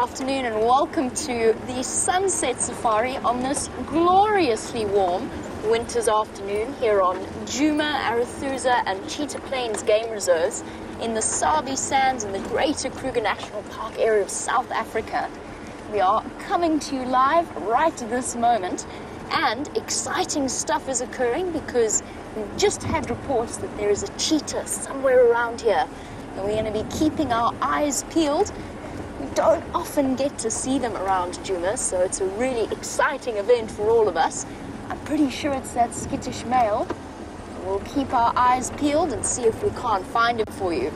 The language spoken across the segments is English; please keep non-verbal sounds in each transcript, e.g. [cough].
afternoon, and welcome to the Sunset Safari on this gloriously warm winter's afternoon here on Djuma, Arathusa, and Cheetah Plains Game Reserves in the Sabi Sands in the Greater Kruger National Park area of South Africa. We are coming to you live right at this moment, and exciting stuff is occurring because we've just had reports that there is a cheetah somewhere around here, and we're going to be keeping our eyes peeled. Don't often get to see them around Djuma, so it's a really exciting event for all of us. I'm pretty sure it's that skittish male. We'll keep our eyes peeled and see if we can't find him for you.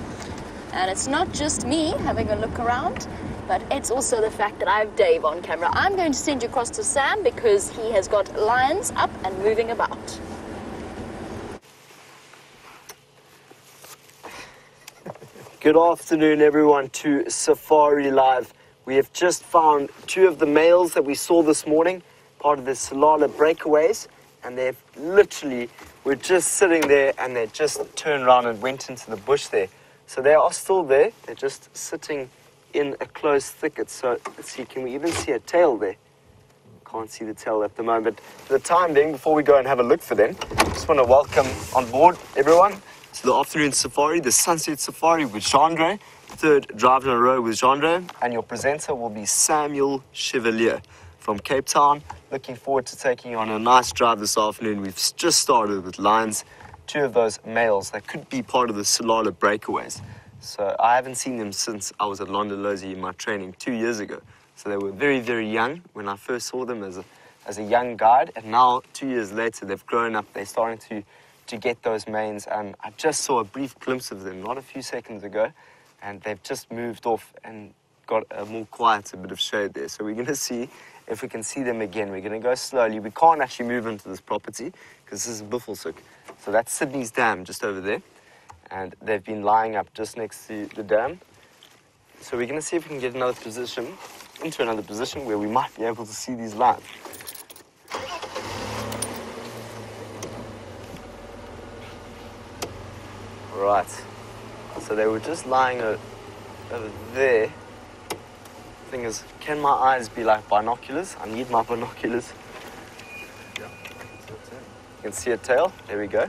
And it's not just me having a look around, but it's also the fact that I have Dave on camera. I'm going to send you across to Sam because he has got lions up and moving about. Good afternoon, everyone, to Safari Live. We have just found two of the males that we saw this morning, part of the Tsalala breakaways, and they've literally were just sitting there and they just turned around and went into the bush there. So they are still there, they're just sitting in a close thicket. So let's see, can we even see a tail there? Can't see the tail at the moment. For the time being, before we go and have a look for them, just want to welcome on board everyone to the afternoon safari, the sunset safari with Jandre, third drive in a row with Jandre, and your presenter will be Samuel Chevalier from Cape Town. Looking forward to taking you on a nice drive this afternoon. We've just started with lions, two of those males that could be part of the Tsalala breakaways. So I haven't seen them since I was at Londolozi in my training two years ago. So they were very, very young when I first saw them as a, as a young guide, and now two years later they've grown up. They're starting to to get those manes. and I just saw a brief glimpse of them not a few seconds ago, and they've just moved off and got a more quiet, a bit of shade there. So we're going to see if we can see them again. We're going to go slowly. We can't actually move into this property because this is Buffelshoek. So that's Sydney's dam just over there, and they've been lying up just next to the dam. So we're going to see if we can get another position, into another position where we might be able to see these lions. Right. So they were just lying over there. Thing is, can my eyes be like binoculars? I need my binoculars. Yeah, You can see a tail. There we go.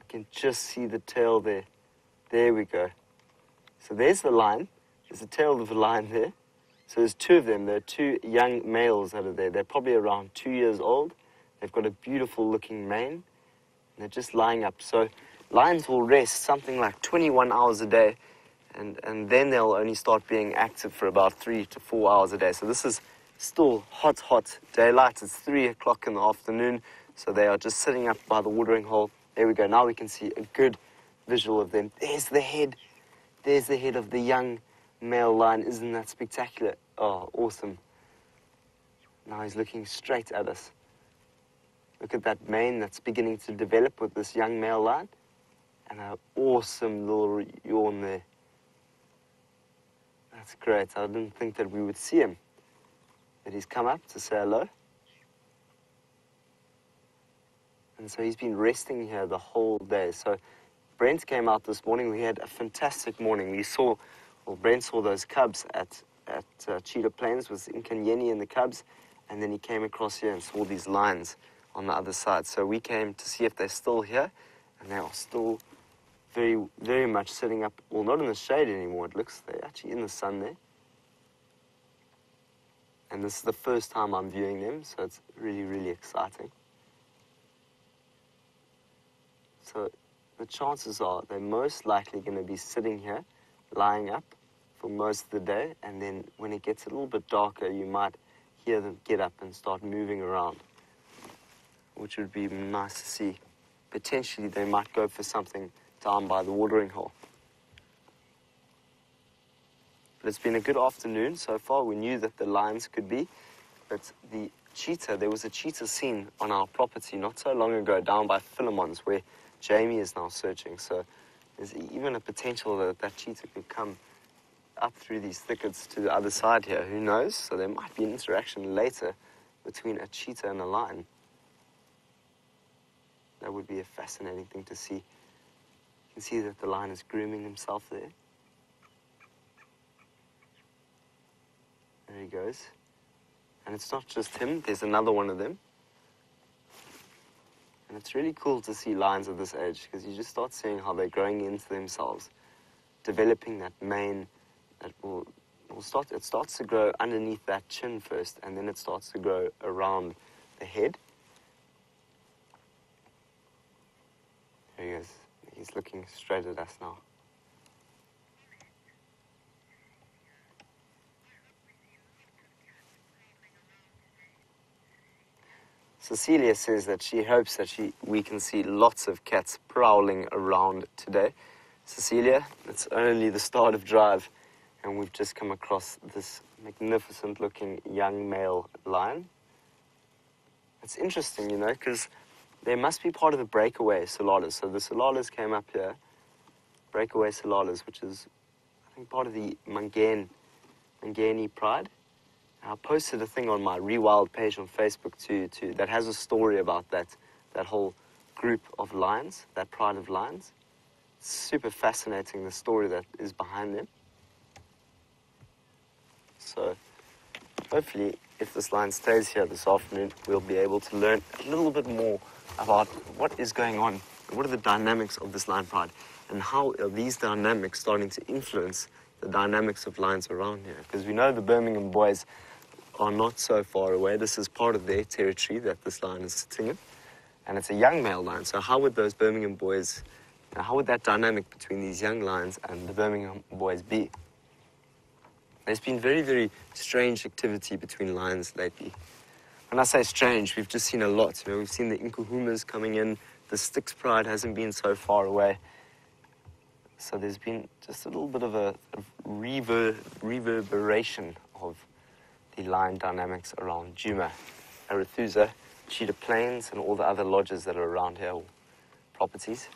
I can just see the tail there. There we go. So there's the line. There's the tail of the line there. So there's two of them. There are two young males that are there. They're probably around two years old. They've got a beautiful looking mane. They're just lying up. So lions will rest something like 21 hours a day. And, and then they'll only start being active for about three to four hours a day. So this is still hot, hot daylight. It's three o'clock in the afternoon. So they are just sitting up by the watering hole. There we go. Now we can see a good visual of them. There's the head. There's the head of the young male lion. Isn't that spectacular? Oh, awesome. Now he's looking straight at us. Look at that mane that's beginning to develop with this young male lion. And an awesome little yawn there. That's great. I didn't think that we would see him. But he's come up to say hello. And so he's been resting here the whole day. So Brent came out this morning. We had a fantastic morning. We saw, well, Brent saw those cubs at, at uh, Cheetah Plains with Nkanyeni and the cubs. And then he came across here and saw these lions on the other side. So we came to see if they're still here. And they are still very, very much sitting up. Well, not in the shade anymore, it looks. They're actually in the sun there. And this is the first time I'm viewing them, so it's really, really exciting. So the chances are they're most likely going to be sitting here, lying up for most of the day, and then when it gets a little bit darker, you might hear them get up and start moving around, which would be nice to see. Potentially, they might go for something down by the watering hole. But it's been a good afternoon so far. We knew that the lions could be, but the cheetah, there was a cheetah seen on our property not so long ago down by Philemon's where Jamie is now searching. So there's even a potential that that cheetah could come up through these thickets to the other side here. Who knows? So there might be an interaction later between a cheetah and a lion. That would be a fascinating thing to see. You can see that the lion is grooming himself there. There he goes. And it's not just him, there's another one of them. And it's really cool to see lions at this age because you just start seeing how they're growing into themselves, developing that mane that will, will start, it starts to grow underneath that chin first and then it starts to grow around the head. There he is. He's looking straight at us now. Cecilia says that she hopes that she, we can see lots of cats prowling around today. Cecilia, it's only the start of drive, and we've just come across this magnificent looking young male lion. It's interesting, you know, because they must be part of the breakaway Tsalalas. So the Tsalalas came up here, breakaway Tsalalas, which is, I think, part of the Mangane, Mhangeni Pride. I posted a thing on my Rewild page on Facebook too, too, that has a story about that, that whole group of lions, that pride of lions. Super fascinating, the story that is behind them. So, hopefully, if this lion stays here this afternoon, we'll be able to learn a little bit more about what is going on, what are the dynamics of this lion pride, and how are these dynamics starting to influence the dynamics of lions around here. Because we know the Birmingham boys are not so far away. This is part of their territory that this lion is sitting in. And it's a young male lion. So how would those Birmingham boys, how would that dynamic between these young lions and the Birmingham boys be? There's been very, very strange activity between lions lately. When I say strange, we've just seen a lot. You know, we've seen the Nkuhumas coming in. The Styx Pride hasn't been so far away. So there's been just a little bit of a, a rever, reverberation of the line dynamics around Djuma, Arathusa, Cheetah Plains, and all the other lodges that are around here, properties.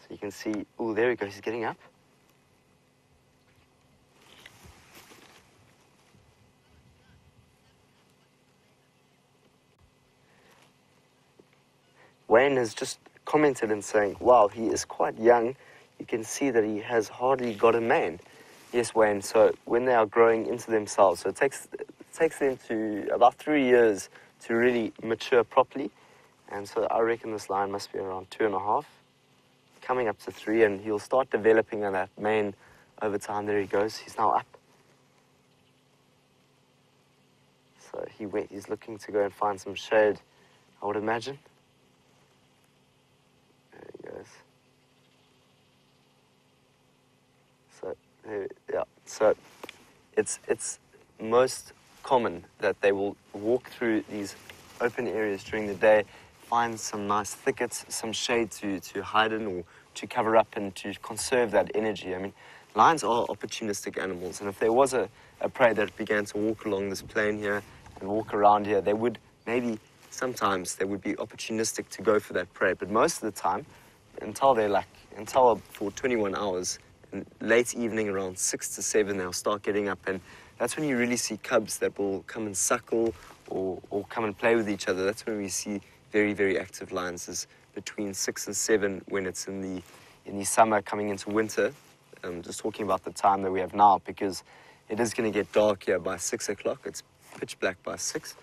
So you can see, oh, there he goes, he's getting up. Wayne has just commented and saying, wow, he is quite young. You can see that he has hardly got a mane. Yes, Wayne. So when they are growing into themselves, so it takes it takes them to about three years to really mature properly, and so I reckon this lion must be around two and a half, coming up to three, and he'll start developing on that mane over time. There he goes. He's now up. So he went. He's looking to go and find some shade. I would imagine. There he goes. So yeah, so it's it's most common that they will walk through these open areas during the day, find some nice thickets, some shade to, to hide in or to cover up and to conserve that energy. I mean, lions are opportunistic animals, and if there was a, a prey that began to walk along this plain here and walk around here, they would maybe sometimes they would be opportunistic to go for that prey, but most of the time, until they're like until for 21 hours, late evening around six to seven, they'll start getting up, and that's when you really see cubs that will come and suckle or, or come and play with each other. That's when we see very, very active lions, is between six and seven when it's in the in the summer coming into winter. I'm just talking about the time that we have now because it is going to get dark here by six o'clock. It's pitch black by six.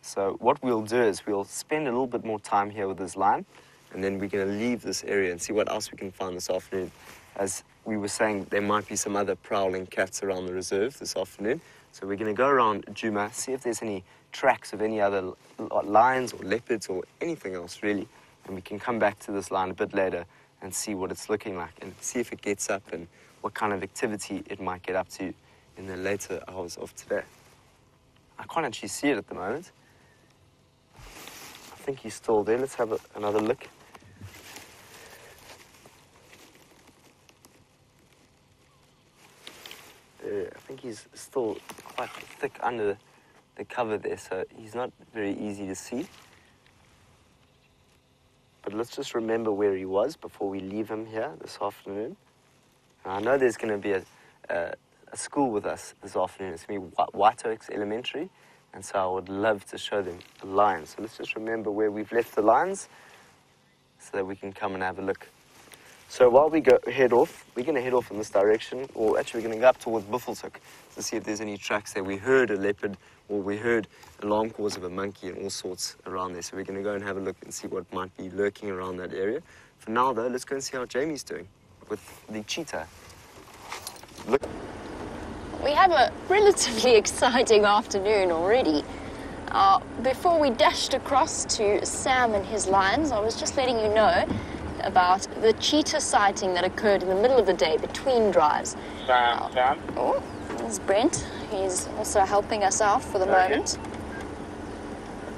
So what we'll do is we'll spend a little bit more time here with this lion, and then we're going to leave this area and see what else we can find this afternoon. As we were saying there might be some other prowling cats around the reserve this afternoon. So we're going to go around Djuma, see if there's any tracks of any other lions or leopards or anything else really. And we can come back to this line a bit later and see what it's looking like and see if it gets up and what kind of activity it might get up to in the later hours of today. I can't actually see it at the moment. I think he's still there. Let's have a, another look. I think he's still quite thick under the cover there, so he's not very easy to see. But let's just remember where he was before we leave him here this afternoon. And I know there's going to be a, a, a school with us this afternoon. It's going to be White Oaks Elementary. And so I would love to show them the lions. So let's just remember where we've left the lions so that we can come and have a look. So while we go head off, we're going to head off in this direction, or actually we're going to go up towards Buffelshoek to see if there's any tracks there. We heard a leopard, or we heard alarm calls of a monkey and all sorts around there. So we're going to go and have a look and see what might be lurking around that area. For now, though, let's go and see how Jamie's doing with the cheetah. Look, We have a relatively [laughs] exciting afternoon already. Uh, before we dashed across to Sam and his lions, I was just letting you know about the cheetah sighting that occurred in the middle of the day between drives. Sam, Sam. Oh, there's Brent. He's also helping us out for the Okay. moment.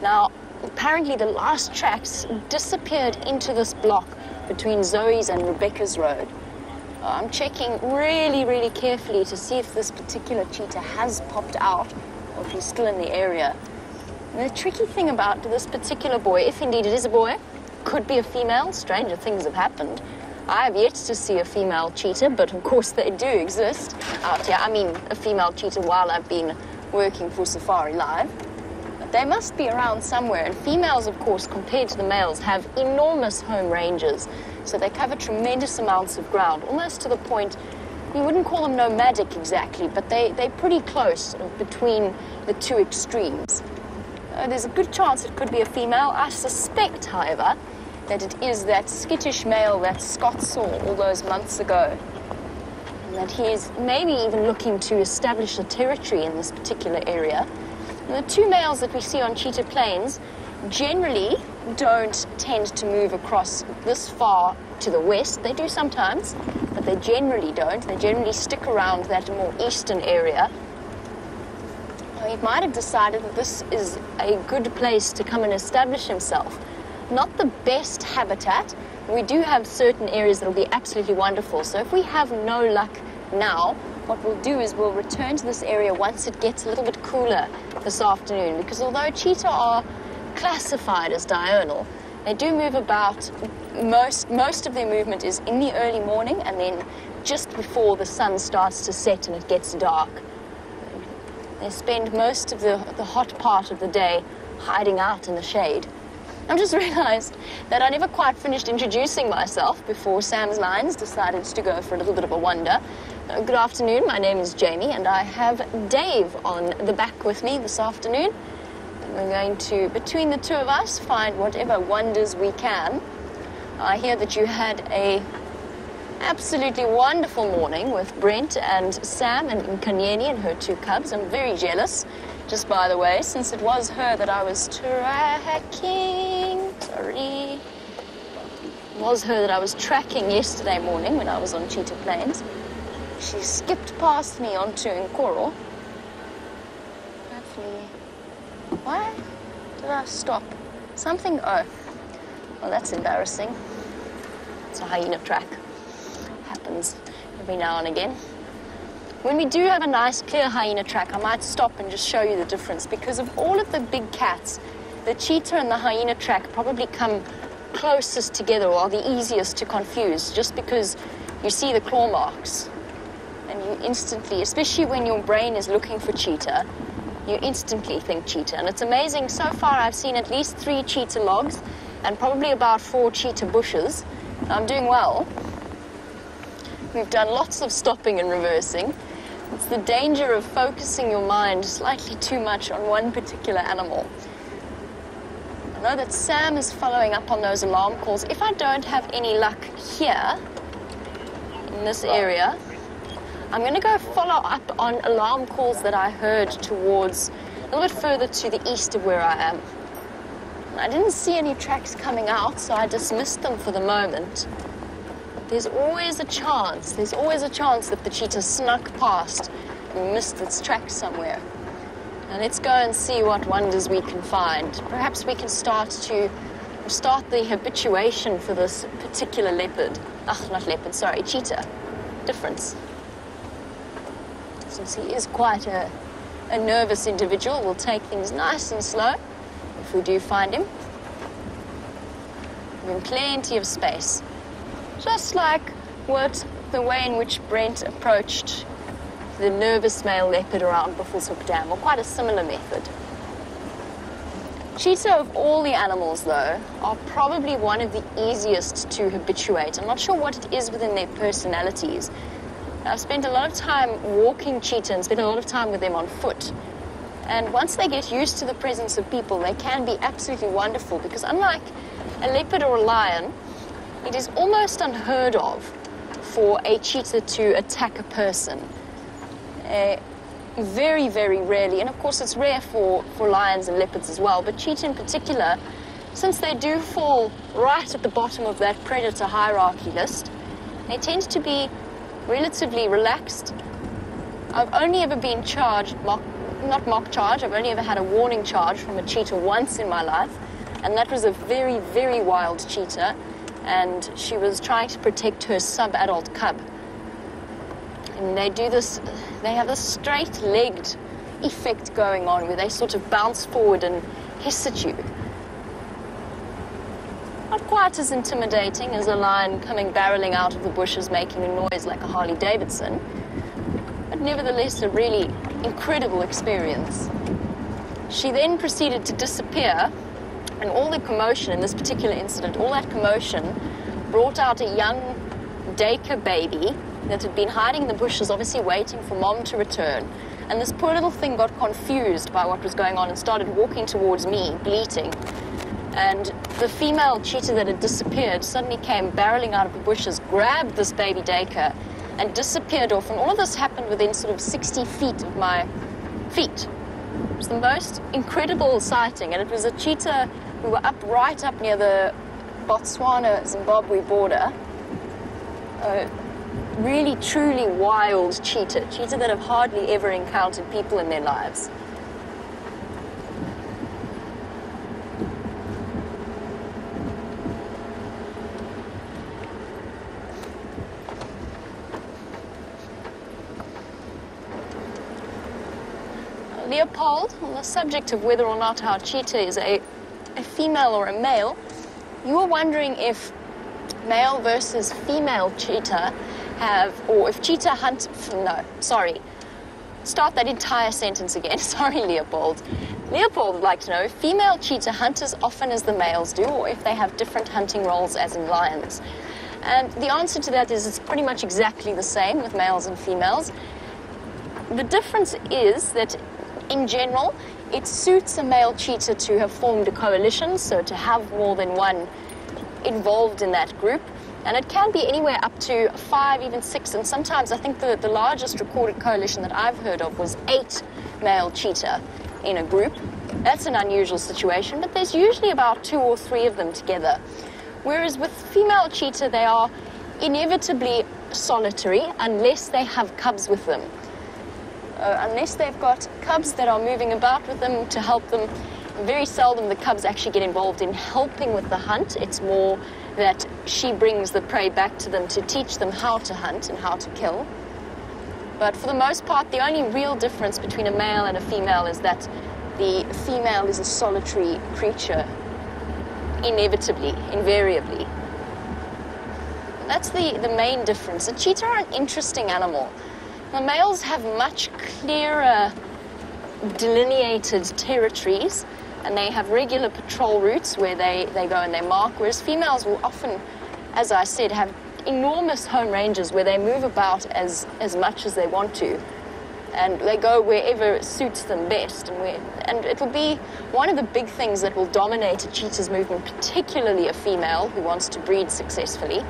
Now, apparently the last tracks disappeared into this block between Zoe's and Rebecca's road. I'm checking really, really carefully to see if this particular cheetah has popped out or if he's still in the area. And the tricky thing about this particular boy, if indeed it is a boy, could be a female, stranger things have happened. I have yet to see a female cheetah, but of course they do exist out here. I mean, a female cheetah while I've been working for Safari Live. But they must be around somewhere. And females, of course, compared to the males, have enormous home ranges. So they cover tremendous amounts of ground, almost to the point you wouldn't call them nomadic exactly, but they, they're pretty close between the two extremes. Uh, there's a good chance it could be a female. I suspect, however, that it is that skittish male that Scott saw all those months ago. And that he is maybe even looking to establish a territory in this particular area. And the two males that we see on Cheetah Plains generally don't tend to move across this far to the west. They do sometimes, but they generally don't. They generally stick around that more eastern area. He might have decided that this is a good place to come and establish himself. Not the best habitat. We do have certain areas that will be absolutely wonderful. So if we have no luck now, what we'll do is we'll return to this area once it gets a little bit cooler this afternoon. Because although cheetah are classified as diurnal, they do move about. Most most of their movement is in the early morning and then just before the sun starts to set and it gets dark. They spend most of the, the hot part of the day hiding out in the shade. [laughs] I've just realized that I never quite finished introducing myself before Sam's Lines decided to go for a little bit of a wonder. Uh, Good afternoon, my name is Jamie, and I have Dave on the back with me this afternoon. And we're going to, between the two of us, find whatever wonders we can. I hear that you had a absolutely wonderful morning with Brent and Sam and Nkanyeni and her two cubs. I'm very jealous, just by the way, since it was her that I was tracking. Sorry. It was her that I was tracking yesterday morning when I was on Cheetah Plains. She skipped past me onto Nkoro. Hopefully. Why did I stop? Something. Oh. Well, that's embarrassing. It's a hyena track happens every now and again. When we do have a nice clear hyena track, I might stop and just show you the difference because of all of the big cats, the cheetah and the hyena track probably come closest together or are the easiest to confuse just because you see the claw marks and you instantly, especially when your brain is looking for cheetah, you instantly think cheetah. And it's amazing, so far I've seen at least three cheetah logs and probably about four cheetah bushes. I'm doing well. We've done lots of stopping and reversing. It's the danger of focusing your mind slightly too much on one particular animal. I know that Sam is following up on those alarm calls. If I don't have any luck here, in this area, I'm going to go follow up on alarm calls that I heard towards a little bit further to the east of where I am. I didn't see any tracks coming out, so I dismissed them for the moment. There's always a chance, there's always a chance that the cheetah snuck past and missed its tracks somewhere. Now let's go and see what wonders we can find. Perhaps we can start to start the habituation for this particular leopard. Ah, not leopard, sorry, cheetah. Difference. Since he is quite a, a nervous individual, we'll take things nice and slow if we do find him. Give him plenty of space. Just like what the way in which Brent approached the nervous male leopard around Buffelshoek Dam, or quite a similar method. Cheetah, of all the animals, though, are probably one of the easiest to habituate. I'm not sure what it is within their personalities. I've spent a lot of time walking cheetah and spent a lot of time with them on foot. And once they get used to the presence of people, they can be absolutely wonderful because, unlike a leopard or a lion, it is almost unheard of for a cheetah to attack a person. Uh, very, very rarely, and of course it's rare for, for lions and leopards as well, but cheetah in particular, since they do fall right at the bottom of that predator hierarchy list, they tend to be relatively relaxed. I've only ever been charged, mock, not mock charge, I've only ever had a warning charge from a cheetah once in my life, and that was a very, very wild cheetah, and she was trying to protect her sub-adult cub. And they do this, they have this straight legged effect going on where they sort of bounce forward and hiss at you. Not quite as intimidating as a lion coming barreling out of the bushes making a noise like a Harley Davidson, but nevertheless a really incredible experience. She then proceeded to disappear, and all the commotion in this particular incident, all that commotion, brought out a young duiker baby that had been hiding in the bushes, obviously waiting for mom to return. And this poor little thing got confused by what was going on and started walking towards me, bleating. And the female cheetah that had disappeared suddenly came barreling out of the bushes, grabbed this baby duiker, and disappeared off. And all of this happened within sort of 60 feet of my feet. It was the most incredible sighting, and it was a cheetah. We were up right up near the Botswana Zimbabwe border. Uh, really, truly wild cheetah, cheetah that have hardly ever encountered people in their lives. Leopold, on the subject of whether or not our cheetah is a, a female or a male, you were wondering if male versus female cheetah have, or if cheetah hunt, no, sorry, start that entire sentence again. [laughs] Sorry, Leopold. Leopold would like to know if female cheetah hunt as often as the males do, or if they have different hunting roles as in lions. And the answer to that is it's pretty much exactly the same with males and females. The difference is that, in general, it suits a male cheetah to have formed a coalition, so to have more than one involved in that group. And it can be anywhere up to five, even six, and sometimes I think the, the largest recorded coalition that I've heard of was eight male cheetah in a group. That's an unusual situation, but there's usually about two or three of them together. Whereas with female cheetah, they are inevitably solitary unless they have cubs with them. Uh, unless they've got cubs that are moving about with them to help them, very seldom the cubs actually get involved in helping with the hunt. It's more that she brings the prey back to them to teach them how to hunt and how to kill. But for the most part, the only real difference between a male and a female is that the female is a solitary creature, inevitably, invariably. That's the, the main difference. The cheetah are an interesting animal. The males have much clearer delineated territories and they have regular patrol routes where they, they go and they mark, whereas females will often, as I said, have enormous home ranges where they move about as, as much as they want to. And they go wherever suits them best. And, where, and it'll be one of the big things that will dominate a cheetah's movement, particularly a female who wants to breed successfully,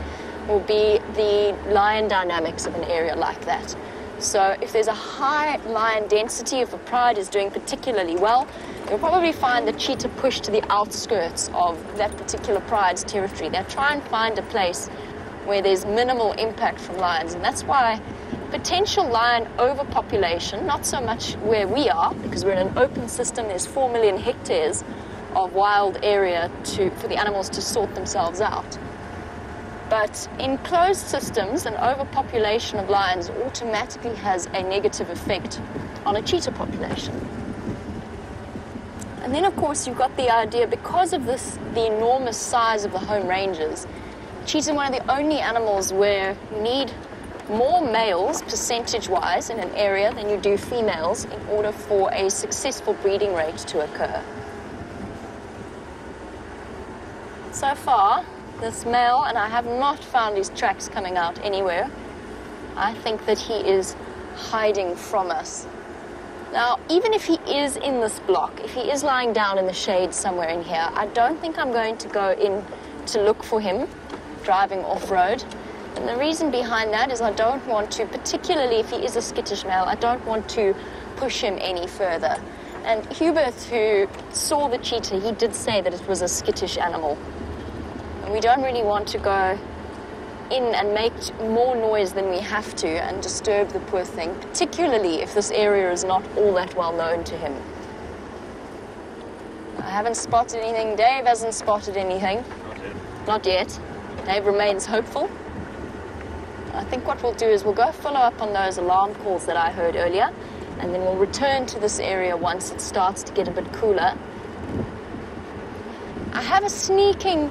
will be the lion dynamics of an area like that. So if there's a high lion density, if a pride is doing particularly well, you'll probably find the cheetah pushed to the outskirts of that particular pride's territory. They'll try and find a place where there's minimal impact from lions, and that's why potential lion overpopulation, not so much where we are, because we're in an open system, there's 4 million hectares of wild area to, for the animals to sort themselves out. But in closed systems, an overpopulation of lions automatically has a negative effect on a cheetah population. And then, of course, you've got the idea because of this, the enormous size of the home ranges, cheetahs are one of the only animals where you need more males percentage wise in an area than you do females in order for a successful breeding rate to occur. So far, this male, and I have not found his tracks coming out anywhere, I think that he is hiding from us. Now, even if he is in this block, if he is lying down in the shade somewhere in here, I don't think I'm going to go in to look for him driving off road. And the reason behind that is I don't want to, particularly if he is a skittish male, I don't want to push him any further. And Hubert, who saw the cheetah, he did say that it was a skittish animal. We don't really want to go in and make more noise than we have to and disturb the poor thing, particularly if this area is not all that well known to him. I haven't spotted anything. Dave hasn't spotted anything. Not yet. Dave remains hopeful. I think what we'll do is we'll go follow up on those alarm calls that I heard earlier, and then we'll return to this area once it starts to get a bit cooler. I have a sneaking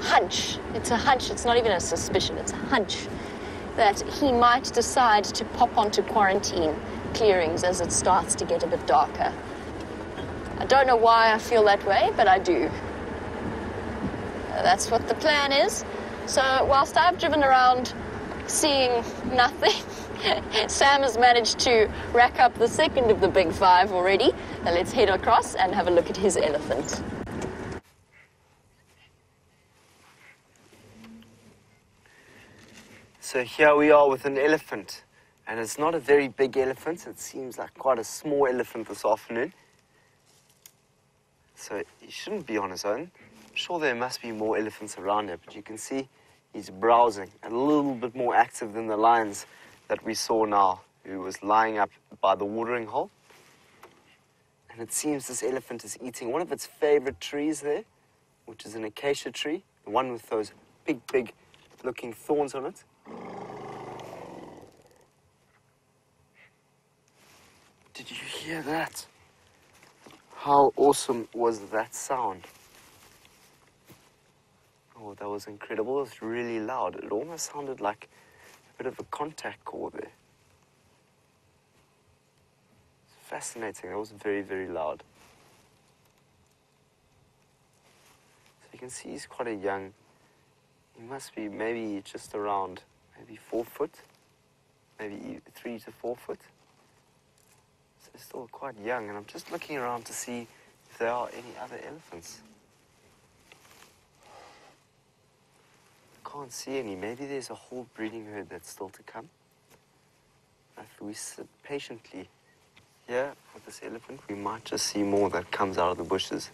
hunch. It's a hunch, it's not even a suspicion, it's a hunch that he might decide to pop onto quarantine clearings as it starts to get a bit darker. I don't know why I feel that way, but I do. That's what the plan is. So, whilst I've driven around seeing nothing, [laughs] Sam has managed to rack up the second of the big five already. Now, let's head across and have a look at his elephant. So here we are with an elephant, and it's not a very big elephant. It seems like quite a small elephant this afternoon. So he shouldn't be on his own. I'm sure there must be more elephants around here, but you can see he's browsing, a little bit more active than the lions that we saw now, who was lying up by the watering hole. And it seems this elephant is eating one of its favorite trees there, which is an acacia tree, the one with those big, big looking thorns on it. Did you hear that? How awesome was that sound? Oh, that was incredible. It was really loud. It almost sounded like a bit of a contact call there. It's fascinating. That was very, very loud. So you can see he's quite a young, he must be maybe just around maybe four foot, maybe three to four foot. They're still quite young, and I'm just looking around to see if there are any other elephants. Can't see any. Maybe there's a whole breeding herd that's still to come. If we sit patiently here with this elephant, we might just see more that comes out of the bushes.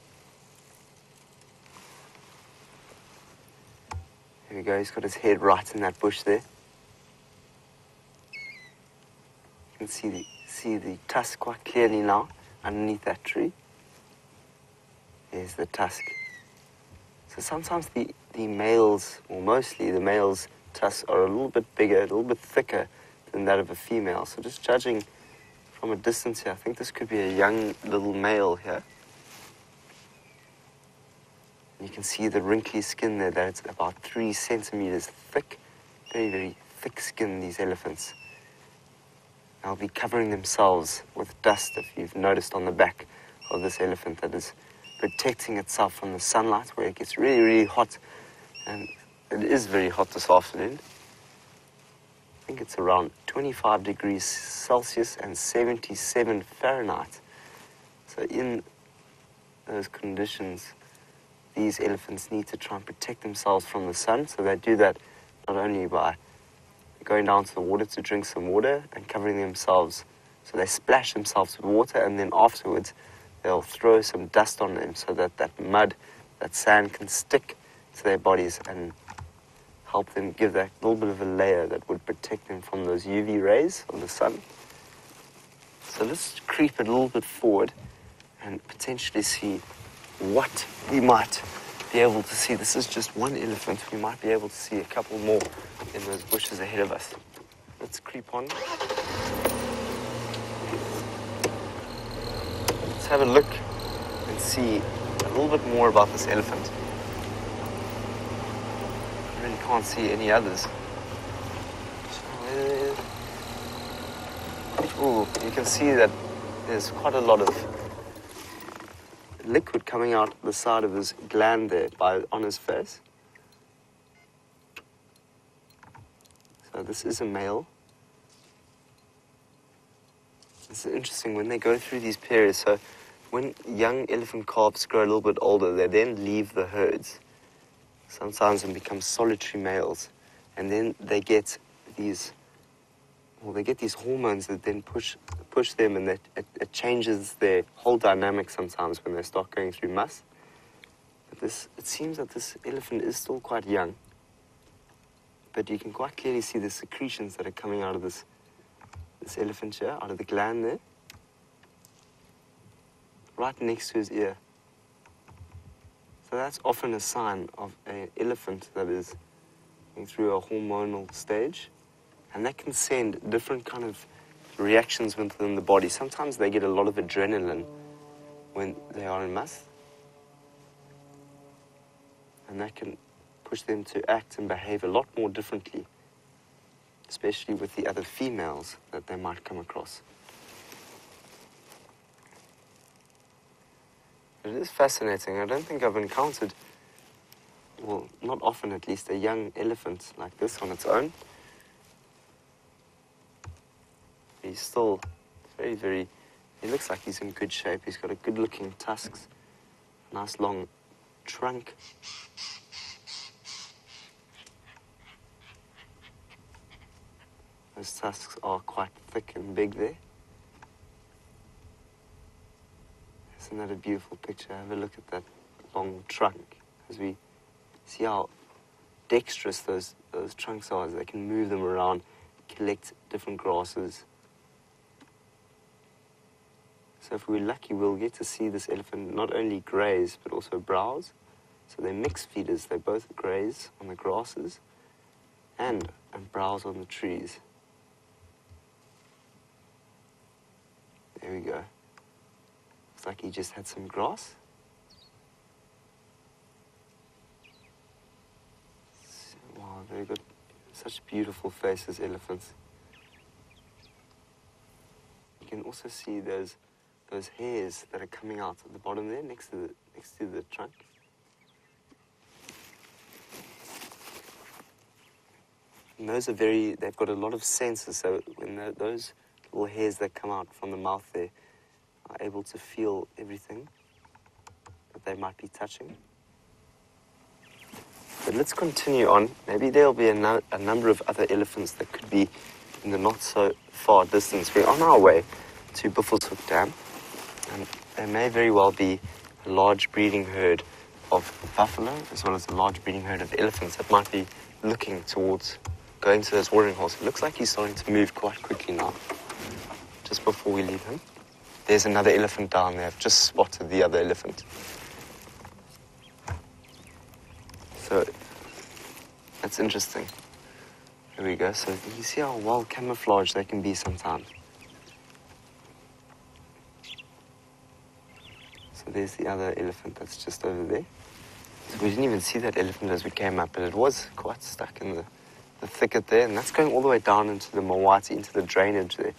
Here we go. He's got his head right in that bush there. You can see the see the tusk quite clearly now underneath that tree. There's the tusk. So sometimes the, the males, or mostly the males' tusks are a little bit bigger, a little bit thicker than that of a female. So just judging from a distance here, I think this could be a young little male here. You can see the wrinkly skin there, that's about three centimeters thick. Very, very thick skin, these elephants. They'll be covering themselves with dust, if you've noticed on the back of this elephant, that is protecting itself from the sunlight where it gets really, really hot. And it is very hot this afternoon. I think it's around 25 degrees Celsius and 77 Fahrenheit. So in those conditions, these elephants need to try and protect themselves from the sun. So they do that not only by going down to the water to drink some water and covering themselves. So they splash themselves with water and then afterwards they'll throw some dust on them so that that mud, that sand can stick to their bodies and help them give that little bit of a layer that would protect them from those UV rays of the sun. So let's creep a little bit forward and potentially see what we might be able to see. This is just one elephant. We might be able to see a couple more in those bushes ahead of us. Let's creep on. Let's have a look and see a little bit more about this elephant. I really can't see any others. Ooh, you can see that there's quite a lot of liquid coming out the side of his gland there by, on his face. So this is a male. It's interesting when they go through these periods. So when young elephant calves grow a little bit older, they then leave the herds sometimes and become solitary males. And then they get these well, they get these hormones that then push push them, and that it, it changes their whole dynamic sometimes when they start going through musth. But this, it seems that this elephant is still quite young. But you can quite clearly see the secretions that are coming out of this this elephant here, out of the gland there, right next to his ear. So that's often a sign of an elephant that is going through a hormonal stage and that can send different kind of reactions within the body. Sometimes they get a lot of adrenaline when they are in musth, and that can push them to act and behave a lot more differently, especially with the other females that they might come across. It is fascinating. I don't think I've encountered, well, not often at least, a young elephant like this on its own. He's still very, very, he looks like he's in good shape. He's got a good looking tusks, nice long trunk. Those tusks are quite thick and big there. Isn't that a beautiful picture? Have a look at that long trunk as we see how dexterous those, those trunks are as they can move them around, collect different grasses, so if we're lucky, we'll get to see this elephant not only graze, but also browse. So they're mixed feeders. They both graze on the grasses and, and browse on the trees. There we go. Looks like he just had some grass. Wow, very good. Such beautiful faces, elephants. You can also see those those hairs that are coming out at the bottom there next to the, next to the trunk. And those are very, they've got a lot of senses. so when the, those little hairs that come out from the mouth there are able to feel everything that they might be touching. But let's continue on. Maybe there'll be a, no, a number of other elephants that could be in the not so far distance. We're on our way to Buffelshoek Dam. And there may very well be a large breeding herd of buffalo as well as a large breeding herd of elephants that might be looking towards going to those watering holes. It looks like he's starting to move quite quickly now, just before we leave him. There's another elephant down there. I've just spotted the other elephant. So that's interesting. Here we go. So you see how well camouflaged they can be sometimes. So there's the other elephant that's just over there. So we didn't even see that elephant as we came up, but it was quite stuck in the, the thicket there. And that's going all the way down into the Mawati, into the drainage there.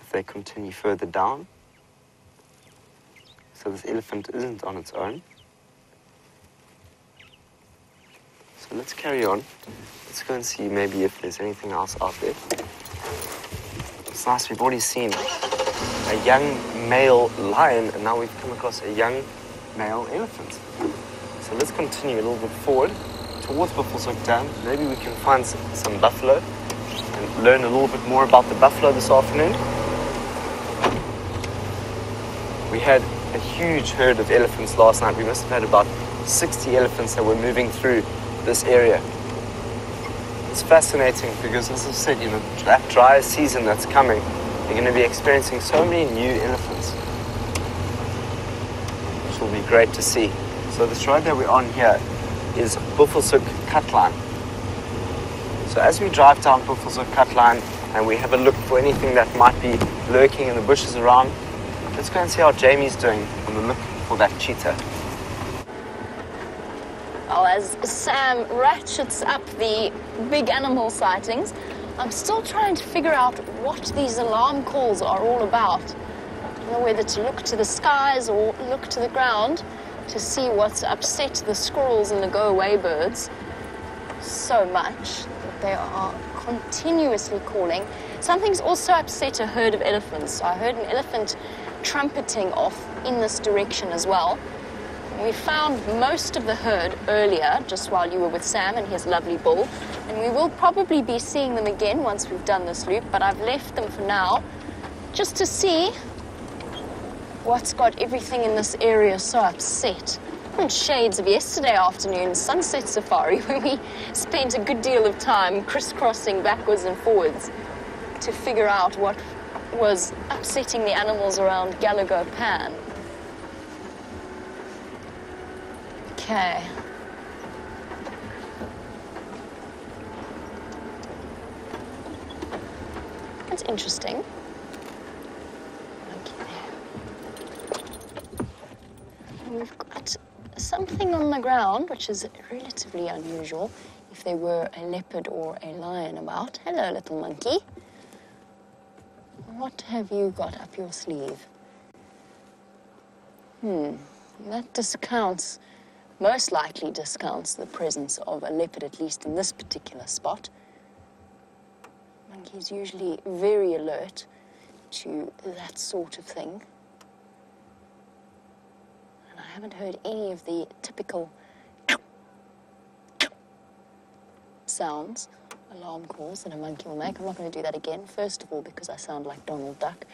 If they continue further down. So this elephant isn't on its own. So let's carry on. Let's go and see maybe if there's anything else out there. It's nice, we've already seen a young male lion, and now we've come across a young male elephant. So let's continue a little bit forward towards Buffelshoek Dam. Maybe we can find some, some buffalo and learn a little bit more about the buffalo this afternoon. We had a huge herd of elephants last night. We must have had about 60 elephants that were moving through this area. It's fascinating because, as I said, you know, that dry season that's coming, you're going to be experiencing so many new elephants, which will be great to see. So this road that we're on here is Buffelshoek Cutline. So as we drive down Buffelshoek Cutline and we have a look for anything that might be lurking in the bushes around, let's go and see how Jamie's doing on the look for that cheetah. As Sam ratchets up the big animal sightings, I'm still trying to figure out what these alarm calls are all about. I don't know whether to look to the skies or look to the ground to see what's upset the squirrels and the go-away birds so much that they are continuously calling. Something's also upset a herd of elephants. I heard an elephant trumpeting off in this direction as well. We found most of the herd earlier, just while you were with Sam and his lovely bull, and we will probably be seeing them again once we've done this loop, but I've left them for now just to see what's got everything in this area so upset. And shades of yesterday afternoon sunset safari [laughs] where we spent a good deal of time crisscrossing backwards and forwards to figure out what was upsetting the animals around Gallagher Pan. Okay. That's interesting. We've got something on the ground which is relatively unusual if there were a leopard or a lion about. Hello, little monkey. What have you got up your sleeve? Hmm, that discounts, most likely discounts the presence of a leopard, at least in this particular spot. Monkey's usually very alert to that sort of thing. And I haven't heard any of the typical sounds, alarm calls that a monkey will make. I'm not going to do that again. First of all, because I sound like Donald Duck.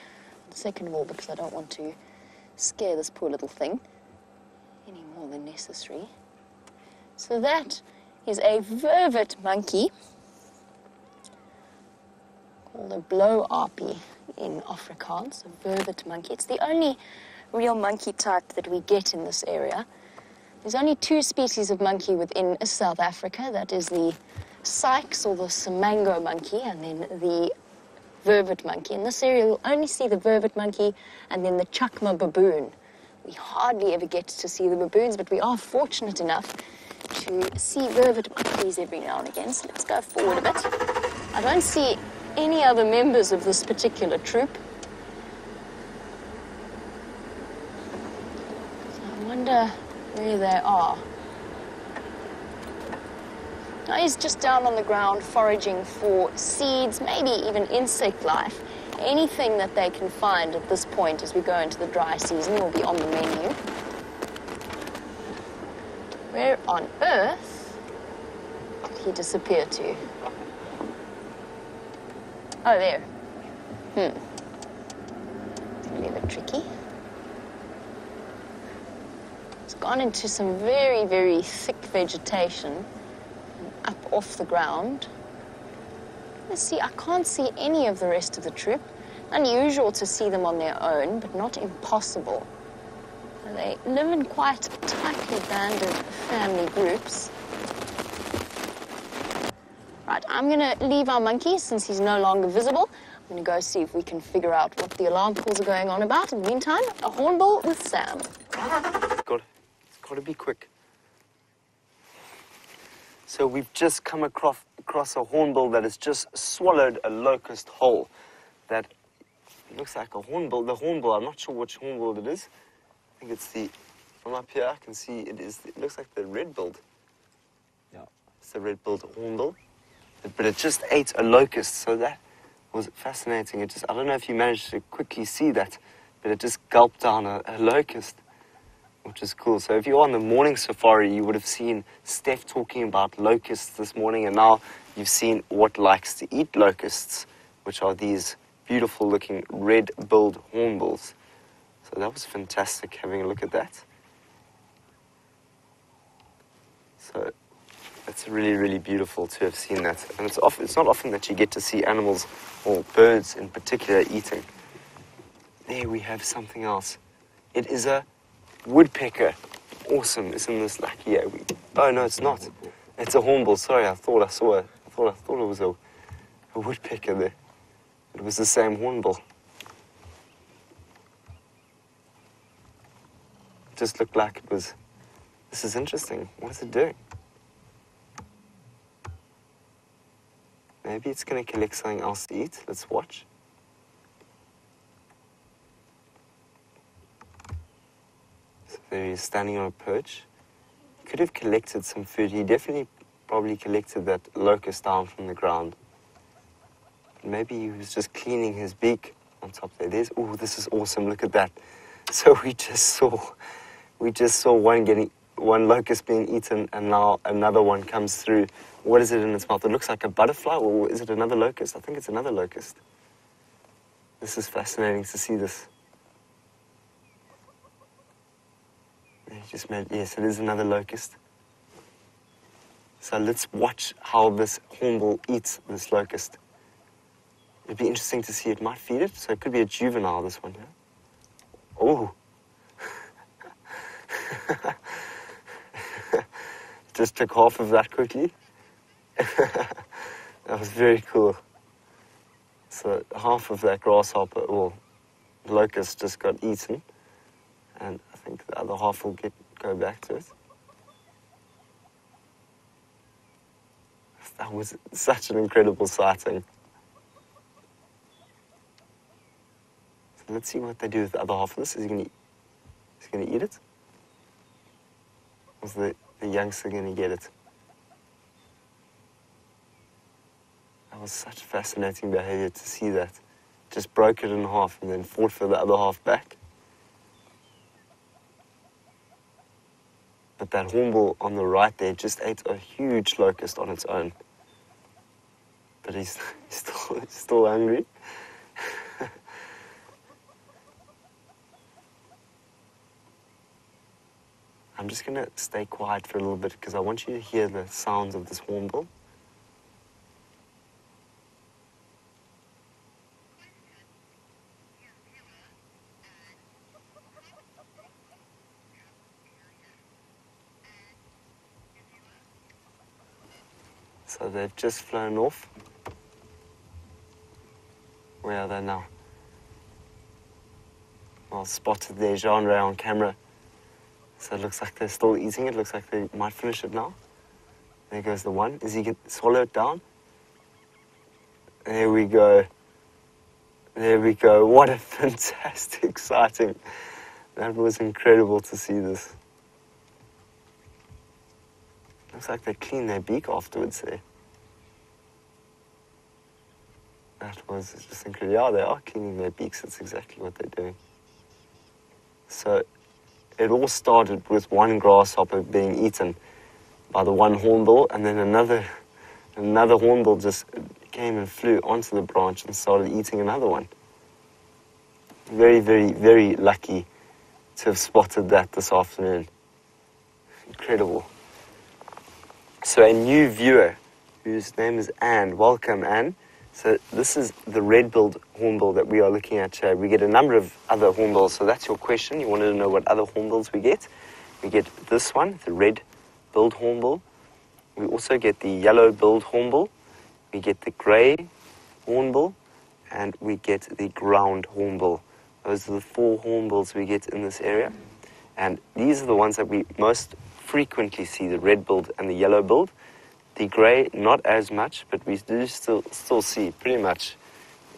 Second of all, because I don't want to scare this poor little thing more than necessary. So that is a vervet monkey called a blow arpy in Afrikaans, a vervet monkey. It's the only real monkey type that we get in this area. There's only two species of monkey within South Africa. That is the Sykes or the Samango monkey, and then the vervet monkey. In this area, you'll only see the vervet monkey and then the chacma baboon. We hardly ever get to see the baboons, but we are fortunate enough to see vervet monkeys every now and again. So let's go forward a bit. I don't see any other members of this particular troop. So I wonder where they are. Now he's just down on the ground foraging for seeds, maybe even insect life. Anything that they can find at this point as we go into the dry season will be on the menu. Where on earth did he disappear to? Oh, there. Hmm. It's a little bit tricky. It's gone into some very, very thick vegetation up off the ground. See, I can't see any of the rest of the troop. Unusual to see them on their own, but not impossible. They live in quite tightly banded family groups. Right, I'm gonna leave our monkey since he's no longer visible. I'm gonna go see if we can figure out what the alarm calls are going on about. In the meantime, a hornbill with Sam. Got, it's got to be quick. So we've just come across, across a hornbill that has just swallowed a locust whole. That looks like a hornbill. The hornbill, I'm not sure which hornbill it is. I think it's the, from up here I can see it is, it looks like the red-billed. Yeah. It's the red-billed hornbill. But, it just ate a locust, so that was fascinating. It just, I don't know if you managed to quickly see that, but it just gulped down a, a locust which is cool. So if you're on the morning safari, you would have seen Steph talking about locusts this morning, and now you've seen what likes to eat locusts, which are these beautiful looking red-billed hornbills. So that was fantastic having a look at that. So it's really, really beautiful to have seen that. And it's, off, it's not often that you get to see animals, or birds in particular, eating. There we have something else. It is a woodpecker. Awesome, isn't this lucky? Yeah, we, oh no, it's not. It's a hornbill. Sorry, I thought I saw it. I thought I thought it was a, a woodpecker there. It was the same hornbill. just looked like it was. This is interesting. What is it doing? Maybe it's to collect something else to eat. Let's watch. So there he is standing on a perch. He Could have collected some food. He definitely probably collected that locust down from the ground. Maybe he was just cleaning his beak on top there. There's, oh, this is awesome. Look at that. [laughs] So we just saw, we just saw one getting, one locust being eaten, and now another one comes through. What is it in its mouth? It looks like a butterfly, or is it another locust? I think it's another locust. This is fascinating to see this. Just made, yes, it is another locust. So let's watch how this hornbill eats this locust. It'd be interesting to see. It might feed it, so it could be a juvenile, this one here. Oh. [laughs] Just took half of that quickly. [laughs] that was very cool. So half of that grasshopper, or locust, just got eaten, and think the other half will get go back to it. That was such an incredible sighting. Let's see what they do with the other half of this. Is he gonna is he gonna eat it? Or is the, the youngster gonna get it? That was such fascinating behavior to see that. Just broke it in half and then fought for the other half back. But that hornbill on the right there just ate a huge locust on its own. But he's, [laughs] he's still, he's still hungry. [laughs] I'm just to stay quiet for a little bit because I want you to hear the sounds of this hornbill. They've just flown off. Where are they now? Well spotted their Jandre on camera. So it looks like they're still eating it. Looks like they might finish it now. There goes the one. Is he get swallow it down? There we go. There we go. [laughs] What a fantastic [laughs] sighting. That was incredible to see this. Looks like they clean their beak afterwards there. That was just incredible. Yeah, they are cleaning their beaks. That's exactly what they're doing. So it all started with one grasshopper being eaten by the one hornbill, and then another, another hornbill just came and flew onto the branch and started eating another one. Very, very, very lucky to have spotted that this afternoon. Incredible. So a new viewer whose name is Anne. Welcome, Anne. So this is the red-billed hornbill that we are looking at today. We get a number of other hornbills. So that's your question. You wanted to know what other hornbills we get. We get this one, the red-billed hornbill. We also get the yellow-billed hornbill. We get the grey hornbill, and we get the ground hornbill. Those are the four hornbills we get in this area. And these are the ones that we most frequently see, the red-billed and the yellow-billed. The grey, not as much, but we do still still see pretty much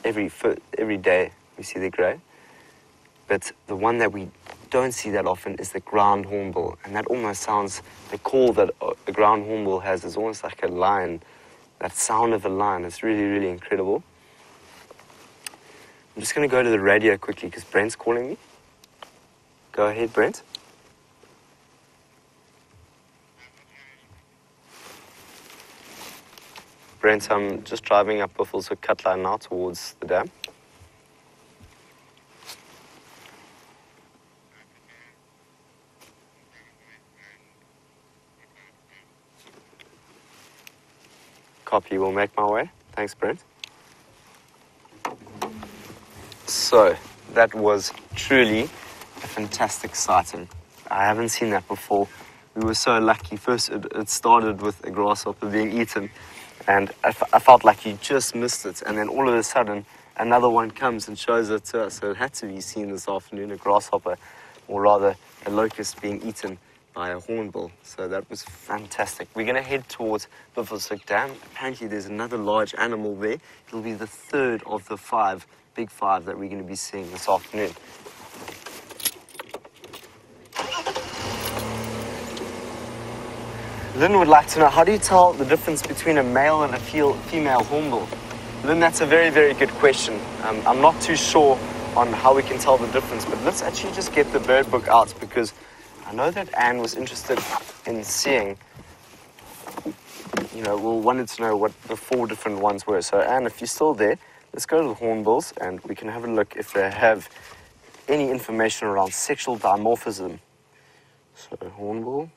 every every day we see the grey. But the one that we don't see that often is the ground hornbill, and that almost sounds the call that a ground hornbill has is almost like a lion. That sound of a lion. is really really incredible. I'm just going to go to the radio quickly because Brent's calling me. Go ahead, Brent. Brent, I'm just driving up with also Cutline now towards the dam. Copy, will make my way. Thanks, Brent. So, that was truly a fantastic sighting. I haven't seen that before. We were so lucky. First, it, it started with a grasshopper being eaten, and I, felt like you just missed it. And then all of a sudden, another one comes and shows it to us. So it had to be seen this afternoon. A grasshopper or rather, a locust being eaten by a hornbill. So that was fantastic. We're going to head towards Buffelshoek Dam. Apparently, there's another large animal there. It'll be the third of the five, big five, that we're going to be seeing this afternoon. Lynn would like to know how do you tell the difference between a male and a female hornbill? Lynn, that's a very, very good question. Um, I'm not too sure on how we can tell the difference, but let's actually just get the bird book out because I know that Anne was interested in seeing, you know, well, wanted to know what the four different ones were. So, Anne, if you're still there, let's go to the hornbills and we can have a look if they have any information around sexual dimorphism. So, hornbill.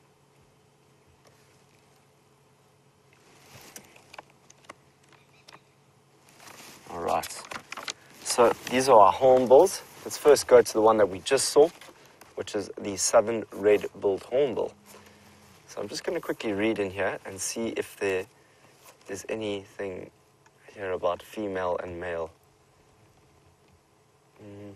All right. So these are our hornbills. Let's first go to the one that we just saw, which is the southern red-billed hornbill. So I'm just going to quickly read in here and see if there is anything here about female and male. Mm.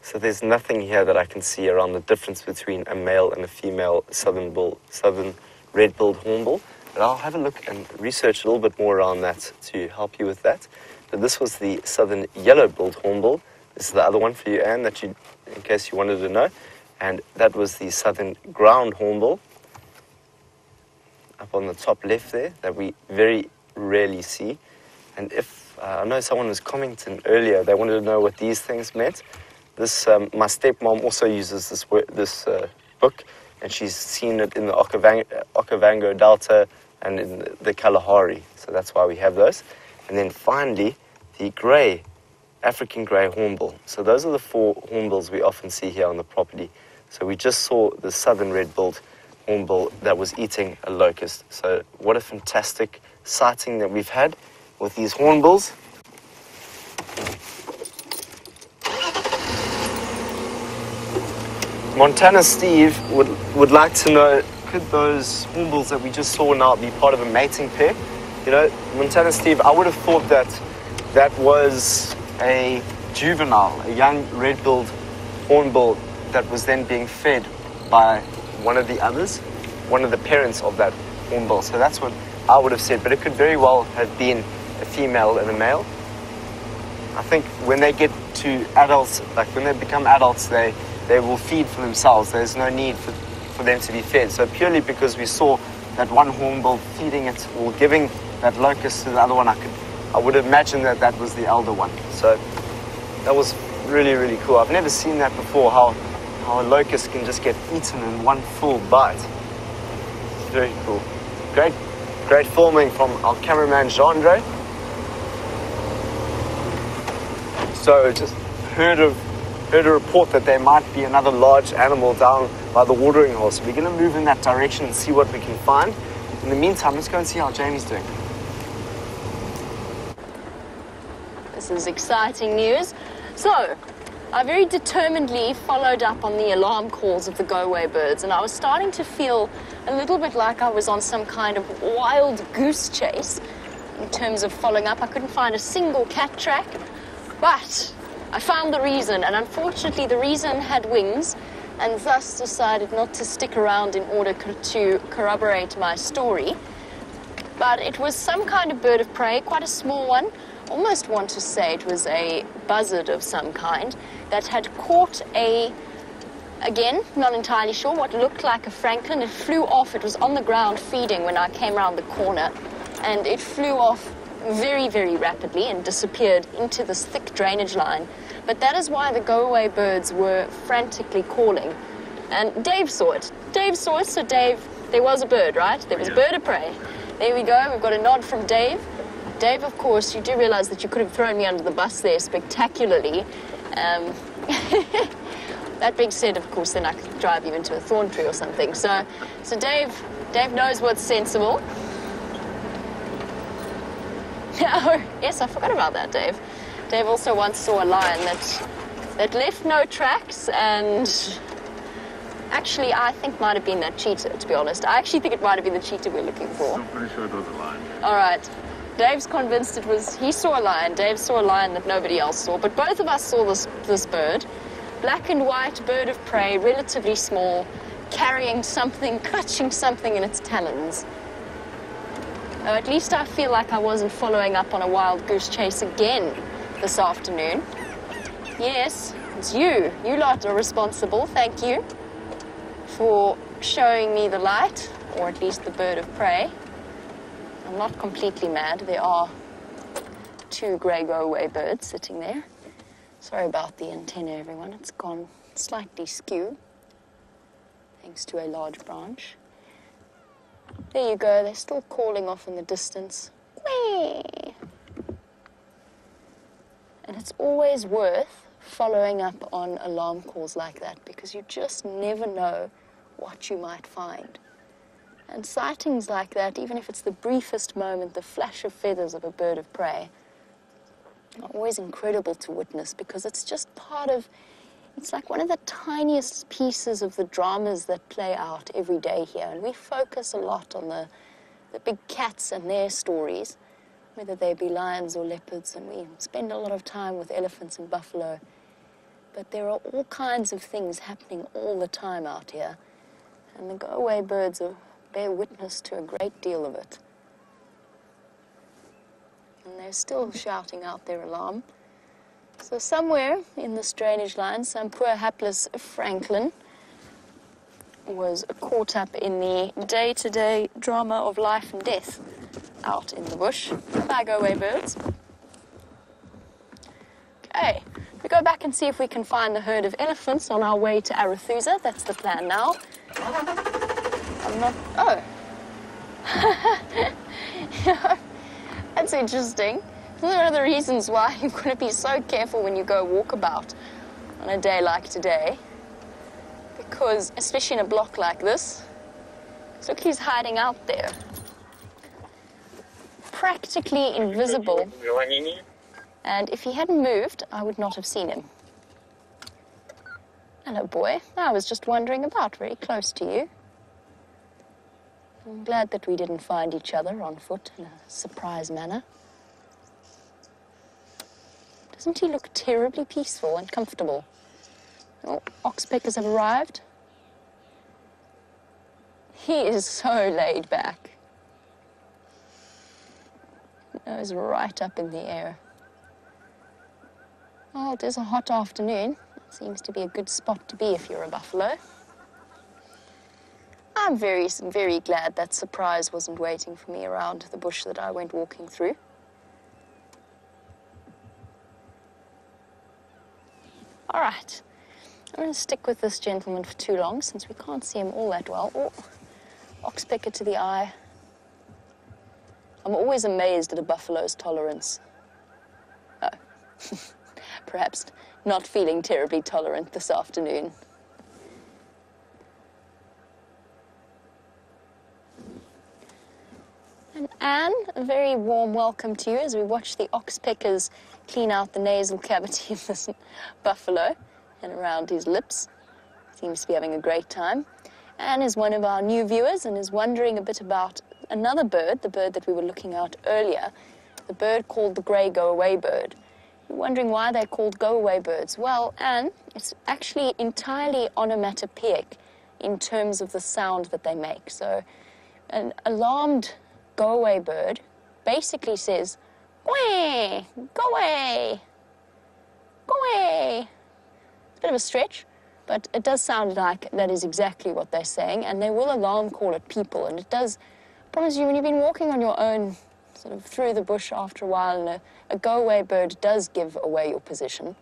So there's nothing here that I can see around the difference between a male and a female southern bull, southern red-billed hornbill. But I'll have a look and research a little bit more around that to help you with that. But this was the southern yellow-billed hornbill. This is the other one for you, Anne, that you, in case you wanted to know. And that was the southern ground hornbill up on the top left there that we very rarely see. And if uh, I know someone was commenting earlier, they wanted to know what these things meant. This um, my stepmom also uses this this uh, book, and she's seen it in the Okavango, Okavango Delta and in the Kalahari. So that's why we have those. And then finally, the grey, African grey hornbill. So those are the four hornbills we often see here on the property. So we just saw the southern red-billed hornbill that was eating a locust. So what a fantastic sighting that we've had with these hornbills. Montana Steve would, would like to know could those hornbills that we just saw now be part of a mating pair? You know, Montana Steve, I would have thought that that was a juvenile, a young red-billed hornbill that was then being fed by one of the others, one of the parents of that hornbill. So that's what I would have said, but it could very well have been a female and a male. I think when they get to adults, like when they become adults, they, they will feed for themselves. There's no need for, for them to be fed. So purely because we saw that one hornbill feeding it or giving that locust to the other one, I could, I would imagine that that was the elder one. So that was really, really cool. I've never seen that before, how, how a locust can just get eaten in one full bite. Very cool. Great, great filming from our cameraman, Jandre. So just heard of heard a report that there might be another large animal down by the watering hole. So we're going to move in that direction and see what we can find. In the meantime, let's go and see how Jamie's doing. This is exciting news. So, I very determinedly followed up on the alarm calls of the go away birds, and I was starting to feel a little bit like I was on some kind of wild goose chase in terms of following up. I couldn't find a single cat track, but I found the reason, and unfortunately, the reason had wings, and thus decided not to stick around in order to corroborate my story. But it was some kind of bird of prey, quite a small one. Almost want to say it was a buzzard of some kind that had caught a, again, not entirely sure, what looked like a francolin. It flew off. It was on the ground feeding when I came around the corner, and it flew off very, very rapidly and disappeared into this thick drainage line. But that is why the go away birds were frantically calling. And Dave saw it. Dave saw it, so Dave, there was a bird, right? There was a bird of prey. There we go. We've got a nod from Dave. Dave, of course, you do realize that you could have thrown me under the bus there spectacularly. Um, [laughs] that being said, of course, then I could drive you into a thorn tree or something. So, so Dave, Dave knows what's sensible. [laughs] Oh, yes, I forgot about that, Dave. Dave also once saw a lion that that left no tracks and actually I think might have been that cheetah, to be honest. I actually think it might have been the cheetah we're looking for. I'm pretty sure it was a lion. All right. Dave's convinced it was, he saw a lion. Dave saw a lion that nobody else saw, but both of us saw this, this bird. Black and white bird of prey, relatively small, carrying something, [laughs] clutching something in its talons. Oh, at least I feel like I wasn't following up on a wild goose chase again this afternoon. Yes, it's you. You lot are responsible, thank you, for showing me the light, or at least the bird of prey. I'm not completely mad. There are two grey go-away birds sitting there. Sorry about the antenna, everyone. It's gone slightly skew, thanks to a large branch. There you go. They're still calling off in the distance. Whee! And it's always worth following up on alarm calls like that because you just never know what you might find. And sightings like that, even if it's the briefest moment, the flash of feathers of a bird of prey, are always incredible to witness because it's just part of, it's like one of the tiniest pieces of the dramas that play out every day here. And we focus a lot on the, the big cats and their stories, whether they be lions or leopards, and we spend a lot of time with elephants and buffalo. But there are all kinds of things happening all the time out here. And the go-away birds are, bear witness to a great deal of it. And they're still shouting out their alarm. So somewhere in this drainage line, some poor hapless francolin was caught up in the day-to-day drama of life and death out in the bush. Bye, go-away birds. Okay, we go back and see if we can find the herd of elephants on our way to Arathusa. That's the plan now. I'm not. Oh. [laughs] That's interesting. One of the reasons why you've got to be so careful when you go walkabout on a day like today. Because, especially in a block like this, look, he's hiding out there. Practically invisible. And if he hadn't moved, I would not have seen him. Hello, boy. I was just wandering about very close to you. I'm glad that we didn't find each other on foot in a surprise manner. Doesn't he look terribly peaceful and comfortable? Oh, oxpeckers have arrived. He is so laid back. Nose right up in the air. Well, it is a hot afternoon. It Seems to be a good spot to be if you're a buffalo. I'm very, very glad that surprise wasn't waiting for me around the bush that I went walking through. All right. I'm going to stick with this gentleman for too long since we can't see him all that well. Oh, oxpecker to the eye. I'm always amazed at a buffalo's tolerance. Oh. [laughs] Perhaps not feeling terribly tolerant this afternoon. And Anne, a very warm welcome to you as we watch the oxpeckers clean out the nasal cavity of this [laughs] buffalo and around his lips. Seems to be having a great time. Anne is one of our new viewers and is wondering a bit about another bird, the bird that we were looking at earlier, the bird called the grey go-away bird. You're wondering why they're called go-away birds. Well, Anne, it's actually entirely onomatopoeic in terms of the sound that they make. So an alarmed go-away bird basically says, Wah, go away, go away. It's a bit of a stretch, but it does sound like that is exactly what they're saying, and they will alarm call at people, and it does, I promise you, when you've been walking on your own, sort of through the bush after a while, and a, a go-away bird does give away your position,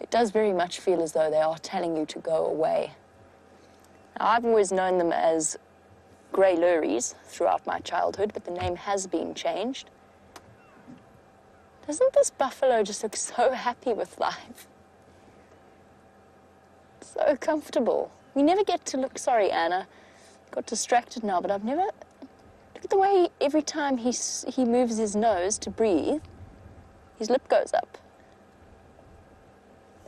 it does very much feel as though they are telling you to go away. Now, I've always known them as grey louries throughout my childhood, but the name has been changed. Doesn't this buffalo just look so happy with life? So comfortable. We never get to look, sorry, Anna, got distracted now, but I've never, look at the way every time he, he moves his nose to breathe, his lip goes up.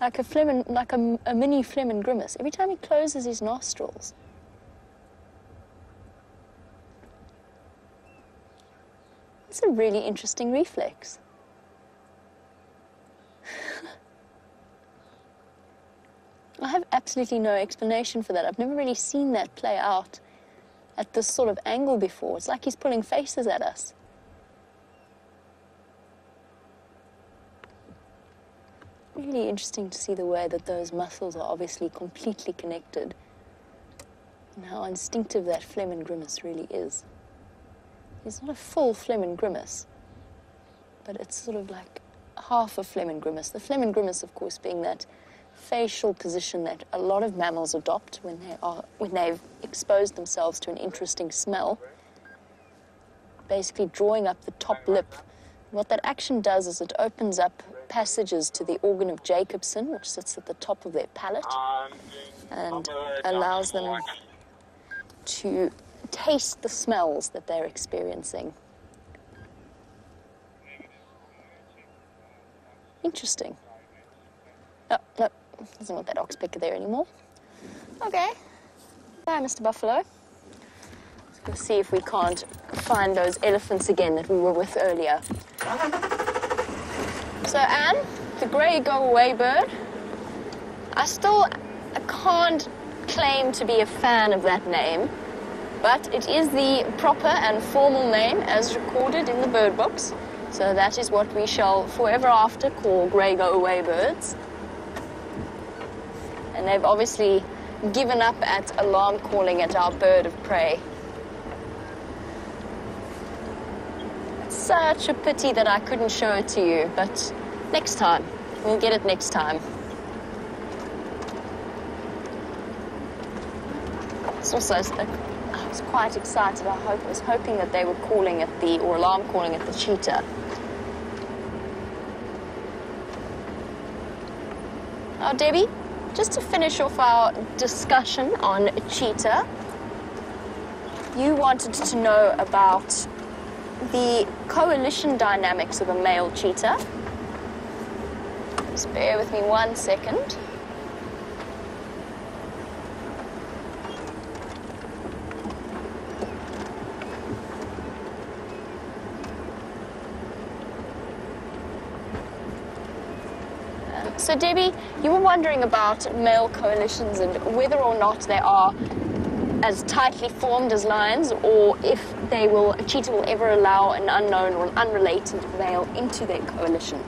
Like a Flehmen, like a, a mini Flehmen grimace. Every time he closes his nostrils. It's a really interesting reflex. I have absolutely no explanation for that. I've never really seen that play out at this sort of angle before. It's like he's pulling faces at us. Really interesting to see the way that those muscles are obviously completely connected and how instinctive that and grimace really is. It's not a full and grimace, but it's sort of like half a Flehmen grimace. The Flehmen grimace, of course, being that facial position that a lot of mammals adopt when they are when they've exposed themselves to an interesting smell. Basically drawing up the top lip. What that action does is it opens up passages to the organ of Jacobson, which sits at the top of their palate, and allows them to taste the smells that they're experiencing. Interesting. Oh, no, doesn't want that ox oxpecker there anymore. Okay. Bye, Mr. Buffalo. Let's go see if we can't find those elephants again that we were with earlier. So, Anne, the grey go-away bird, I still I can't claim to be a fan of that name, but it is the proper and formal name as recorded in the bird books. So that is what we shall forever after call grey go-away birds and they've obviously given up at alarm calling at our bird of prey. Such a pity that I couldn't show it to you, but next time. We'll get it next time. It's also, I was quite excited. I hope, was hoping that they were calling at the, or alarm calling at the cheetah. Oh, Debbie, just to finish off our discussion on cheetah, you wanted to know about the coalition dynamics of a male cheetah. Just bear with me one second. So, Debbie, you were wondering about male coalitions and whether or not they are as tightly formed as lions or if they will, a cheetah will ever allow an unknown or an unrelated male into their coalition.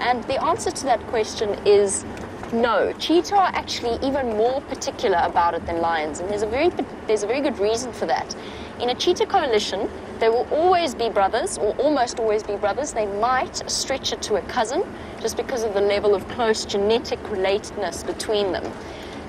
And the answer to that question is no. Cheetah are actually even more particular about it than lions, and there's a very, there's a very good reason for that. In a cheetah coalition, there will always be brothers, or almost always be brothers. They might stretch it to a cousin just because of the level of close genetic relatedness between them.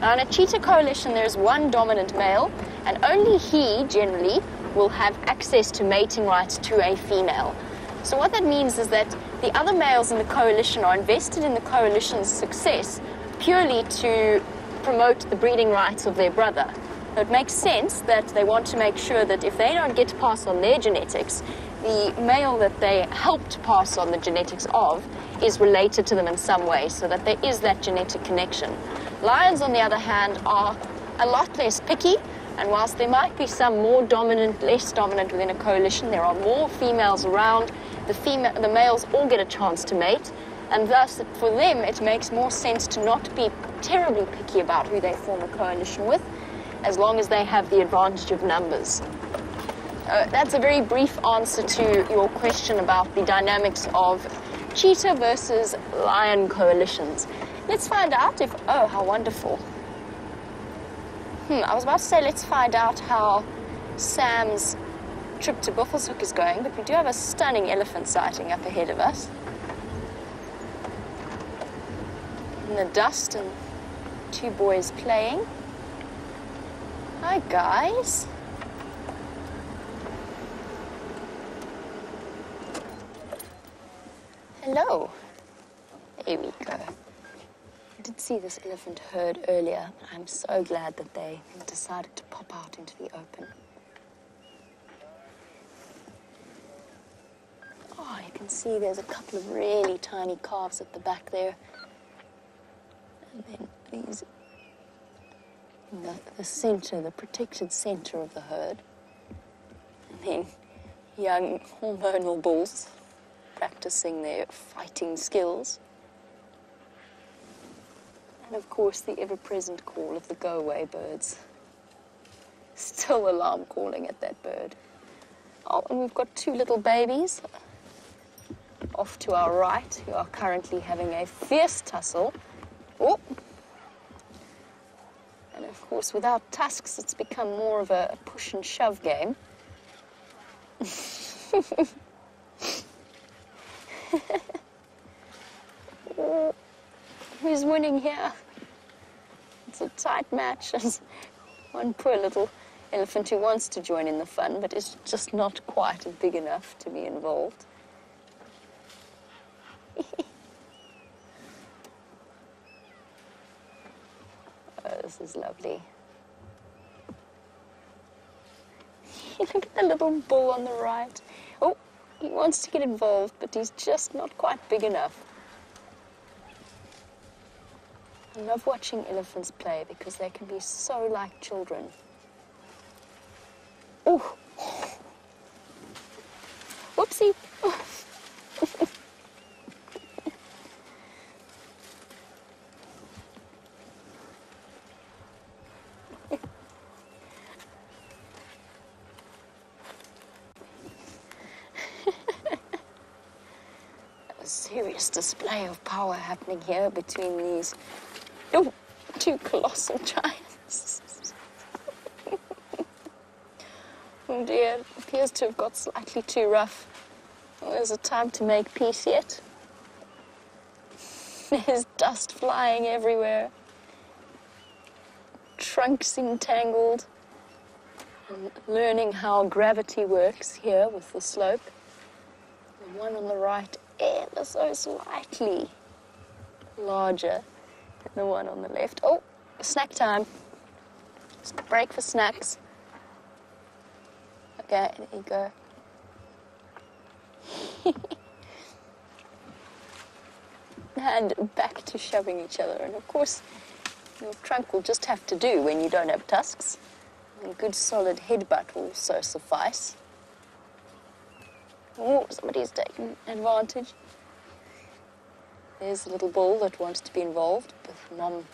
Now, in a cheetah coalition, there is one dominant male, and only he generally will have access to mating rights to a female. So, what that means is that the other males in the coalition are invested in the coalition's success purely to promote the breeding rights of their brother. So it makes sense that they want to make sure that if they don't get to pass on their genetics, the male that they helped pass on the genetics of is related to them in some way, so that there is that genetic connection. Lions, on the other hand, are a lot less picky, and whilst there might be some more dominant, less dominant within a coalition, there are more females around. The, female, the males all get a chance to mate, and thus, for them, it makes more sense to not be terribly picky about who they form a coalition with as long as they have the advantage of numbers. Uh, that's a very brief answer to your question about the dynamics of cheetah versus lion coalitions. Let's find out if, oh, how wonderful. Hmm, I was about to say let's find out how Sam's trip to Buffelshoek is going, but we do have a stunning elephant sighting up ahead of us. In the dust and two boys playing. Hi, guys. Hello. There we go. I did see this elephant herd earlier. I'm so glad that they decided to pop out into the open. Oh, you can see there's a couple of really tiny calves at the back there. And then these the, the center, the protected center of the herd. And then young hormonal bulls practicing their fighting skills. And of course, the ever present call of the go away birds. Still alarm calling at that bird. Oh, and we've got two little babies off to our right who are currently having a fierce tussle. Oh! And of course, without tusks, it's become more of a push and shove game. [laughs] Who's winning here? It's a tight match. There's [laughs] one poor little elephant who wants to join in the fun, but is just not quite big enough to be involved. [laughs] oh, this is lovely. [laughs] Look at the little bull on the right. Oh, he wants to get involved, but he's just not quite big enough. I love watching elephants play because they can be so like children. Oh, [laughs] whoopsie. [laughs] A serious display of power happening here between these oh, two colossal giants. [laughs] oh dear, it appears to have got slightly too rough. Is it time to make peace yet? [laughs] There's dust flying everywhere, trunks entangled, and learning how gravity works here with the slope. The one on the right ever so slightly larger than the one on the left. Oh, snack time. Just break for snacks. Okay, there you go. and back to shoving each other. And of course, your trunk will just have to do when you don't have tusks. A good solid headbutt will also suffice. Oh, somebody's taken advantage. There's a little bull that wants to be involved, but mom.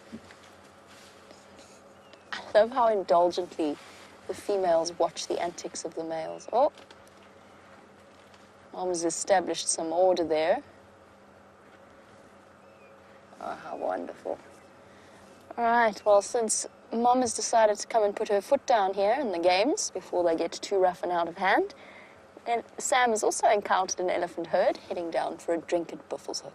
I love how indulgently the females watch the antics of the males. Oh, mom's established some order there. Oh, how wonderful. All right, well, since mom has decided to come and put her foot down here in the games before they get too rough and out of hand, and Sam has also encountered an elephant herd heading down for a drink at Buffelshoek.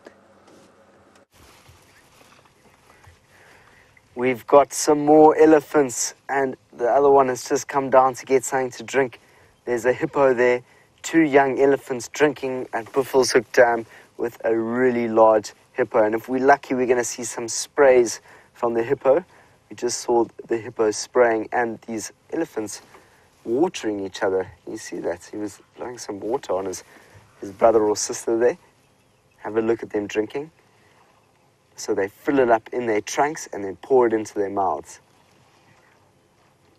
We've got some more elephants, and the other one has just come down to get something to drink. There's a hippo there, two young elephants drinking at Buffelshoek Dam with a really large hippo. And if we're lucky, we're going to see some sprays from the hippo. We just saw the hippo spraying and these elephants watering each other. You see that? He was blowing some water on his, his brother or sister there. Have a look at them drinking. So they fill it up in their trunks and then pour it into their mouths.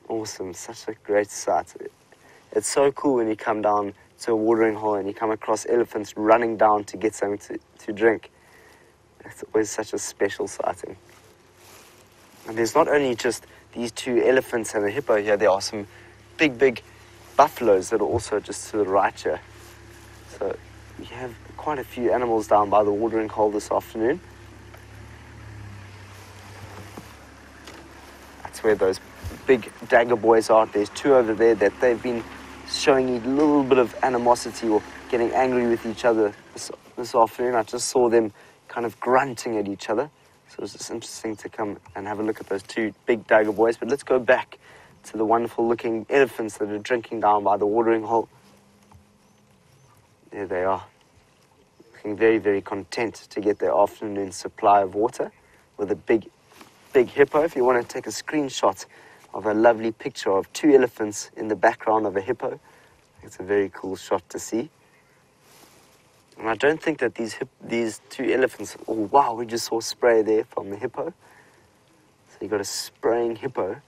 Awesome, such a great sight. It's so cool when you come down to a watering hole and you come across elephants running down to get something to, to drink. It's always such a special sighting. And there's not only just these two elephants and a hippo here, there are some big, big buffaloes that are also just to the right here. So we have quite a few animals down by the watering hole this afternoon. That's where those big dagger boys are. There's two over there that they've been showing a little bit of animosity or getting angry with each other this, this afternoon. I just saw them kind of grunting at each other. So it's just interesting to come and have a look at those two big dagger boys. But let's go back to the wonderful looking elephants that are drinking down by the watering hole. There they are, looking very, very content to get their afternoon supply of water with a big, big hippo. If you want to take a screenshot of a lovely picture of two elephants in the background of a hippo, it's a very cool shot to see. And I don't think that these hip, these two elephants. Oh wow, we just saw spray there from the hippo. So you got a spraying hippo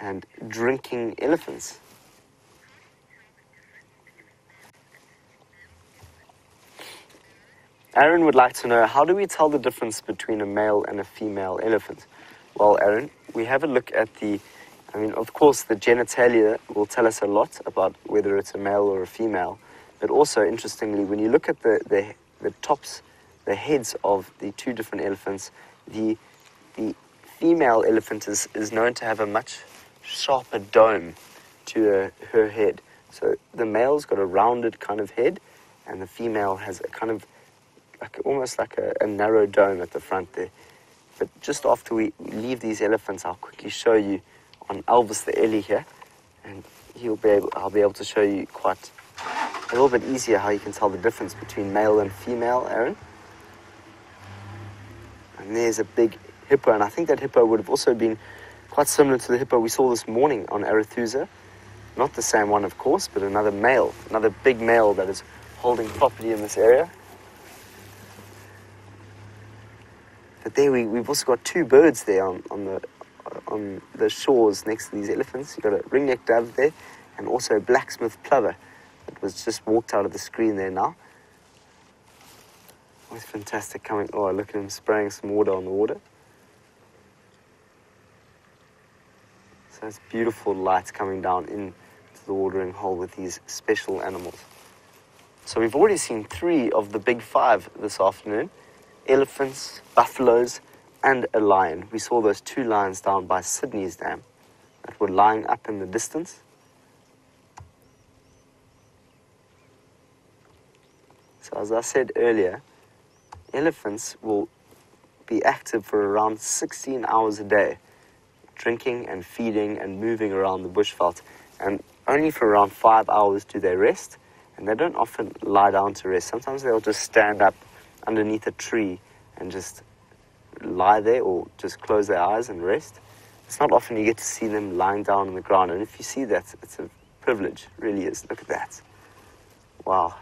and drinking elephants. Aaron would like to know how do we tell the difference between a male and a female elephant? Well, Aaron, we have a look at the, I mean, of course, the genitalia will tell us a lot about whether it's a male or a female, but also interestingly, when you look at the, the, the tops, the heads of the two different elephants, the, the female elephant is, is known to have a much sharper dome to her, her head. So the male's got a rounded kind of head, and the female has a kind of like almost like a, a narrow dome at the front there. But just after we leave these elephants, I'll quickly show you on Elvis the Ellie here, and he'll be able, I'll be able to show you quite a little bit easier how you can tell the difference between male and female, Aaron. And there's a big hippo, and I think that hippo would have also been quite similar to the hippo we saw this morning on Arathusa. Not the same one, of course, but another male, another big male that is holding property in this area. But there we, we've also got two birds there on, on the on the shores next to these elephants. You've got a ringneck dove there and also a blacksmith plover that was just walked out of the screen there now. It's fantastic coming. Oh, look at him spraying some water on the water. So it's beautiful lights coming down into the watering hole with these special animals. So we've already seen three of the big five this afternoon elephants, buffaloes, and a lion. We saw those two lions down by Sydney's Dam that were lying up in the distance. So, as I said earlier, elephants will be active for around 16 hours a day, drinking and feeding and moving around the bushveld. And only for around five hours do they rest, and they don't often lie down to rest. Sometimes they'll just stand up underneath a tree and just lie there or just close their eyes and rest. It's not often you get to see them lying down on the ground, and if you see that, it's a privilege, really is. Look at that. Wow.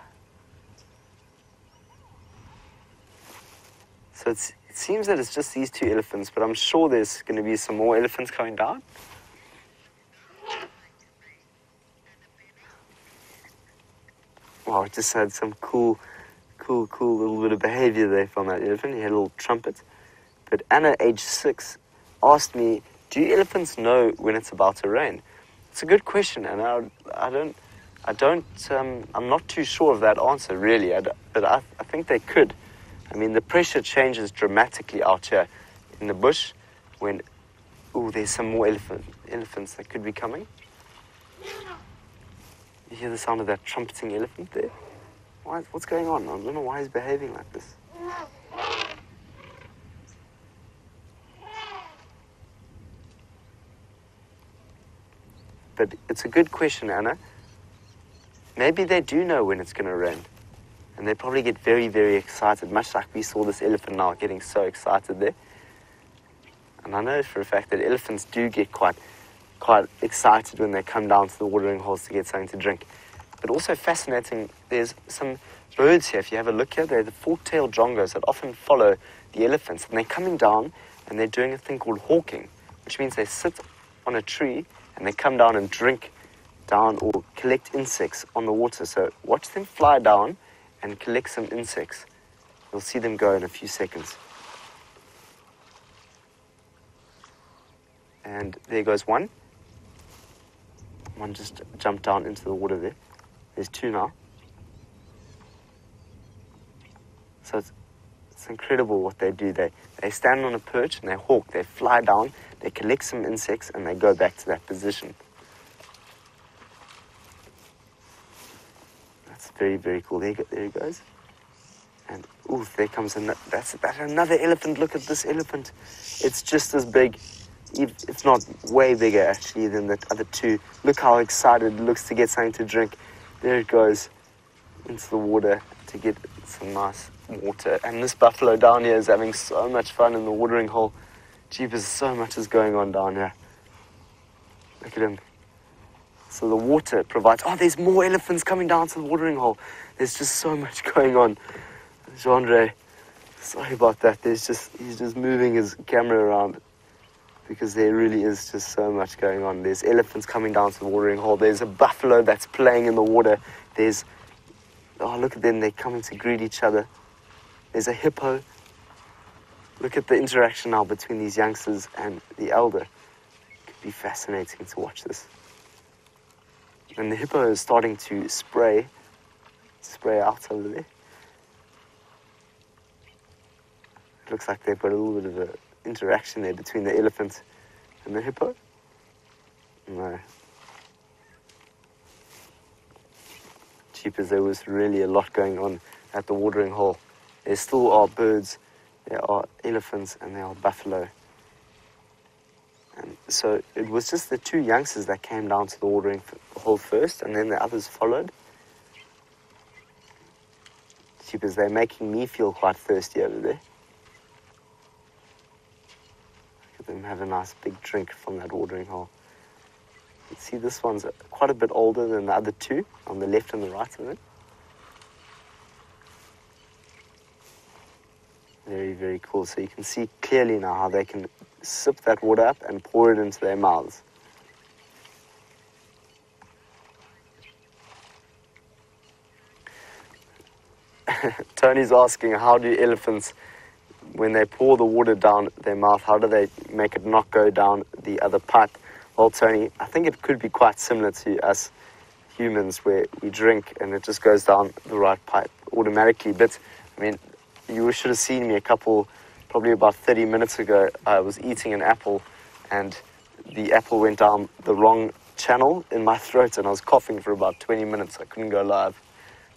So it seems that it's just these two elephants, but I'm sure there's going to be some more elephants coming down. Wow, it just had some cool cool, cool little bit of behavior there from that elephant. He had a little trumpet. But Anna, age six, asked me, do elephants know when it's about to rain? It's a good question, and I, I don't, I don't, um, I'm not too sure of that answer really, I but I, I think they could. I mean, the pressure changes dramatically out here in the bush when, oh, there's some more elephant, elephants that could be coming. You hear the sound of that trumpeting elephant there? Why, what's going on? I don't know why he's behaving like this. But it's a good question, Anna. Maybe they do know when it's going to rain. And they probably get very, very excited, much like we saw this elephant now getting so excited there. And I know for a fact that elephants do get quite, quite excited when they come down to the watering holes to get something to drink. But also fascinating, there's some birds here. If you have a look here, they're the fork-tailed drongos that often follow the elephants. And they're coming down and they're doing a thing called hawking, which means they sit on a tree and they come down and drink down or collect insects on the water. So watch them fly down and collect some insects. You'll see them go in a few seconds. And there goes one. One just jumped down into the water there. There's two now. So it's, it's incredible what they do. They, they stand on a perch and they hawk. They fly down, they collect some insects, and they go back to that position. Very, very cool. There, there he goes. And, ooh, there comes another, that's, that's another elephant. Look at this elephant. It's just as big, if not way bigger actually than the other two. Look how excited it looks to get something to drink. There it goes into the water to get some nice water. And this buffalo down here is having so much fun in the watering hole. Jeepers, so much is going on down here. Look at him. So the water provides. Oh, there's more elephants coming down to the watering hole. There's just so much going on. Jean sorry about that. There's just he's just moving his camera around because there really is just so much going on. There's elephants coming down to the watering hole. There's a buffalo that's playing in the water. There's oh look at them, they're coming to greet each other. There's a hippo. Look at the interaction now between these youngsters and the elder. It could be fascinating to watch this. And the hippo is starting to spray, spray out over there. It looks like they've got a little bit of an interaction there between the elephant and the hippo. No. Cheapers, there was really a lot going on at the watering hole. There still are birds, there are elephants, and there are buffalo. So it was just the two youngsters that came down to the watering hole first, and then the others followed. Cheapers, they're making me feel quite thirsty over there. Look at them have a nice big drink from that watering hole. You can see this one's quite a bit older than the other two on the left and the right of it. Very, very cool. So you can see clearly now how they can sip that water up and pour it into their mouths. [laughs] Tony's asking, how do elephants, when they pour the water down their mouth, how do they make it not go down the other pipe? Well, Tony, I think it could be quite similar to us humans where we drink and it just goes down the right pipe automatically. But, I mean, you should have seen me a couple, probably about 30 minutes ago. I was eating an apple and the apple went down the wrong channel in my [laughs] throat and I was coughing for about 20 minutes. I couldn't go live.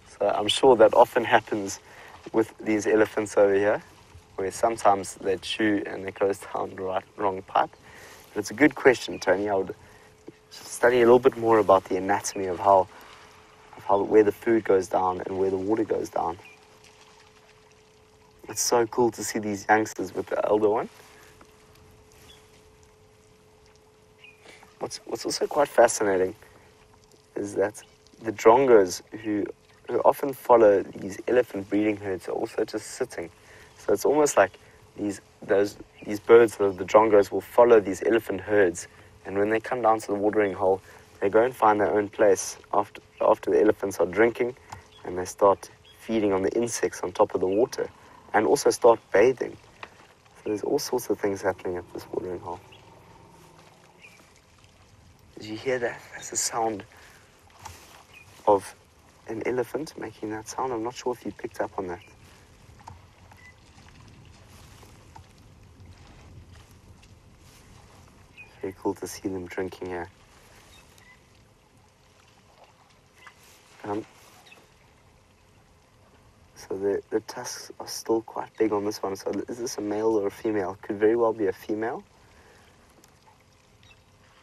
So I'm sure that often happens with these elephants over here, where sometimes they chew and they goes down the right, wrong pipe. But it's a good question, Tony. I would study a little bit more about the anatomy of how, of how where the food goes down and where the water goes down. It's so cool to see these youngsters with the elder one. What's, what's also quite fascinating is that the drongos who, who often follow these elephant breeding herds are also just sitting. So it's almost like these, those, these birds, the, the drongos, will follow these elephant herds. And when they come down to the watering hole, they go and find their own place after, after the elephants are drinking and they start feeding on the insects on top of the water and also start bathing. So there's all sorts of things happening at this watering hole. Did you hear that? That's the sound of an elephant making that sound. I'm not sure if you picked up on that. Very cool to see them drinking here. Um, so the, the tusks are still quite big on this one. So is this a male or a female? Could very well be a female.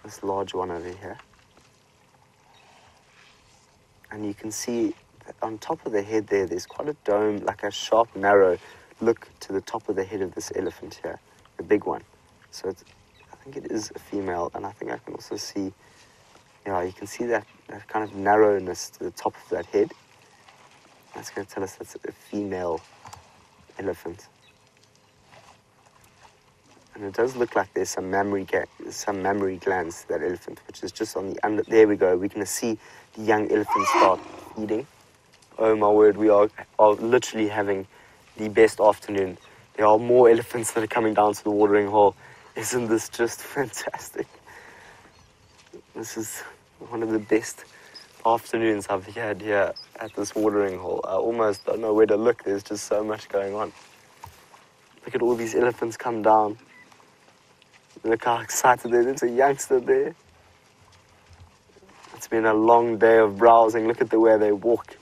This large one over here. And you can see on top of the head there, there's quite a dome, like a sharp, narrow look to the top of the head of this elephant here, the big one. So I think it is a female, and I think I can also see, yeah, you can see that, that kind of narrowness to the top of that head. That's going to tell us that's a female elephant. And it does look like there's some mammary, some mammary glands to that elephant, which is just on the under. There we go. We can see the young elephant start eating. Oh my word, we are, are literally having the best afternoon. There are more elephants that are coming down to the watering hole. Isn't this just [laughs] fantastic? This is one of the best afternoons I've had here at this watering hole. I almost don't know where to look. There's just so much going on. Look at all these elephants come down. Look how excited they are. There's a youngster there. It's been a long day of browsing. Look at the way they walk.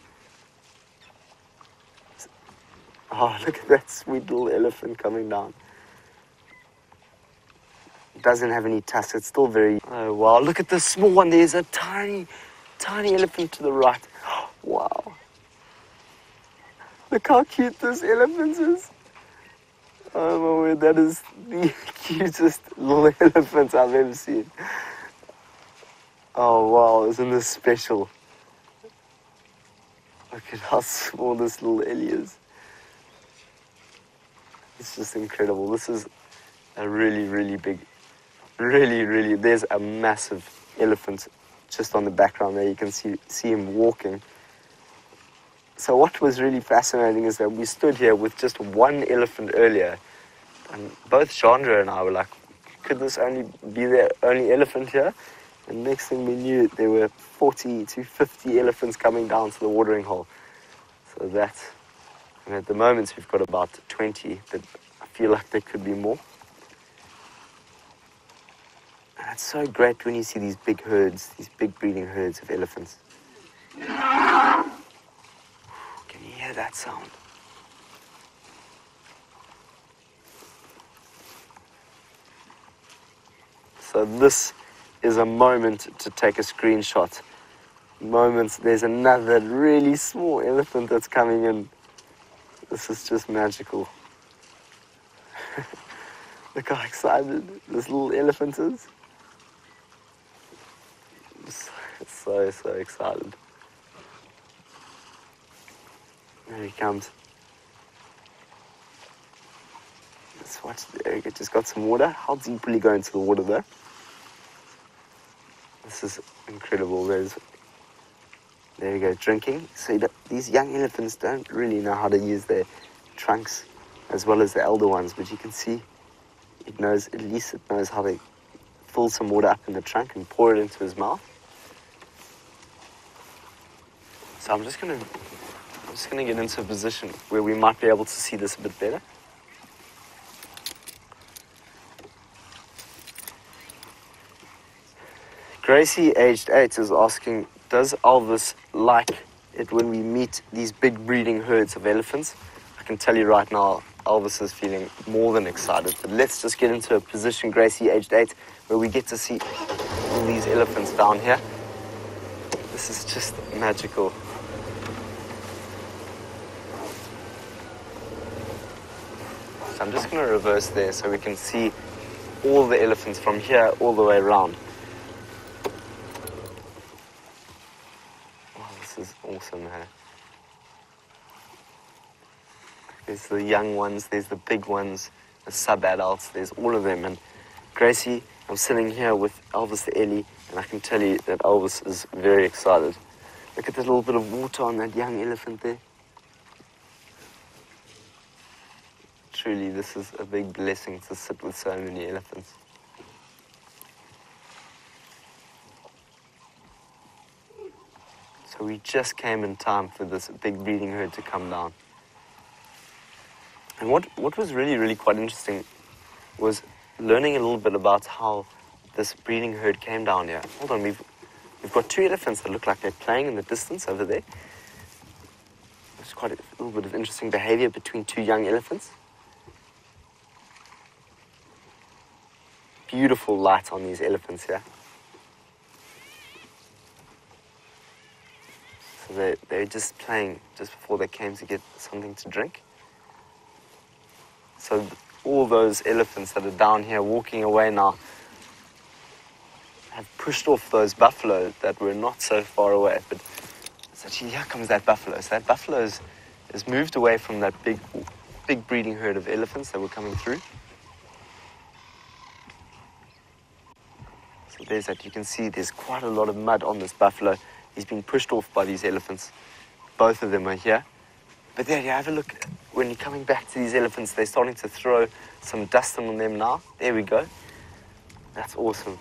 Oh, [laughs] look at that sweet little elephant coming down. It doesn't have any tusks. It's still very. Oh, wow. Look at this small one. There's a tiny, tiny elephant to the right. [gasps] Wow. Look how cute this elephant is. Oh my word, that is the [laughs] cutest little [laughs] elephant I've ever seen. Oh wow, isn't this special? Look at how small this little Ellie is. It's just incredible. This is a really, really big, really, really, there's a massive elephant just on the background there. You can see, see him walking. So what was really fascinating is that we stood here with just one elephant earlier, and both Jandre and I were like, could this only be the only elephant here? And next thing we knew, there were 40 to 50 elephants coming down to the watering hole. So that, and at the moment we've got about 20, but I feel like there could be more. And it's so great when you see these big herds, these big breeding herds of elephants. Can you hear that sound? So this is a moment to take a screenshot. Moments, there's another really small elephant that's coming in. This is just magical. [laughs] Look how excited this little elephant is. So, so excited. There he comes. Let's watch. There, he just got some water. How deep will he go into the water though? This is incredible. There's, there we go, drinking. So these young elephants don't really know how to use their trunks as well as the elder ones, but you can see it knows, at least it knows how to fill some water up in the trunk and pour it into his mouth. So I'm just gonna, I'm just gonna get into a position where we might be able to see this a bit better. Gracie, aged eight, is asking, does Elvis like it when we meet these big breeding herds of elephants? I can tell you right now, Elvis is feeling more than excited. But let's just get into a position, Gracie, aged eight, where we get to see all these elephants down here. This is just magical. So I'm just going to reverse there so we can see all the elephants from here all the way around. Wow, this is awesome, hey? There's the young ones, there's the big ones, the sub-adults, there's all of them. And Gracie, I'm sitting here with Elvis the Ellie, and I can tell you that Elvis is very excited. Look at that little bit of water on that young elephant there. Truly, this is a big blessing to sit with so many elephants. So we just came in time for this big breeding herd to come down. And what, what was really, really quite interesting was learning a little bit about how this breeding herd came down here. Hold on, we've, we've got two elephants that look like they're playing in the distance over there. There's quite a little bit of interesting behavior between two young elephants. Beautiful light on these elephants here. So they, they're just playing just before they came to get something to drink. So all those elephants that are down here walking away now have pushed off those buffalo that were not so far away. But actually here comes that buffalo. So that buffalo is moved away from that big, big breeding herd of elephants that were coming through. There's that. You can see there's quite a lot of mud on this buffalo. He's been pushed off by these elephants. Both of them are here. But there, you have a look. When you're coming back to these elephants, they're starting to throw some dust on them now. There we go. That's awesome.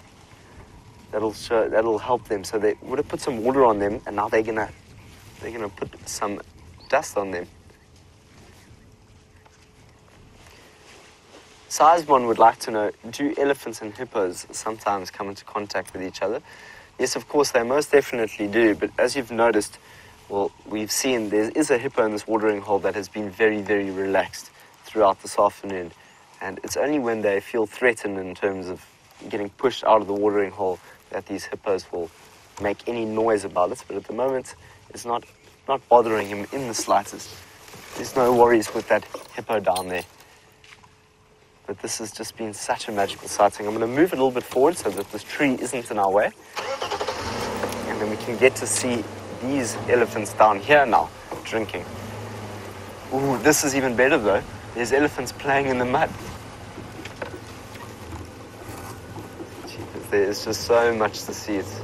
That'll show. That'll help them. So they would have put some water on them, and now they're gonna they're gonna put some dust on them. Sizemon would like to know: Do elephants and hippos sometimes come into contact with each other? Yes, of course, they most definitely do. But as you've noticed, well, we've seen there is a hippo in this watering hole that has been very, very relaxed throughout this afternoon. And it's only when they feel threatened in terms of getting pushed out of the watering hole that these hippos will make any noise about it. But at the moment, it's not, not bothering him in the slightest. There's no worries with that hippo down there. But this has just been such a magical sighting. I'm going to move a little bit forward so that this tree isn't in our way. And then we can get to see these elephants down here now drinking. Ooh, this is even better though. There's elephants playing in the mud. Jeepers, There's just so much to see. It's,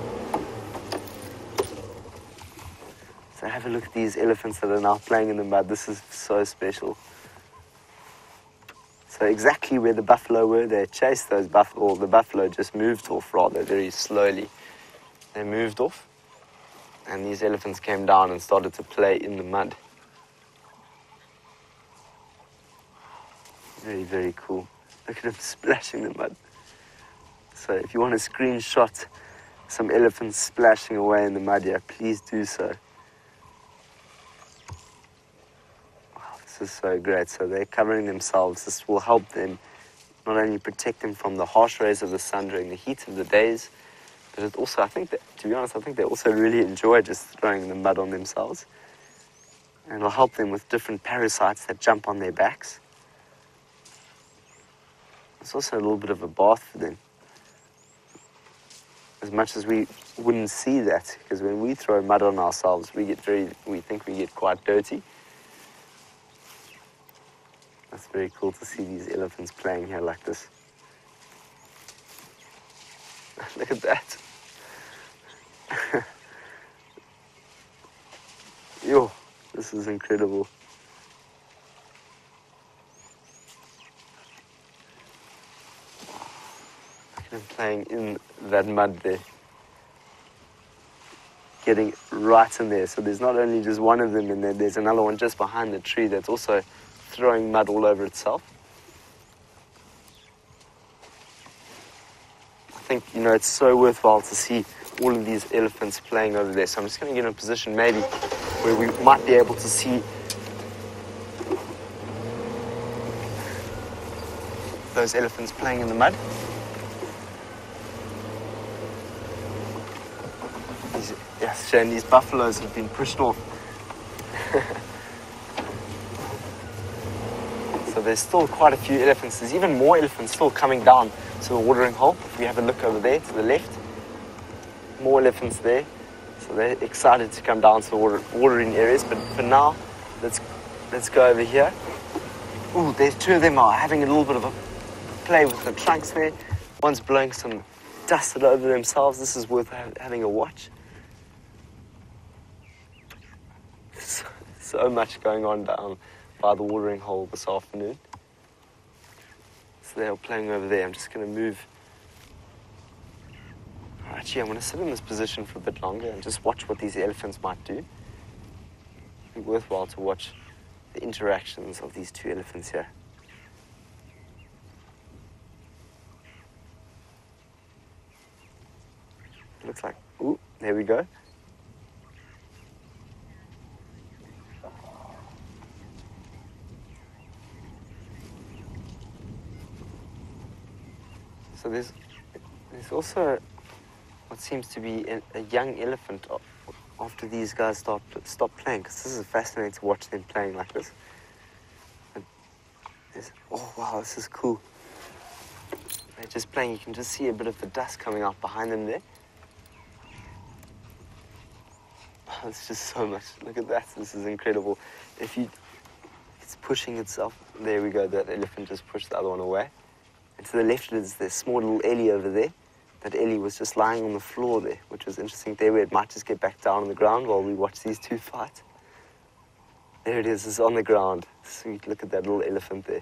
So have a look at these elephants that are now playing in the mud. This is so special. So exactly where the buffalo were, they chased those buffalo, the buffalo just moved off rather very slowly. They moved off, and these elephants came down and started to play in the mud. Very, very cool. Look at them [laughs] splashing the mud. So if you want to screenshot some elephants splashing away in the mud here, please do so. Is so great. So they're covering themselves. This will help them not only protect them from the harsh rays of the sun during the heat of the days, but it also, I think that, to be honest, I think they also really enjoy just throwing the mud on themselves. And it'll help them with different parasites that jump on their backs. It's also a little bit of a bath for them. As much as we wouldn't see that, because when we throw mud on ourselves, we get very, we think we get quite dirty. That's very cool to see these elephants playing here like this. [laughs] Look at that. [laughs] Yo, this is incredible. Him playing in that mud there. Getting right in there. So there's not only just one of them in there, there's another one just behind the tree that's also throwing mud all over itself. I think, you know, it's so worthwhile to see all of these elephants playing over there. So I'm just going to get in a position maybe where we might be able to see those elephants playing in the mud. These, yes, Shane, these buffaloes have been pushed off. [laughs] so there's still quite a few elephants. There's even more elephants still coming down to the watering hole. If we have a look over there to the left, more elephants there. So they're excited to come down to the water, watering areas. But for now, let's let's go over here. Ooh, there's two of them are having a little bit of a play with the trunks there. One's blowing some dust all over themselves. This is worth ha- having a watch. [laughs] So, so much going on down by the watering hole this afternoon. So they're playing over there. I'm just going to move. Actually, I'm going to sit in this position for a bit longer and just watch what these elephants might do. It'd be worthwhile to watch the interactions of these two elephants here. Looks like, ooh, there we go. So there's, there's also what seems to be a, a young elephant after these guys stop stop playing. Because this is fascinating to watch them playing like this. And oh wow, this is cool. They're just playing. You can just see a bit of the dust coming out behind them there. Oh, [laughs] it's just so much. Look at that. This is incredible. If you, it's pushing itself. There we go. That elephant just pushed the other one away. And to the left is this small little Ellie over there. That Ellie was just lying on the floor there, which was interesting. There we might just get back down on the ground while we watch these two fight. There it is, it's on the ground. Sweet, look at that little elephant there.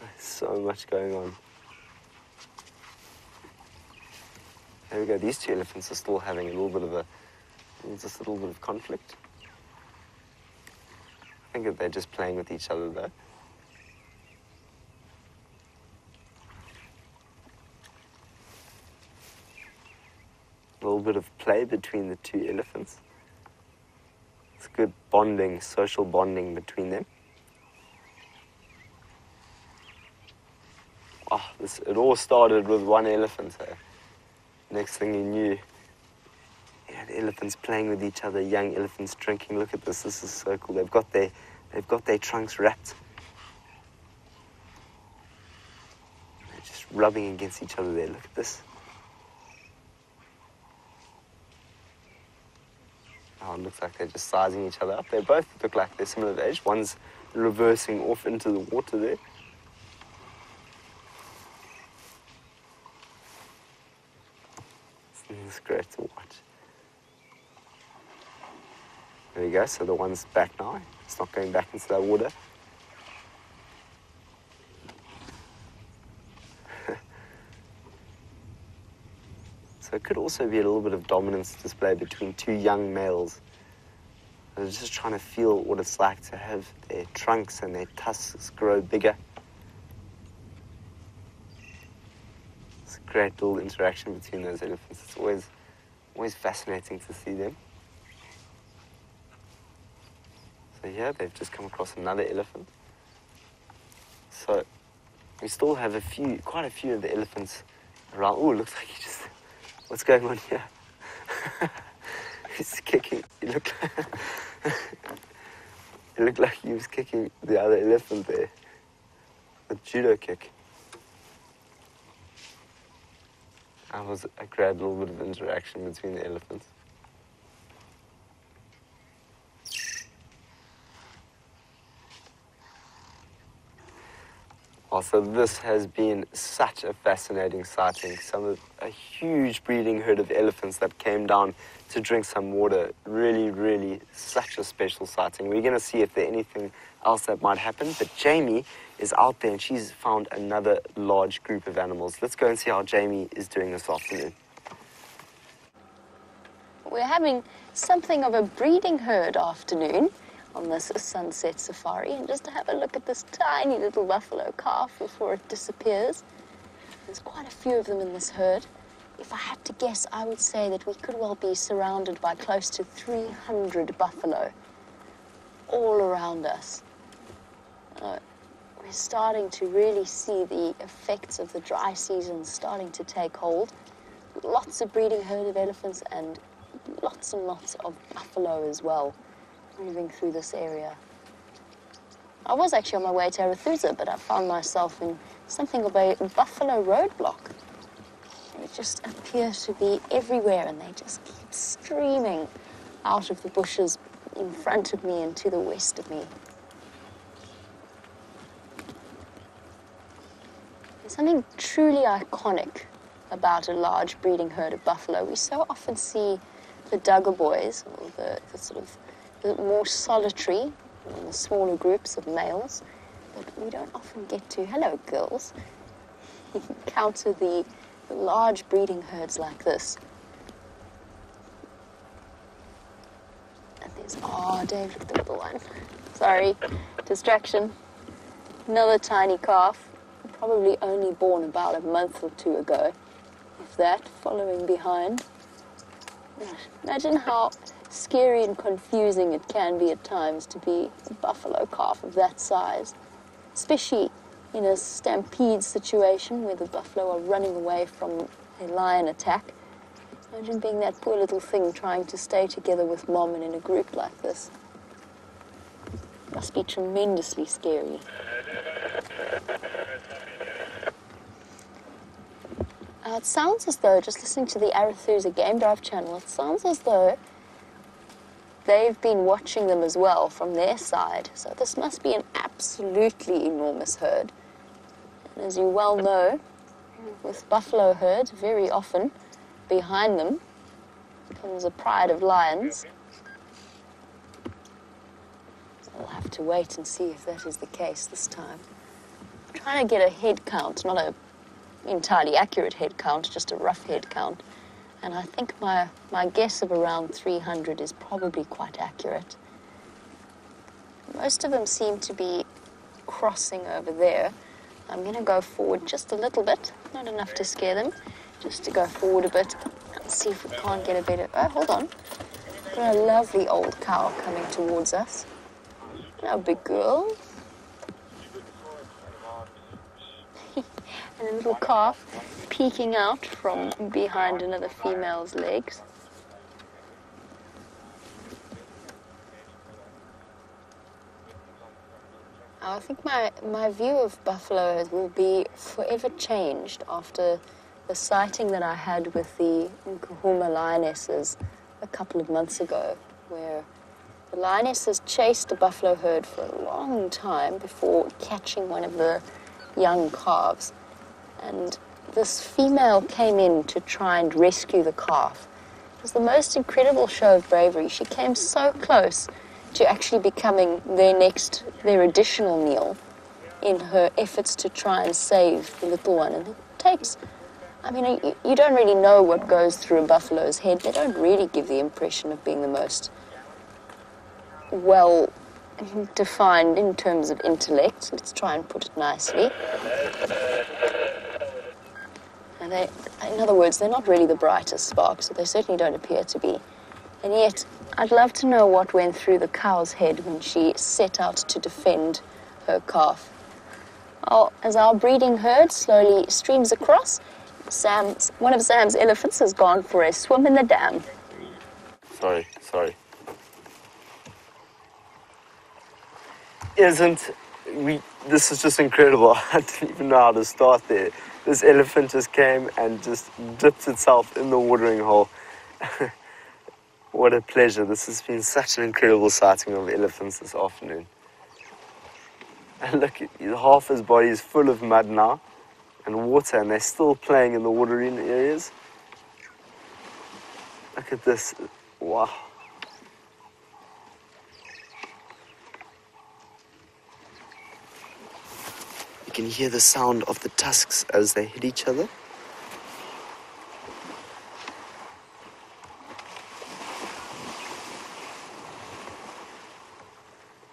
There's so much going on. There we go, these two elephants are still having a little bit of a, just a little bit of conflict. I think that they're just playing with each other though. Little bit of play between the two elephants. It's good bonding, social bonding between them. Oh, this, it all started with one elephant. So Next thing you knew, you had elephants playing with each other, young elephants drinking. Look at this, this is so cool. They've got their, they've got their trunks wrapped. They're just rubbing against each other there. Look at this. Oh, it looks like they're just sizing each other up. They both look like they're similar age. One's reversing off into the water there. It's great to watch. There you go. So the one's back now. It's not going back into that water. It could also be a little bit of dominance display between two young males. They're just trying to feel what it's like to have their trunks and their tusks grow bigger. It's a great little interaction between those elephants. It's always, always fascinating to see them. So yeah, they've just come across another elephant. So we still have a few, quite a few of the elephants around. Oh, looks like he just, what's going on here? [laughs] He's kicking. He looked, [laughs] he looked like he was kicking the other elephant there. A judo kick. I was a great little bit of interaction between the elephants. Also, this has been such a fascinating sighting. Some of a huge breeding herd of elephants that came down to drink some water. Really, really, such a special sighting. We're going to see if there's anything else that might happen. But Jamie is out there and she's found another large group of animals. Let's go and see how Jamie is doing this afternoon. We're having something of a breeding herd afternoon on this sunset safari and just to have a look at this tiny little buffalo calf before it disappears. There's quite a few of them in this herd. If I had to guess, I would say that we could well be surrounded by close to 300 buffalo all around us. Uh, we're starting to really see the effects of the dry season starting to take hold. Lots of breeding herd of elephants and lots and lots of buffalo as well moving through this area. I was actually on my way to Arathusa, but I found myself in something of a buffalo roadblock. They just appear to be everywhere and they just keep streaming out of the bushes in front of me and to the west of me. There's something truly iconic about a large breeding herd of buffalo. We so often see the dagga boys, or the, the sort of more solitary, in the smaller groups of males, but we don't often get to, hello girls, [laughs] encounter the, large breeding herds like this. And there's, oh, Dave, look at the little one. Sorry, distraction. Another tiny calf, probably only born about a month or two ago, if that, following behind. Imagine how scary and confusing it can be at times to be a buffalo calf of that size, especially in a stampede situation where the buffalo are running away from a lion attack. Imagine being that poor little thing trying to stay together with mom and in a group like this. Must be tremendously scary. Uh, it sounds as though, just listening to the Arathusa Game Drive channel, it sounds as though they've been watching them as well from their side. So this must be an absolutely enormous herd. And as you well know, with buffalo herds, very often behind them comes a pride of lions. So we'll have to wait and see if that is the case this time. I'm trying to get a head count, not a entirely accurate head count, just a rough head count. And I think my, my guess of around 300 is probably quite accurate. Most of them seem to be crossing over there. I'm going to go forward just a little bit, not enough to scare them, just to go forward a bit and see if we can't get a better. Oh, hold on. Got a lovely old cow coming towards us. Hello, big girl. and a little calf peeking out from behind another female's legs. I think my, my view of buffalo will be forever changed after the sighting that I had with the Nkuhuma lionesses a couple of months ago, where the lionesses chased the buffalo herd for a long time before catching one of the young calves. And this female came in to try and rescue the calf. It was the most incredible show of bravery. She came so close to actually becoming their next, their additional meal in her efforts to try and save the little one. And it takes, I mean, you, don't really know what goes through a buffalo's head. They don't really give the impression of being the most well defined in terms of intellect. Let's try and put it nicely. And they, in other words, they're not really the brightest sparks, so they certainly don't appear to be. And yet, I'd love to know what went through the cow's head when she set out to defend her calf. Oh, as our breeding herd slowly streams across, Sam's, one of Sam's elephants has gone for a swim in the dam. Sorry, sorry. Isn't we? This is just incredible. [laughs] I didn't even know how to start there. This elephant just came and just dipped itself in the watering hole. [laughs] what a pleasure! This has been such an incredible sighting of elephants this afternoon. And look, half his body is full of mud now and water, and they're still playing in the watering areas. Look at this. Wow. Can hear the sound of the tusks as they hit each other.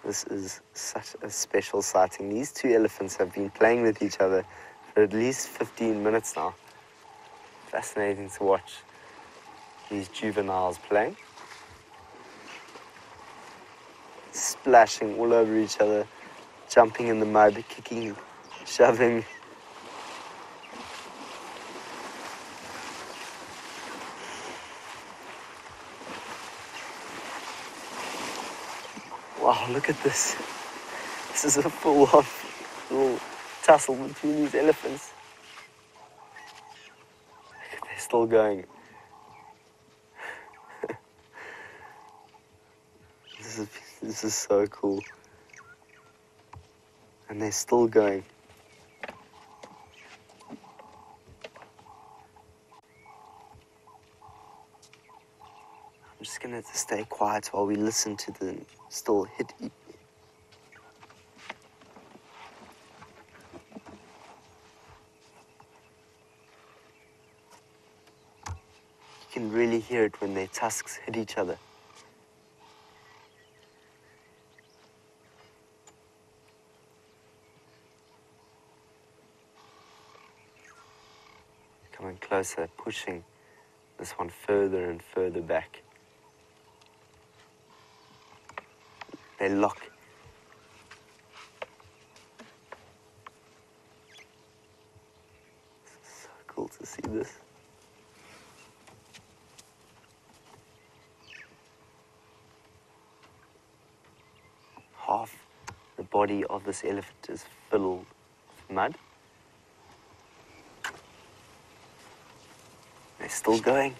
This is such a special sighting. These two elephants have been playing with each other for at least 15 minutes now. Fascinating to watch these juveniles playing. Splashing all over each other, jumping in the mud, kicking, shoving. Wow, look at this. This is a full on little tussle between these elephants. They're still going. [laughs] this, is, this is so cool. And they're still going. Gonna stay quiet while we listen to them still hit You can really hear it when their tusks hit each other. Coming closer, pushing this one further and further back. They lock. So cool to see this. Half the body of this elephant is filled with mud. They're still going.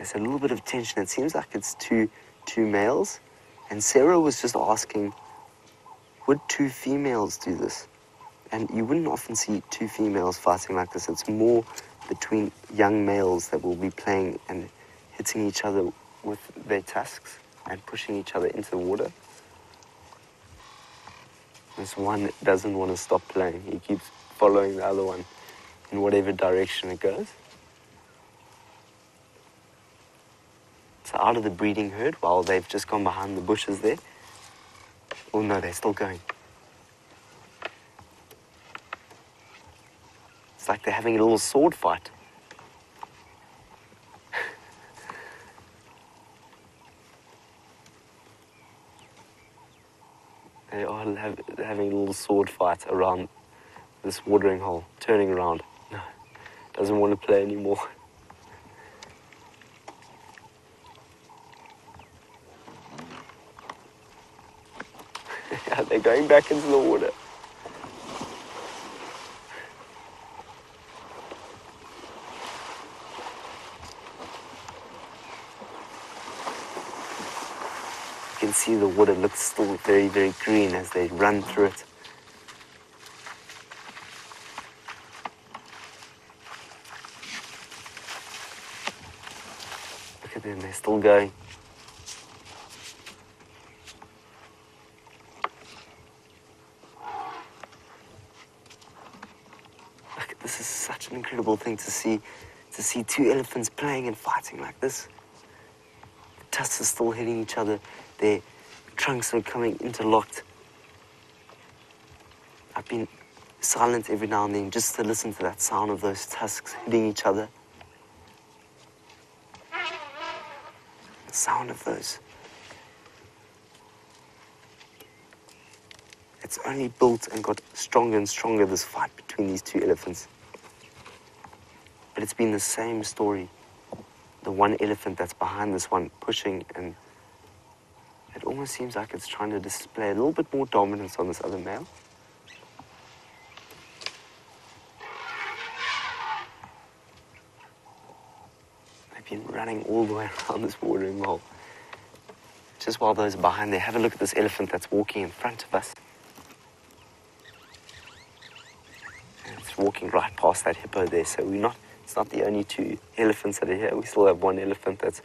There's a little bit of tension. It seems like it's two two males. And Sarah was just asking, would two females do this? And you wouldn't often see two females fighting like this. It's more between young males that will be playing and hitting each other with their tusks and pushing each other into the water. This one doesn't want to stop playing. He keeps following the other one in whatever direction it goes. Out of the breeding herd while they've just gone behind the bushes there. Oh no, they're still going. It's like they're having a little sword fight. [laughs] they are have, having a little sword fight around this watering hole, turning around. No, doesn't want to play anymore. [laughs] Going back into the water. You can see the water looks still very, very green as they run through it. Look at them, they're still going. Incredible thing to see, to see two elephants playing and fighting like this. The tusks are still hitting each other. Their trunks are coming interlocked. I've been silent every now and then just to listen to that sound of those tusks hitting each other. The sound of those. It's only built and got stronger and stronger, this fight between these two elephants. But it's been the same story. The one elephant that's behind this one pushing, and it almost seems like it's trying to display a little bit more dominance on this other male. They've been running all the way around this watering hole. Just while those behind there, have a look at this elephant that's walking in front of us. And it's walking right past that hippo there, so we're not, it's not the only two elephants that are here. We still have one elephant that's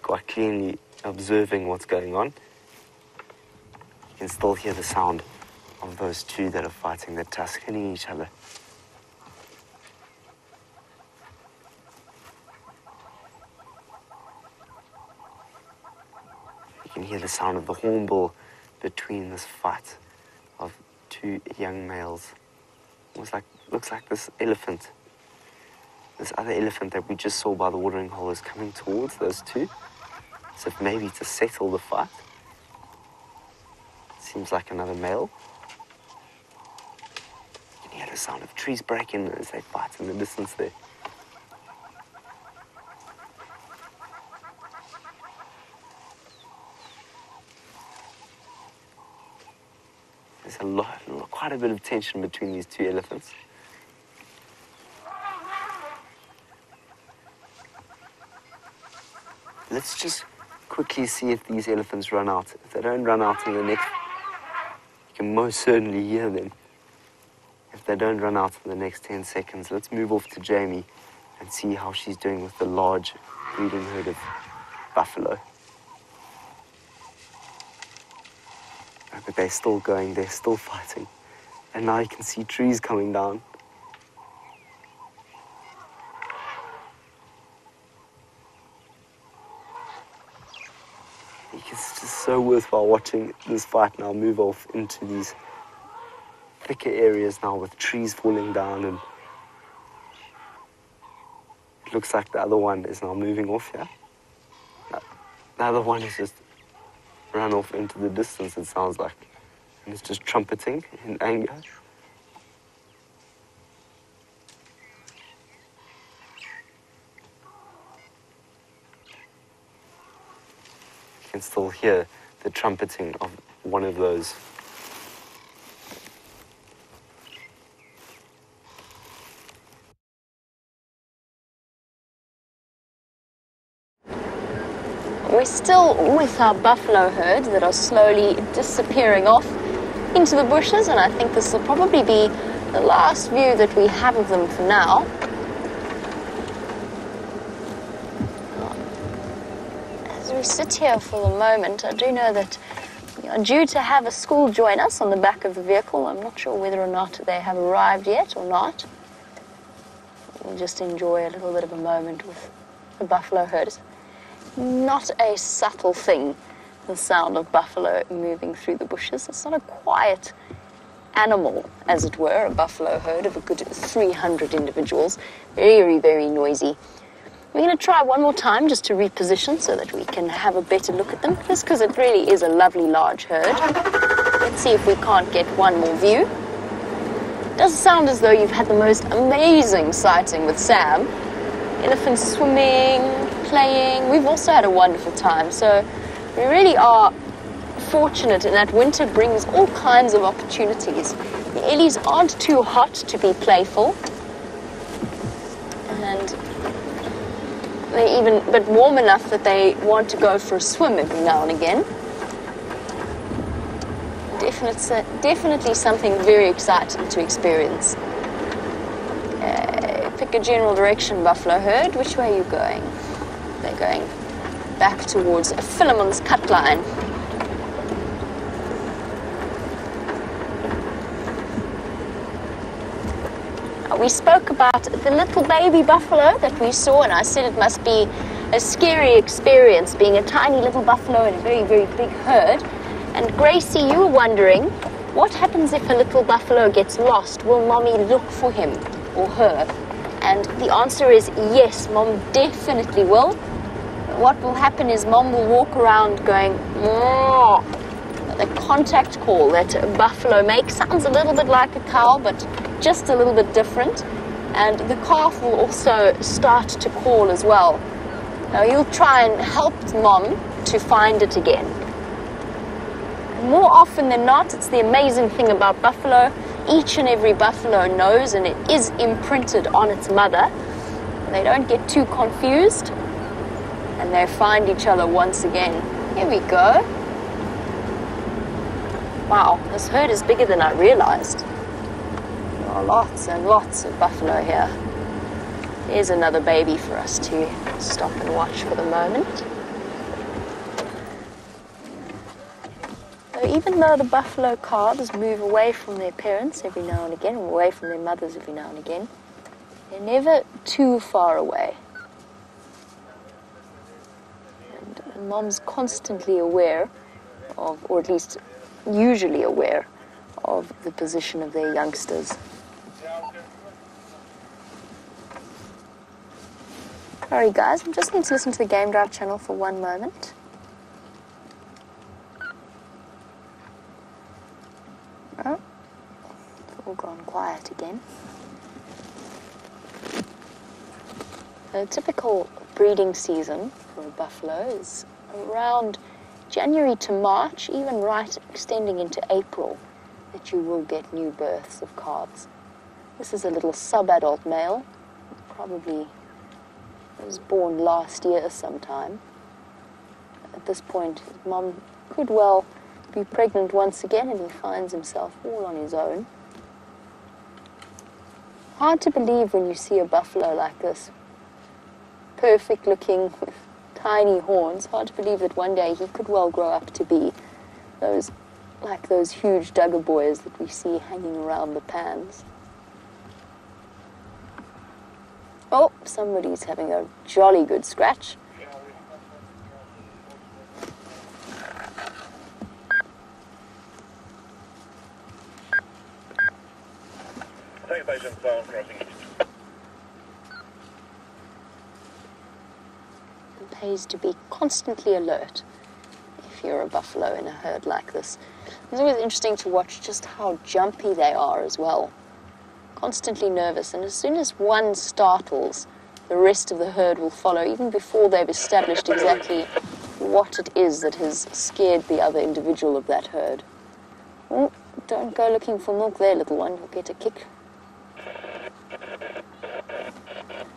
quite clearly observing what's going on. You can still hear the sound of those two that are fighting, the tusks hitting each other. You can hear the sound of the hornbill between this fight of two young males. Almost like looks like this elephant. This other elephant that we just saw by the watering hole is coming towards those two. As if maybe to settle the fight. Seems like another male. You can hear the sound of trees breaking as they fight in the distance there. There's a lot, quite a bit of tension between these two elephants. Let's just quickly see if these elephants run out. If they don't run out in the next, you can most certainly hear them. If they don't run out in the next 10 seconds, let's move off to Jamie and see how she's doing with the large breeding herd of buffalo. But they're still going, they're still fighting. And now you can see trees coming down. It's just so worthwhile watching this fight now move off into these thicker areas now with trees falling down and it looks like the other one is now moving off here. Uh, The other one is just run off into the distance, it sounds like. And it's just trumpeting in anger. Can still hear the trumpeting of one of those. We're still with our buffalo herds that are slowly disappearing off into the bushes, and I think this will probably be the last view that we have of them for now. We sit here for the moment, I do know that are due to have a school join us on the back of the vehicle. I'm not sure whether or not they have arrived yet or not. We'll just enjoy a little bit of a moment with the buffalo herd not a subtle thing, the sound of buffalo moving through the bushes. It's not a quiet animal, as it were, a buffalo herd of a good 300 individuals. Very, very noisy. We're going to try one more time just to reposition so that we can have a better look at them, just because it really is a lovely large herd. Let's see if we can't get one more view. It does sound as though you've had the most amazing sighting with Sam. Elephants swimming, playing. We've also had a wonderful time. So we really are fortunate in that winter brings all kinds of opportunities. The Ellies aren't too hot to be playful. And they even, but warm enough that they want to go for a swim every now and again. Definitely, definitely something very exciting to experience. Uh, pick a general direction, buffalo herd. Which way are you going? They're going back towards Philemon's cut line. We spoke about the little baby buffalo that we saw, and I said it must be a scary experience being a tiny little buffalo in a very, very big herd. And Gracie, you were wondering what happens if a little buffalo gets lost? Will mommy look for him or her? And the answer is yes, mom definitely will. What will happen is mom will walk around going, "Moo." The contact call that buffalo makes sounds a little bit like a cow, but just a little bit different. And the calf will also start to call as well. Now you'll try and help mom to find it again. More often than not, it's the amazing thing about buffalo. Each and every buffalo knows and it is imprinted on its mother. They don't get too confused and they find each other once again. Here we go. Wow, this herd is bigger than I realized. There are lots and lots of buffalo here. Here's another baby for us to stop and watch for the moment. So even though the buffalo calves move away from their parents every now and again, away from their mothers every now and again, they're never too far away. And mom's constantly aware of, or at least usually aware of the position of their youngsters. Sorry guys, I'm just going to listen to the Game Drive channel for one moment. Oh, it's all gone quiet again. A typical breeding season for a buffalo is around January to March, even right extending into April, that you will get new births of calves. This is a little sub-adult male, probably was born last year sometime. At this point, mom could well be pregnant once again and he finds himself all on his own. Hard to believe when you see a buffalo like this. Perfect looking, with [laughs] tiny horns. Hard to believe that one day he could well grow up to be those, like those huge dagga boys that we see hanging around the pans. Oh, somebody's having a jolly good scratch. Crossing. Pays to be constantly alert if you're a buffalo in a herd like this. It's always interesting to watch just how jumpy they are as well. Constantly nervous, and as soon as one startles, the rest of the herd will follow, even before they've established exactly what it is that has scared the other individual of that herd. Oh, don't go looking for milk there, little one. You'll get a kick.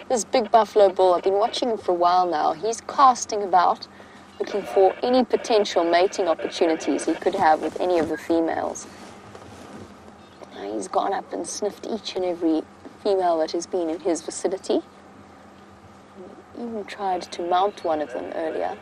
This big buffalo bull, I've been watching him for a while now. He's casting about, looking for any potential mating opportunities he could have with any of the females. Now he's gone up and sniffed each and every female that has been in his vicinity. He even tried to mount one of them earlier.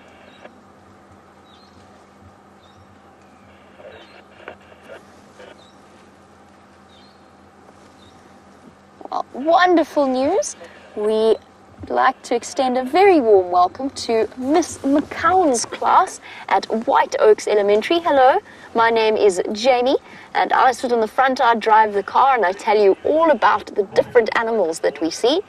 Well, wonderful news. We would like to extend a very warm welcome to Miss McCown's class at White Oaks Elementary. Hello, my name is Jamie, and I sit on the front, I drive the car, and I tell you all about the different animals that we see.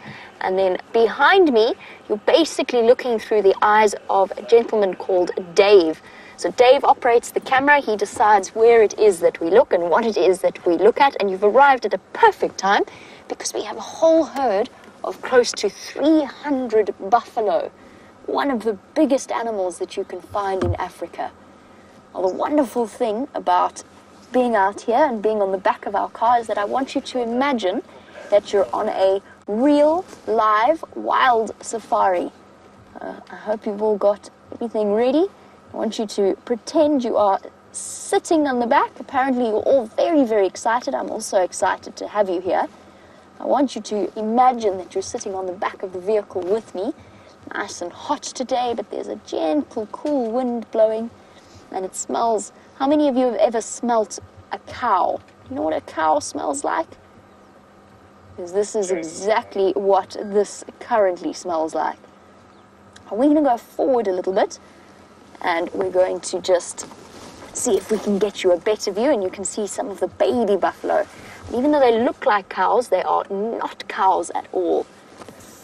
And then behind me, you're basically looking through the eyes of a gentleman called Dave. So Dave operates the camera, he decides where it is that we look and what it is that we look at, and you've arrived at a perfect time because we have a whole herd of close to 300 buffalo, one of the biggest animals that you can find in Africa. Well, the wonderful thing about being out here and being on the back of our car is that I want you to imagine that you're on a real, live, wild safari. Uh, I hope you've all got everything ready. I want you to pretend you are sitting on the back. Apparently, you're all very, very excited. I'm also excited to have you here. I want you to imagine that you're sitting on the back of the vehicle with me. Nice and hot today, but there's a gentle, cool wind blowing, and it smells. How many of you have ever smelt a cow? You know what a cow smells like? Because this is exactly what this currently smells like. We're going to go forward a little bit, and we're going to just see if we can get you a better view, and you can see some of the baby buffalo. Even though they look like cows, they are not cows at all.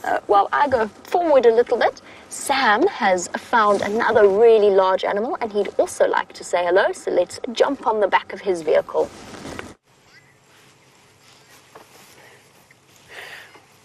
Uh, while I go forward a little bit, Sam has found another really large animal and he'd also like to say hello, so let's jump on the back of his vehicle.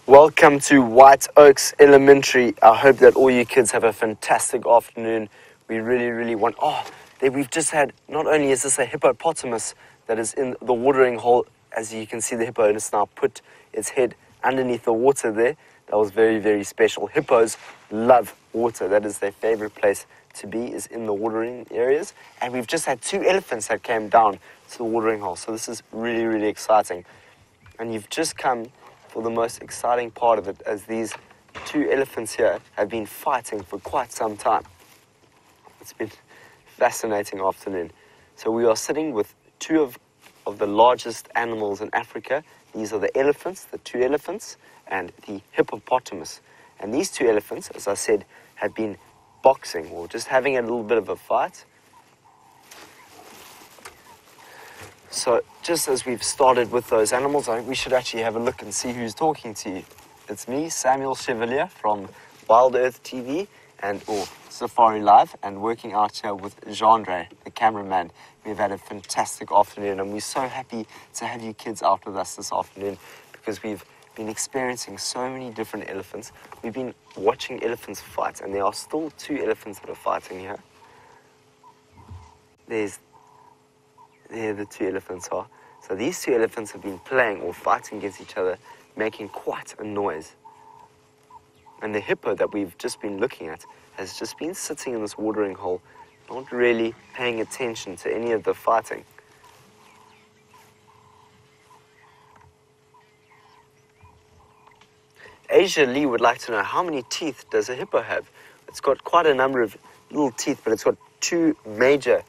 Welcome to White Oaks Elementary. I hope that all you kids have a fantastic afternoon. We really, really want. Oh, we've just had. Not only is this a hippopotamus that is in the watering hole, as you can see, the hippo has now put its head underneath the water there. That was very, very special. Hippos love water. That is their favorite place to be, is in the watering areas. And we've just had two elephants that came down to the watering hole. So this is really, really exciting. And you've just come for the most exciting part of it, as these two elephants here have been fighting for quite some time. It's been fascinating afternoon. So we are sitting with two of, of the largest animals in Africa. These are the elephants, the two elephants, and the hippopotamus. And these two elephants, as I said, have been boxing or just having a little bit of a fight. So just as we've started with those animals, I think we should actually have a look and see who's talking to you. It's me, Samuel Chevalier from Wild Earth TV and or Safari Live, and working out here with Jandre, the cameraman. We've had a fantastic afternoon, and we're so happy to have you kids out with us this afternoon because we've been experiencing so many different elephants. We've been watching elephants fight, and there are still two elephants that are fighting here. There's there the two elephants are. So these two elephants have been playing or fighting against each other, making quite a noise. And the hippo that we've just been looking at has just been sitting in this watering hole, not really paying attention to any of the fighting. Asia Lee would like to know how many teeth does a hippo have? It's got quite a number of little teeth, but it's got two major,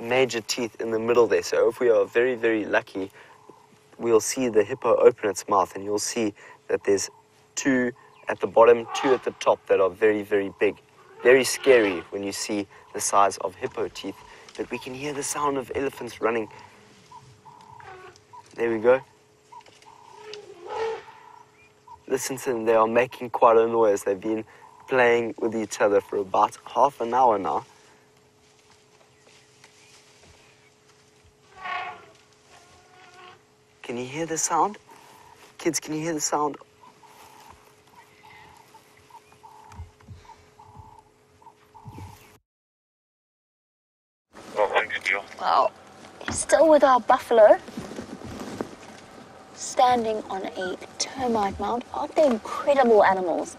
major teeth in the middle there. So if we are very, very lucky, we'll see the hippo open its mouth and you'll see that there's two at the bottom, two at the top that are very, very big. Very scary when you see the size of hippo teeth. But we can hear the sound of elephants running. There we go. Listen to them, they are making quite a noise. They've been playing with each other for about half an hour now. Can you hear the sound? Kids, can you hear the sound? Well, still with our buffalo, standing on a termite mound. Aren't they incredible animals?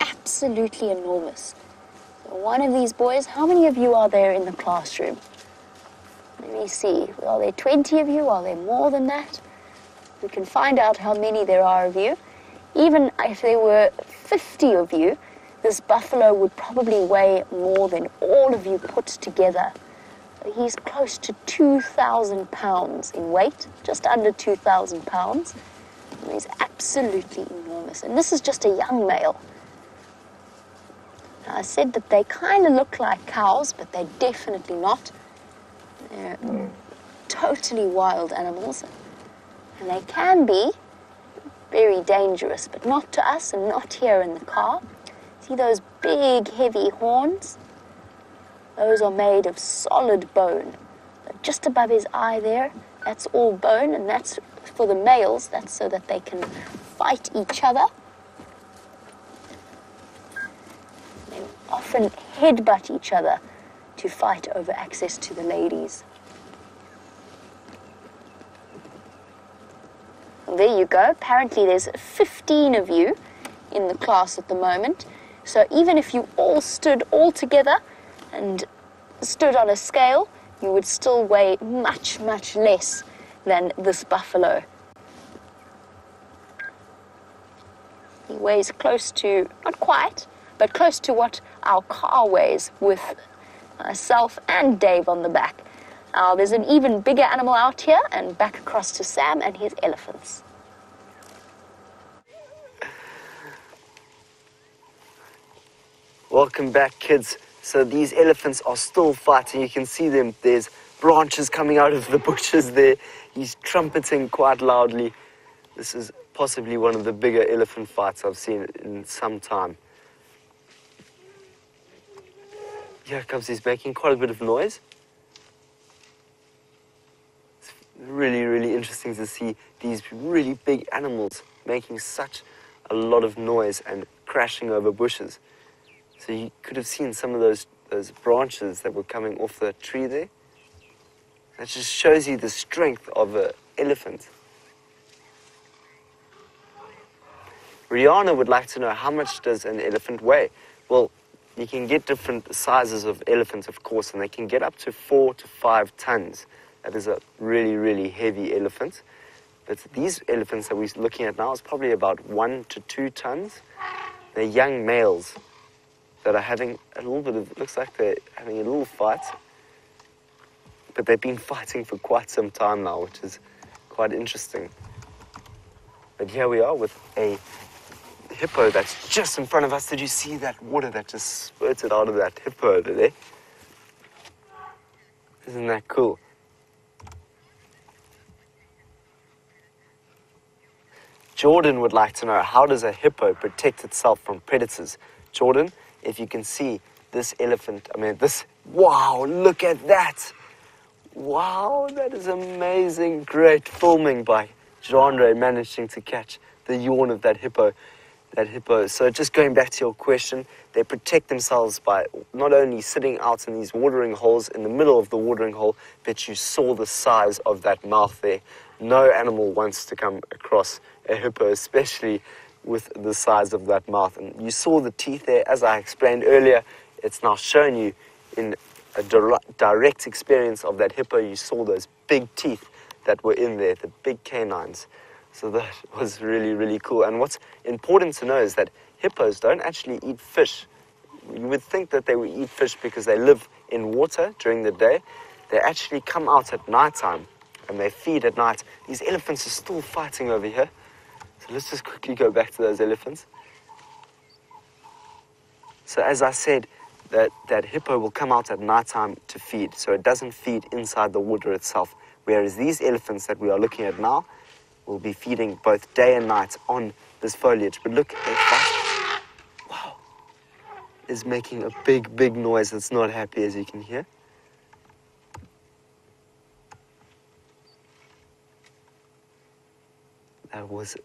Absolutely enormous. So one of these boys, how many of you are there in the classroom? Let me see. Are there 20 of you? Are there more than that? We can find out how many there are of you. Even if there were 50 of you, this buffalo would probably weigh more than all of you put together. He's close to 2,000 pounds in weight, just under 2,000 pounds. He's absolutely enormous. And this is just a young male. Now, I said that they kind of look like cows, but they're definitely not. They're totally wild animals. And they can be very dangerous, but not to us and not here in the car. See those big, heavy horns? Those are made of solid bone. Just above his eye there, that's all bone, and that's for the males, that's so that they can fight each other. They often headbutt each other to fight over access to the ladies. There you go. Apparently, there's 15 of you in the class at the moment. So even if you all stood all together and stood on a scale, you would still weigh much, much less than this buffalo. He weighs close to, not quite, but close to what our car weighs with myself and Dave on the back. Now, there's an even bigger animal out here, and back across to Sam and his elephants. Welcome back, kids. So these elephants are still fighting. You can see them. There's branches coming out of the bushes there. He's trumpeting quite loudly. This is possibly one of the bigger elephant fights I've seen in some time. Here comes he's making quite a bit of noise. It's really, really interesting to see these really big animals making such a lot of noise and crashing over bushes. So you could have seen some of those, those branches that were coming off the tree there. That just shows you the strength of an elephant. Rihanna would like to know how much does an elephant weigh? Well, you can get different sizes of elephants, of course, and they can get up to four to five tons. That is a really, really heavy elephant. But these elephants that we're looking at now is probably about one to two tons. They're young males that are having a little bit of, looks like they're having a little fight. But they've been [laughs] fighting for quite some time now, which is quite interesting. But here we are with a hippo that's just in front of us. Did you see that water that just spurted out of that hippo over there? Isn't that cool? Jordan would like to know how does a hippo protect itself from predators? Jordan, if you can see this elephant, I mean, this, wow, look at that. Wow, that is amazing. Great filming by Jandre managing to catch the yawn of that hippo. That hippo. So just going back to your question, they protect themselves by not only sitting out in these watering holes in the middle of the watering hole, but you saw the size of that mouth there. No animal wants to come across a hippo, especially with the size of that mouth. And you saw the teeth there, as I explained earlier. It's now shown you in a direct experience of that hippo. You saw those big teeth that were in there, the big canines. So [laughs] that was really, really cool. And what's important to know is that hippos don't actually eat fish. You would think that they would eat fish because they live in water during the day. They actually come out at nighttime and they feed at night. These elephants are still fighting over here. Let's just quickly go back to those elephants. So as I said, that, that hippo will come out at nighttime to feed. So it doesn't feed inside the water itself. Whereas these elephants that we are looking at now will be feeding both day and night on this foliage. But look, fight. Wow. Is making a big, big noise that's not happy as you can hear. That was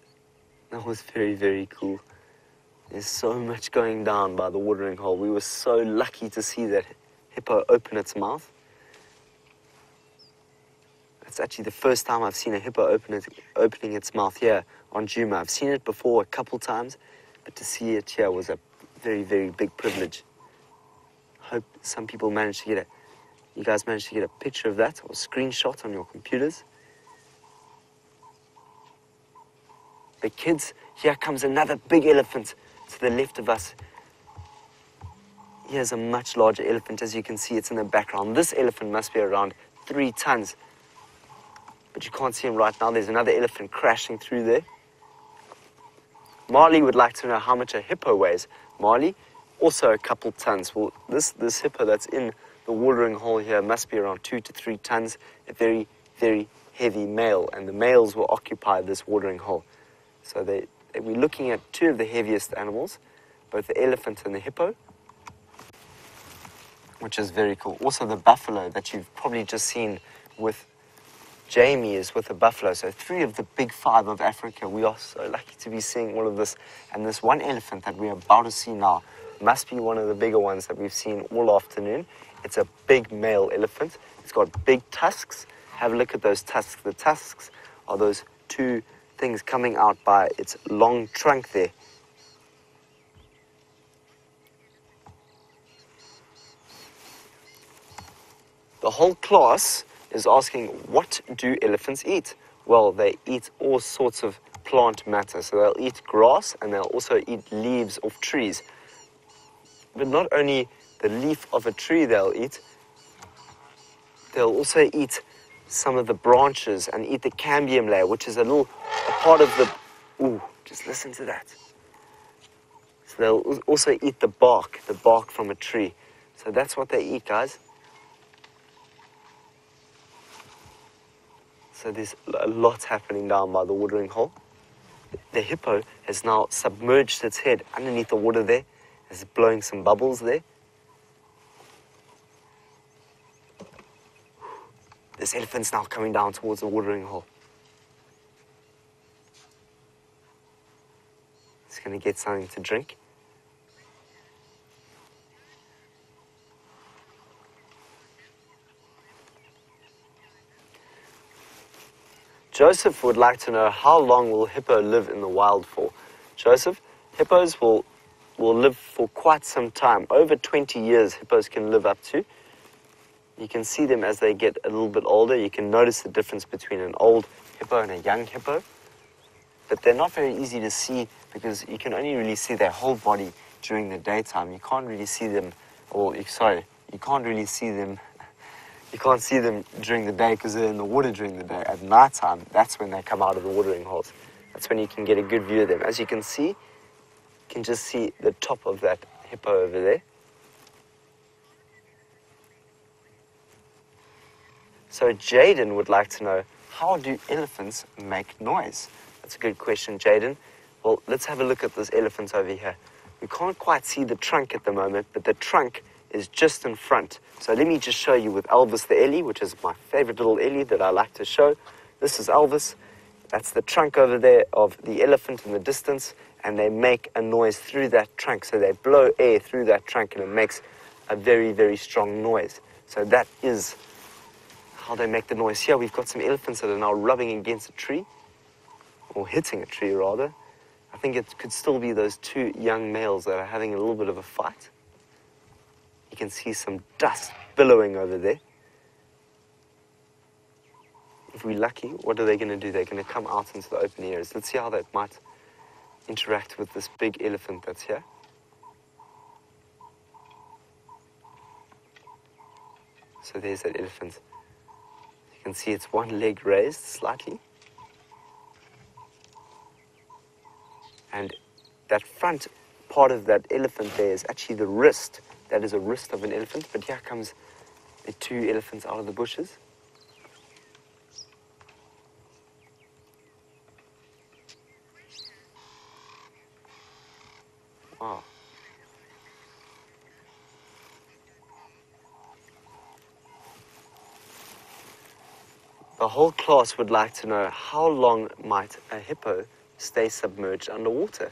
that was very, very cool. There's so much going down by the watering hole. We were so lucky to see that hippo open its mouth. It's actually the first time I've seen a hippo open it, opening its mouth here on Djuma. I've seen it before a couple times, but to see it here was a very, very big privilege. Hope some people managed to get it. You guys managed to get a picture of that or screenshot on your computers. The kids, here comes another big elephant to the left of us. Here's a much larger elephant, as you can see, it's in the background. This elephant must be around three tons. But you can't see him right now. There's another elephant crashing through there. Marley would like to know how much a hippo weighs. Marley, also a couple tons. Well, this, this hippo that's in the watering hole here must be around two to three tons. A very, very heavy male, and the males will occupy this watering hole. So they, we're looking at two of the heaviest animals, both the elephant and the hippo, which is very cool. Also the buffalo that you've probably just seen with Jamie is with a buffalo. So three of the big five of Africa. We are so lucky to be seeing all of this. And this one elephant that we're about to see now must be one of the bigger ones that we've seen all afternoon. It's a big male elephant. It's got big tusks. Have a look at those tusks. The tusks are those two things coming out by its long trunk there. The whole class is asking, what do elephants eat? Well, they eat all sorts of plant matter. So they'll eat grass and they'll also eat leaves of trees. but not only the leaf of a tree they'll eat, they'll also eat some of the branches and eat the cambium layer, which is a little part of the. Ooh, just listen to that. So they'll also eat the bark, the bark from a tree. So that's what they eat, guys. So there's a lot happening down by the watering hole. The hippo has now submerged its head underneath the water there. It's blowing some bubbles there. This elephant's now coming down towards the watering hole. Going to get something to drink. Joseph would like to know how long will hippo live in the wild for? Joseph, hippos will, will live for quite some time. Over 20 years, hippos can live up to. You can see them as they get a little bit older. You can notice the difference between an old hippo and a young hippo. But they're not very easy to see because you can only really see their whole body during the daytime. You can't really see them, or sorry, you can't really see them. [laughs] You can't see them during the day because they're in the water during the day. At nighttime, that's when they come out of the watering holes. That's when you can get a good view of them. As you can see, you can just see the top of that hippo over there. So Jaden would like to know, how do elephants make noise? That's a good question, Jaden. Well, let's have a look at this elephant over here. We can't quite see the trunk at the moment, but the trunk is just in front. So let me just show you with Elvis the Ellie, which is my favorite little Ellie that I like to show. This is Elvis. That's the trunk over there of the elephant in the distance, and they make a noise through that trunk. So they blow air through that trunk, and it makes a very, very strong noise. So that is how they make the noise. Here we've got some elephants that are now rubbing against a tree, or hitting a tree rather. I think it could still be those two young males that are having a little bit of a fight. You can see some dust billowing over there. If we're lucky, what are they going to do? They're going to come out into the open areas. Let's see how that might interact with this big elephant that's here. So there's that elephant. You can see it's one leg raised slightly. And that front part of that elephant there is actually the wrist. That is a wrist of an elephant. But here comes the two elephants out of the bushes. Wow. The whole class would like to know how long might a hippo stay submerged underwater?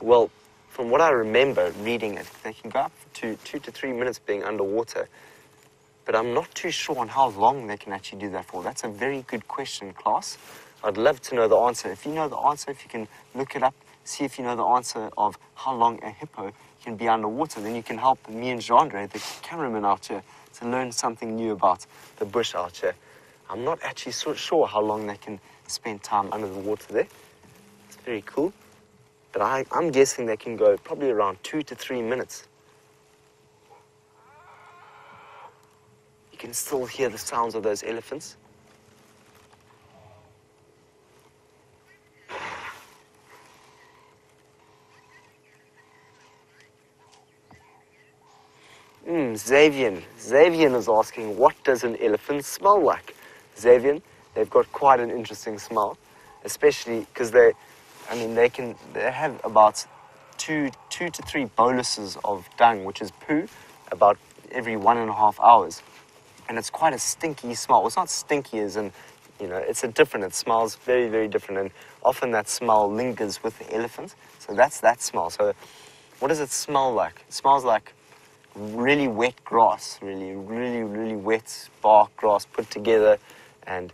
Well, from what I remember reading it, they can go up to two to three minutes being underwater. But I'm not too sure on how long they can actually do that for. That's a very good question, class. I'd love to know the answer. If you know the answer, if you can look it up, see if you know the answer of how long a hippo can be underwater, then you can help me and Jandre, the cameraman out here, to learn something new about the bush out here. I'm not actually so sure how long they can spend time under the water there. Very cool. But I, I'm guessing they can go probably around two to three minutes. You can still hear the sounds of those elephants. Mm, Xavier. Xavier is asking, what does an elephant smell like? Xavier, they've got quite an interesting smell, especially because they, I mean, they can, they have about two, two to three boluses of dung, which is poo, about every one and a half hours. And it's quite a stinky smell. It's not stinky as in, you know, it's a different, it smells very, very different. And often that smell lingers with the elephant. So that's that smell. So what does it smell like? It smells like really wet grass, really, really, really wet bark grass put together. And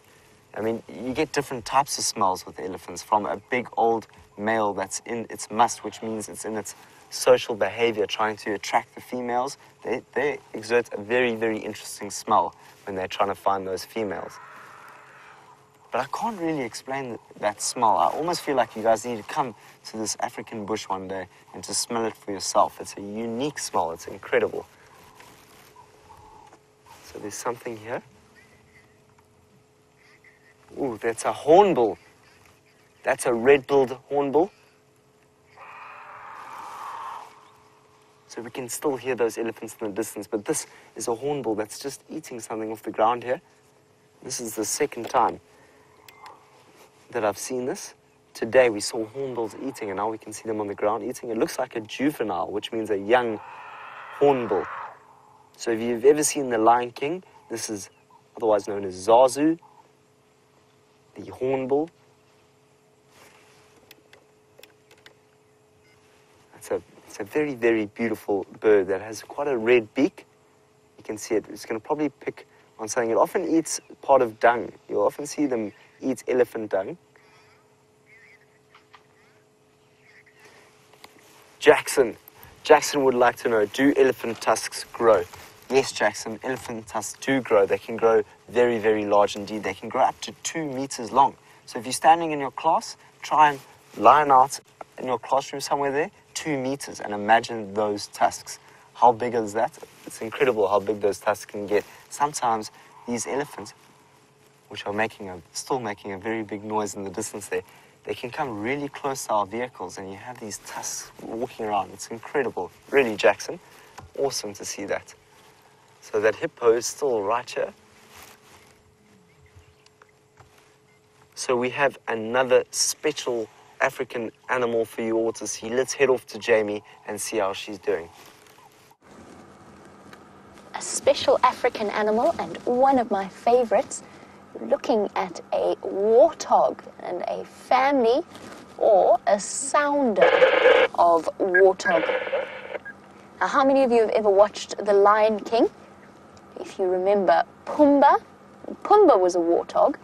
I mean, you get different types of smells with elephants from a big old male that's in its musth, which means it's in its social behavior trying to attract the females. They, they exert a very, very interesting smell when they're trying to find those females. But I can't really explain that smell. I almost feel like you guys need to come to this African bush one day and to smell it for yourself. It's a unique smell. It's incredible. So there's something here. Ooh, that's a hornbill. That's a red-billed hornbill. So we can still hear those elephants in the distance, but this is a hornbill that's just eating something off the ground here. This is the second time that I've seen this. Today we saw hornbills eating, and now we can see them on the ground eating. It looks like a juvenile, which means a young hornbill. So if you've ever seen The Lion King, this is otherwise known as Zazu, the hornbill. It's a, it's a very, very beautiful bird that has quite a red beak. You can see it. It's going to probably pick on something. It often eats part of dung. You'll often see them eat elephant dung. Jackson. Jackson would like to know, do elephant tusks grow? Yes, Jackson, elephant tusks do grow. They can grow very, very large indeed. They can grow up to two meters long. So if you're standing in your class, try and line out in your classroom somewhere there, two meters, and imagine those tusks. How big is that? It's incredible how big those tusks can get. Sometimes these elephants, which are making a, still making a very big noise in the distance there, they can come really close to our vehicles and you have these tusks walking around. It's incredible. Really, Jackson. Awesome to see that. So that hippo is still right here. So we have another special African animal for you all to see. Let's head off to Jamie and see how she's doing. a special African animal and one of my favorites, looking at a warthog and a family or a sounder of warthog. Now, how many of you have ever watched The Lion King? If you remember Pumbaa, Pumbaa was a warthog,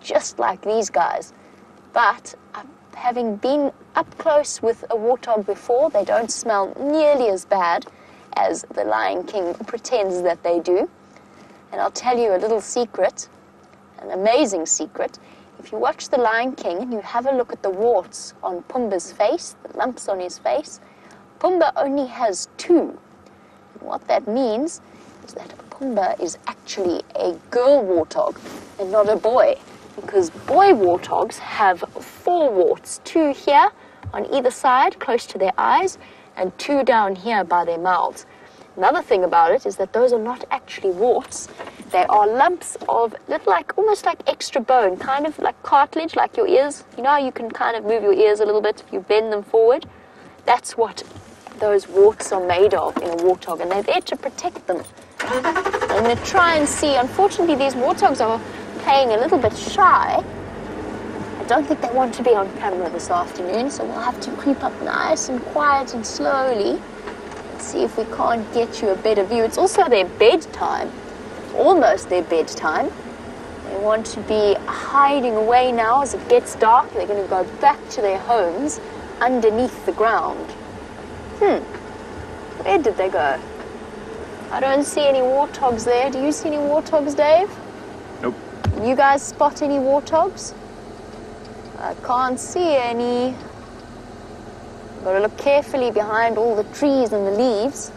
just like these guys. But uh, having been up close with a warthog before, they don't smell nearly as bad as the Lion King pretends that they do. And I'll tell you a little secret, an amazing secret. If you watch The Lion King and you have a look at the warts on Pumbaa's face, the lumps on his face, Pumbaa only has two. And what that means is that Pumbaa is actually a girl warthog and not a boy. Because boy warthogs have four warts, two here on either side, close to their eyes, and two down here by their mouths. Another thing about it is that those are not actually warts. They are lumps of little like almost like extra bone, kind of like cartilage, like your ears. You know how you can kind of move your ears a little bit if you bend them forward? That's what those warts are made of in a warthog, and they're there to protect them. I'm going to try and see. Unfortunately, these warthogs are playing a little bit shy. I don't think they want to be on camera this afternoon, so we'll have to creep up nice and quiet and slowly and see if we can't get you a better view. It's also their bedtime, almost their bedtime. They want to be hiding away now as it gets dark. They're going to go back to their homes underneath the ground. Hmm, where did they go? I don't see any warthogs there. Do you see any warthogs, Dave? Nope. You guys spot any warthogs? I can't see any. Gotta look carefully behind all the trees and the leaves.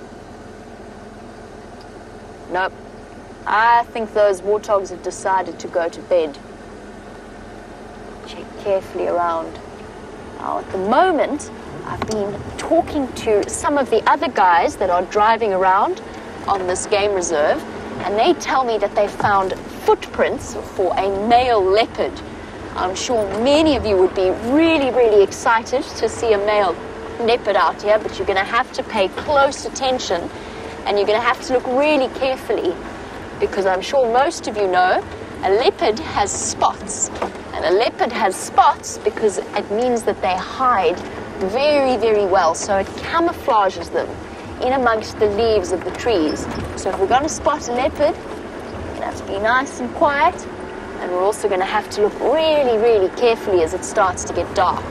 Nope. I think those warthogs have decided to go to bed. Check carefully around. Now, at the moment, I've been talking to some of the other guys that are driving around on this game reserve, and they tell me that they found footprints for a male leopard. I'm sure many of you would be really, really excited to see a male leopard out here, but you're going to have to pay close attention and you're going to have to look really carefully because I'm sure most of you know a leopard has spots. And a leopard has spots because it means that they hide very, very well. So it camouflages them in amongst the leaves of the trees. So if we're going to spot a leopard, we're going to have to be nice and quiet. And we're also going to have to look really, really carefully as it starts to get dark.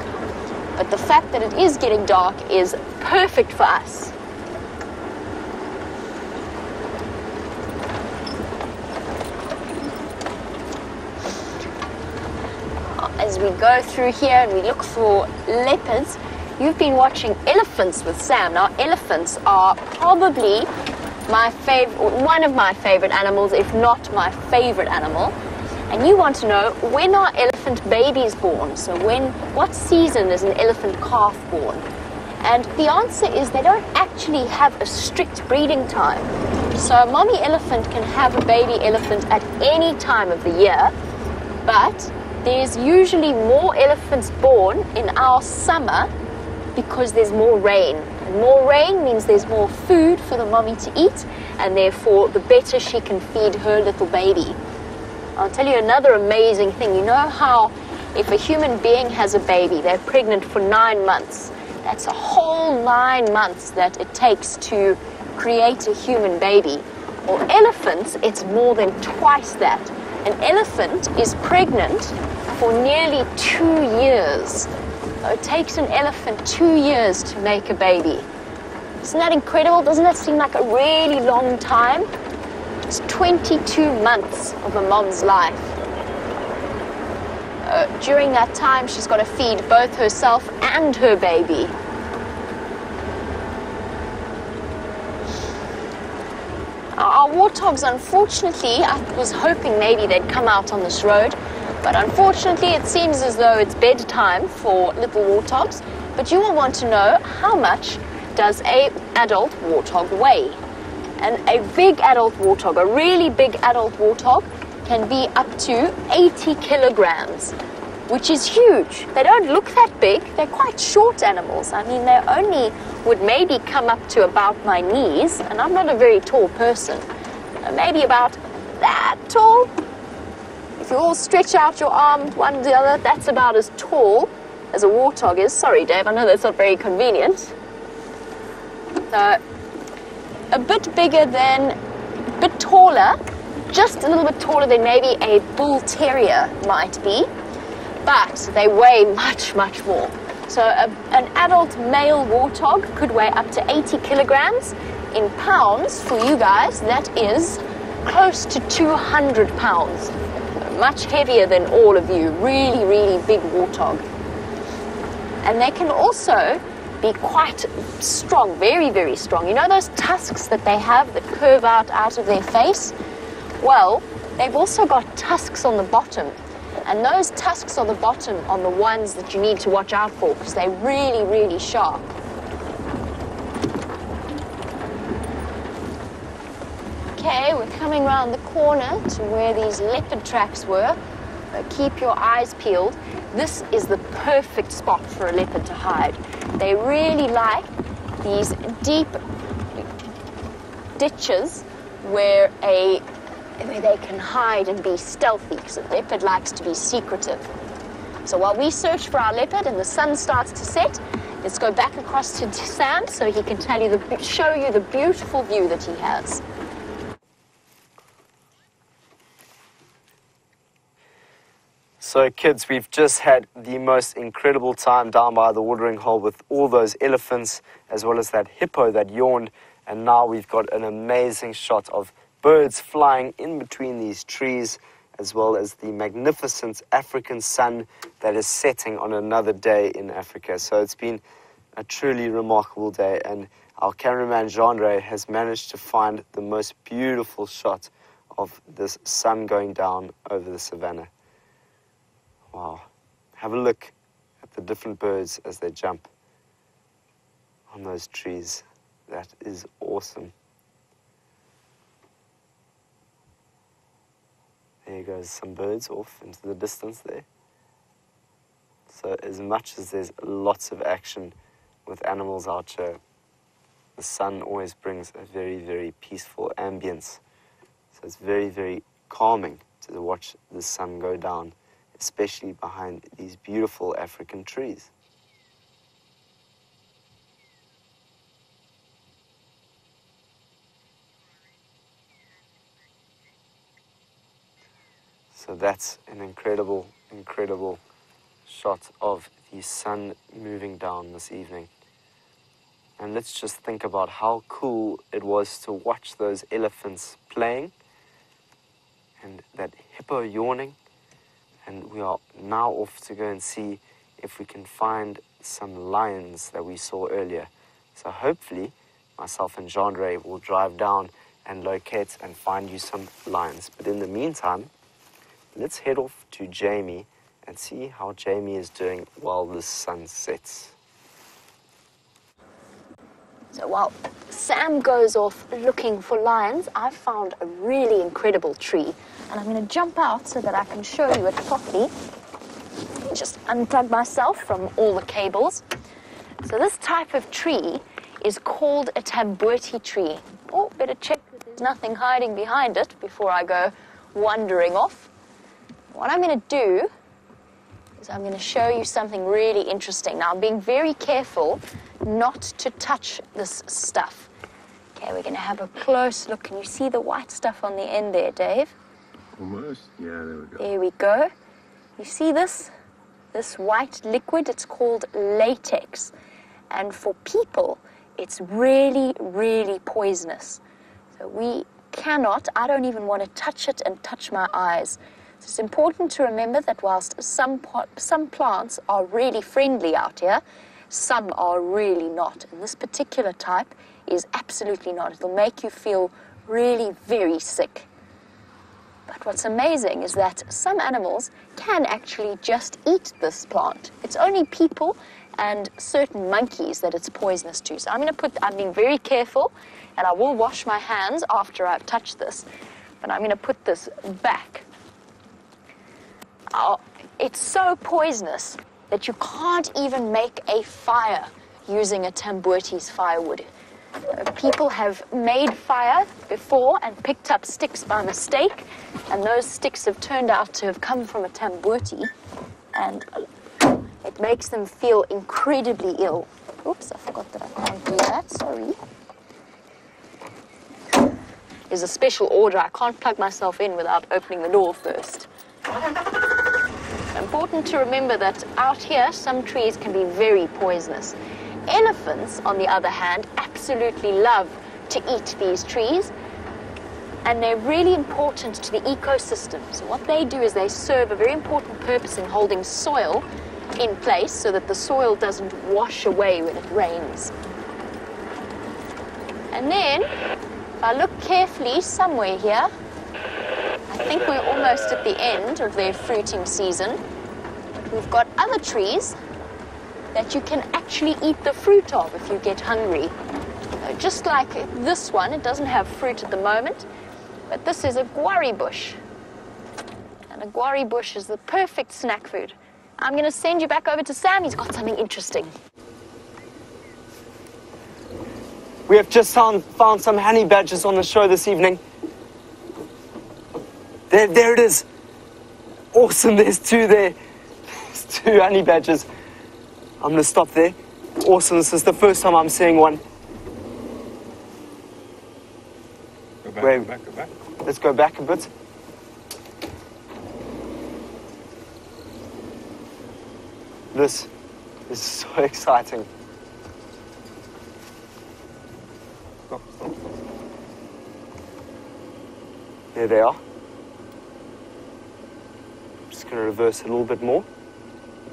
But the fact that it is getting dark is perfect for us. As we go through here and we look for leopards, you've been watching elephants with Sam. Now, elephants are probably my favorite, one of my favorite animals, if not my favorite animal. And you want to know when are elephant babies born? So when, what season is an elephant calf born? And the answer is they don't actually have a strict breeding time. So a mommy elephant can have a baby elephant at any time of the year, but there's usually more elephants born in our summer because there's more rain. And more rain means there's more food for the mommy to eat, and therefore the better she can feed her little baby. I'll tell you another amazing thing. You know how if a human being has a baby, they're pregnant for nine months. That's a whole nine months that it takes to create a human baby. Or elephants, it's more than twice that. An elephant is pregnant for nearly two years. So it takes an elephant two years to make a baby. Isn't that incredible? Doesn't that seem like a really long time? It's 22 months of a mom's life. Uh, during that time, she's got to feed both herself and her baby. Our warthogs, unfortunately, I was hoping maybe they'd come out on this road, but unfortunately, it seems as though it's bedtime for little warthogs. But you will want to know how much does a adult warthog weigh? And a big adult warthog, a really big adult warthog, can be up to 80 kilograms, which is huge. They don't look that big. They're quite short animals. I mean, they only would maybe come up to about my knees, and I'm not a very tall person. Maybe about that tall. If you all stretch out your arms one to the other, that's about as tall as a warthog is. Sorry, Dave, I know that's not very convenient. So, a bit bigger than, a bit taller, just a little bit taller than maybe a bull terrier might be, but they weigh [laughs] much, much more. So, a, an adult male warthog could weigh up to 80 kilograms. In pounds, for you guys, that is close to 200 pounds. Much heavier than all of you. Really, really big warthog. And they can also be quite strong, very, very strong. You know those tusks that they have that curve out out of their face? Well, they've also got tusks on the bottom. And those tusks on the bottom are the ones that you need to watch out for because they're really, really sharp. Okay, we're coming around the corner to where these leopard tracks were. But keep your eyes peeled. This is the perfect spot for a leopard to hide. They really like these deep ditches where a where they can hide and be stealthy because a leopard likes to be secretive. So while we search for our leopard and the sun starts to set, let's go back across to Sam so he can tell you the show you the beautiful view that he has. So, kids, we've just had the most incredible time down by the watering hole with all those elephants, as well as that hippo that yawned. And now we've got an amazing shot of birds flying in between these trees, as well as the magnificent African sun that is setting on another day in Africa. So, it's been a truly remarkable day. And our cameraman, Jean has managed to find the most beautiful shot of this sun going down over the savannah. Wow. Have a look at the different birds as they jump on those trees. That is awesome. There goes some birds off into the distance there. So as much as there's lots of action with animals out here, the sun always brings a very, very peaceful ambience. So it's very, very calming to watch the sun go down especially behind these beautiful African trees. So that's an incredible, incredible shot of the sun moving down this evening. And let's just think about how cool it was to watch those elephants playing and that hippo yawning And we are now off to go and see if we can find some lions that we saw earlier. So hopefully, myself and Jean will drive down and locate and find you some lions. But in the meantime, let's head off to Jamie and see how Jamie is doing while the sun sets. So while Sam goes off looking for lions, I've found a really incredible tree. And I'm going to jump out so that I can show you it properly. Just unplug myself from all the cables. So this type of tree is called a tambuti tree. Oh, better check that there's nothing hiding behind it before I go wandering off. What I'm going to do is I'm going to show you something really interesting. Now, I'm being very careful not to touch this stuff. Okay, we're going to have a close look. Can you see the white stuff on the end there, Dave? Almost. Yeah, there we go. There we go. You see this? This white liquid, it's called latex. And for people, it's really, really poisonous. So we cannot, I don't even want to touch it and touch my eyes. So it's important to remember that whilst some, some plants are really friendly out here, some are really not. And this particular type is absolutely not. It'll make you feel really very sick. But what's amazing is that some animals can actually just eat this plant. It's only people and certain monkeys that it's poisonous to. So I'm going to put, I'm being very careful and I will wash my hands after I've touched this. But I'm going to put this back. Oh, it's so poisonous that you can't even make a fire using a tambuti's firewood. People have made fire before and picked up sticks by mistake, and those sticks have turned out to have come from a tambuti, and it makes them feel incredibly ill. Oops, I forgot that I can't do that, sorry. There's a special order. I can't plug myself in without opening the door first. Important to remember that out here, some trees can be very poisonous. Elephants, on the other hand, absolutely love to eat these trees, and they're really important to the ecosystem. So, what they do is they serve a very important purpose in holding soil in place so that the soil doesn't wash away when it rains. And then, if I look carefully somewhere here, I think we're almost at the end of their fruiting season. We've got other trees that you can actually eat the fruit of if you get hungry. Uh, Just like this one, it doesn't have fruit at the moment, but this is a guarri bush. And a guarri bush is the perfect snack food. I'm going to send you back over to Sam. He's got something interesting. We have just found, found some honey badgers on the show this evening. There, there it is. Awesome, there's two there. [laughs] There's two honey badgers. I'm gonna stop there. Awesome, this is the first time I'm seeing one. Go back, go back, go back. Let's go back a bit. This is so [laughs] exciting. Stop, stop. There they are. I'm just going to reverse a little bit more.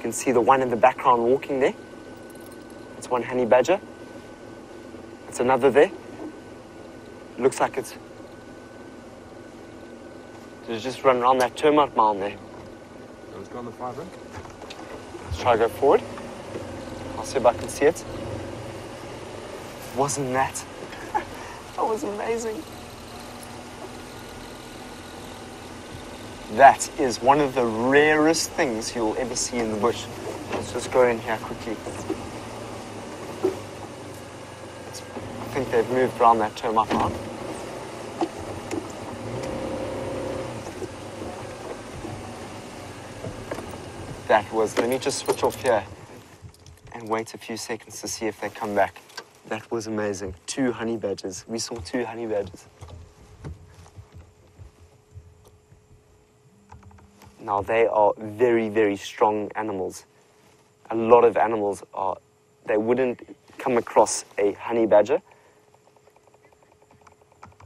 You can see the one in the background walking there. That's one honey badger. That's another there. Looks like it's. Did it just run around that termite mound there? Let's go on the five? Let's try to go forward. I'll see if I can see it. Wasn't that? [laughs] that was amazing. That is one of the rarest things you'll ever see in the bush. Let's just go in here quickly. I think they've moved around that termite mound. That was, let me just switch off here and wait a few seconds to see if they come back. That was amazing. Two honey badgers. We saw two honey badgers. Now, they are very, very strong animals. A lot of animals are, they wouldn't come across a honey badger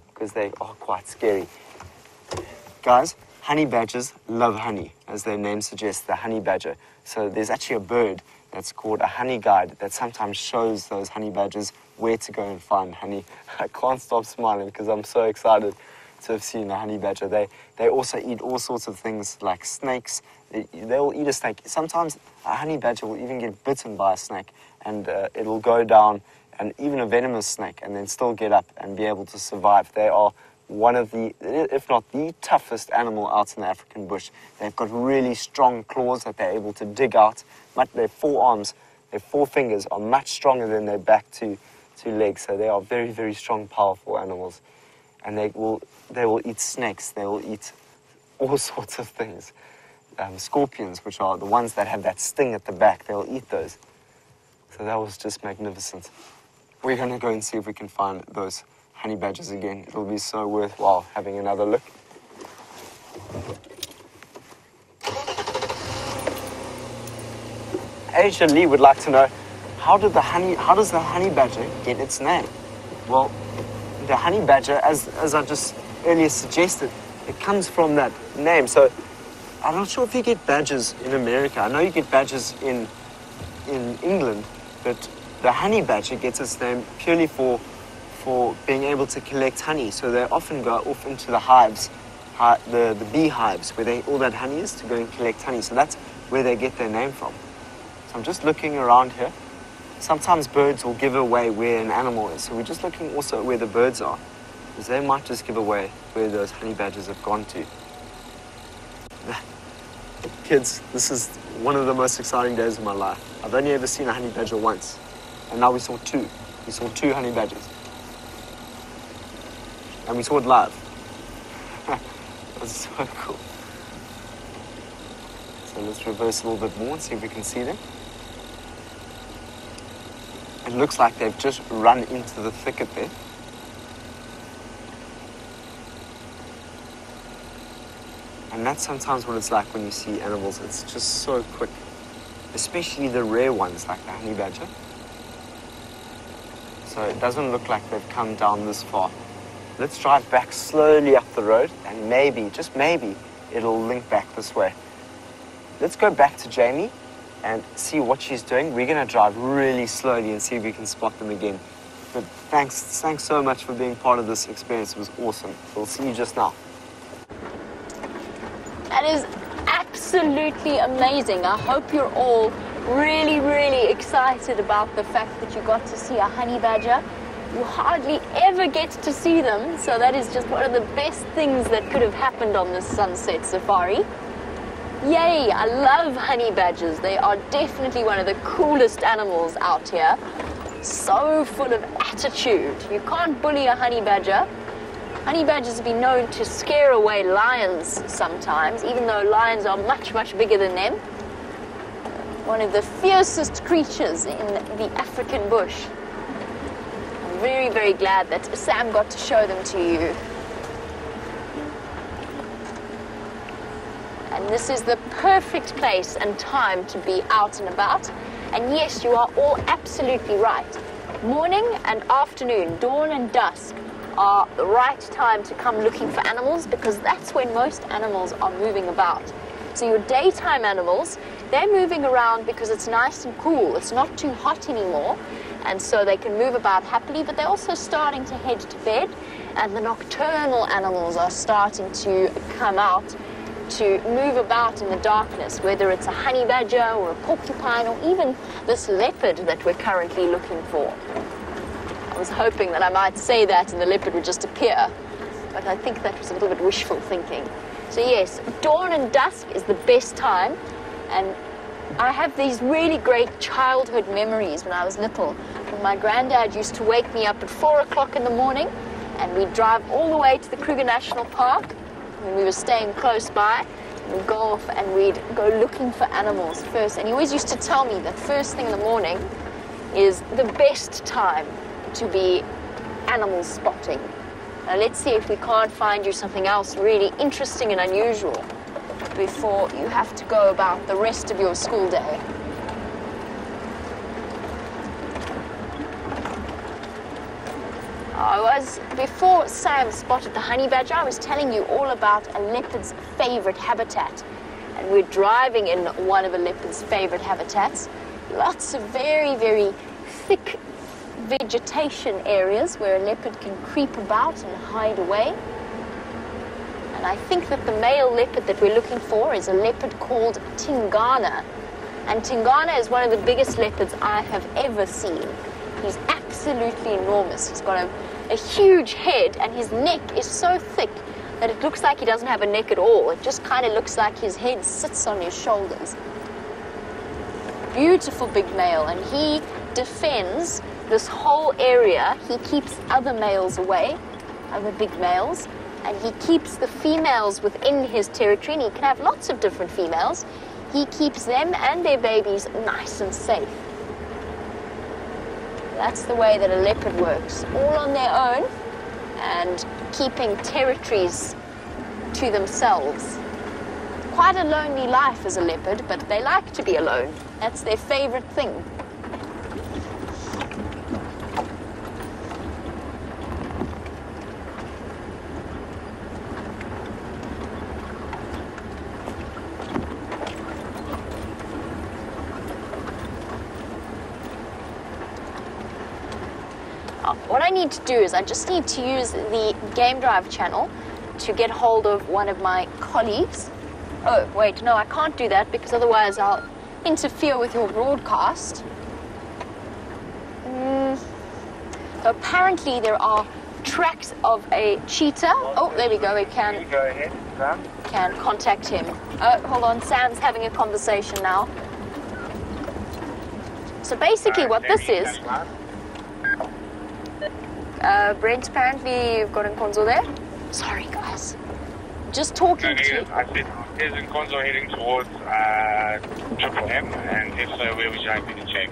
because they are quite scary. Guys, honey badgers love honey. as their name suggests, the honey badger. So there's actually a bird that's called a honey guide that sometimes shows those honey badgers where to go and find honey. [laughs] I can't stop smiling because I'm so excited to have seen a honey badger. They, they also eat all sorts of things like snakes. They, they'll eat a snake. Sometimes a honey badger will even get bitten by a snake and uh, it'll go down and even a venomous snake and then still get up and be able to survive. They are one of the, if not the toughest animal out in the African bush. They've got really strong claws that they're able to dig out. Their forearms, their forefingers are much stronger than their back two, two legs. So they are very, very strong, powerful animals. And they will, they will eat snakes. They will eat all [laughs] sorts of things. Um, scorpions, which are the ones that have that sting at the back, they'll eat those. So that was just magnificent. We're going to go and see if we can find those honey badgers again. It'll be so worthwhile having another look. Asia Lee would like to know how did the honey how does the honey badger get its name? Well, the honey badger, as as I just earlier suggested, it comes from that name. So I'm not sure if you get badgers in America. I know you get badgers in in England, but the honey badger gets its name purely for for being able to collect honey. So they often go off into the hives, hi, the, the beehives, where they, all that honey is to go and collect honey. So that's where they get their name from. So I'm just looking around here. Sometimes birds will give away where an animal is. So we're just looking also at where the birds are. Because they might just give away where those honey badgers have gone to. [laughs] Kids, this is one of the most exciting days of my life. I've only ever seen a honey badger once. And now we saw two. We saw two honey badgers and we saw it live. [laughs] That's so cool. So let's reverse a little bit more and see if we can see them. It looks like they've just run into the thicket there. And that's sometimes what it's like when you see animals. It's just so quick, especially the rare ones like the honey badger. So it doesn't look like they've come down this far. Let's drive back slowly up the road and maybe, just maybe, it'll link back this way. Let's go back to Jamie and see what she's doing. We're to drive really slowly and see if we can spot them again. But thanks, thanks so much for being part of this experience. It was awesome. We'll see you just now. That is absolutely amazing. I hope you're all really, really excited about the fact that you got to see a honey badger. You hardly ever get to see them, so that is just one of the best things that could have happened on this sunset safari. Yay, I love honey badgers. They are definitely one of the coolest animals out here. So full of attitude. You can't bully a honey badger. Honey badgers have been known to scare away lions sometimes, even though lions are much, much bigger than them. One of the fiercest creatures in the African bush. I'm very, very glad that Sam got to show them to you. And this is the perfect place and time to be out and about. And yes, you are all absolutely right. Morning and afternoon, dawn and dusk, are the right time to come looking for animals because that's when most animals are moving about. So your daytime animals, they're moving around because it's nice and cool. It's not too hot anymore. And so they can move about happily, but they're also starting to head to bed. And the nocturnal animals are starting to come out to move about in the darkness, whether it's a honey badger or a porcupine or even this leopard that we're currently looking for. I was hoping that I might say that and the leopard would just appear, but I think that was a little bit wishful thinking. So yes, dawn and dusk is the best time, and I have these really great childhood memories when I was little. When my granddad used to wake me up at four o'clock in the morning, and we'd drive all the way to the Kruger National Park, when we were staying close by. We'd go off and we'd go looking for animals first. And he always used to tell me that first thing in the morning is the best time to be animal spotting. Now let's see if we can't find you something else really interesting and unusual before you have to go about the rest of your school day. I was, before Sam spotted the honey badger, I was telling you all about a leopard's favorite habitat. And we're driving in one of a leopard's favorite habitats. Lots of very, very thick vegetation areas where a leopard can creep about and hide away. And I think that the male leopard that we're looking for is a leopard called Tingana. And Tingana is one of the biggest leopards I have ever seen. He's absolutely enormous. He's got a, a huge head, and his neck is so thick that it looks like he doesn't have a neck at all. It just kind of looks like his head sits on his shoulders. Beautiful big male, and he defends this whole area. He keeps other males away, other big males, and he keeps the females within his territory, and he can have lots of different females. He keeps them and their babies nice and safe. That's the way that a leopard works, all on their own and keeping territories to themselves. Quite a lonely life as a leopard, but they like to be alone. That's their favorite thing. Uh, What I need to do is I just need to use the Game Drive channel to get hold of one of my colleagues. Oh, wait, no, I can't do that because otherwise I'll interfere with your broadcast. Mm. So apparently there are tracks of a cheetah. Oh, there we go. We can Go ahead, can contact him. Uh, hold on, Sam's having a conversation now. So basically, what this is, uh, Brent, apparently you've got a console there. Sorry, guys. Just talking to. I said, is in heading towards uh, Triple M, and if so, where would you like me to check?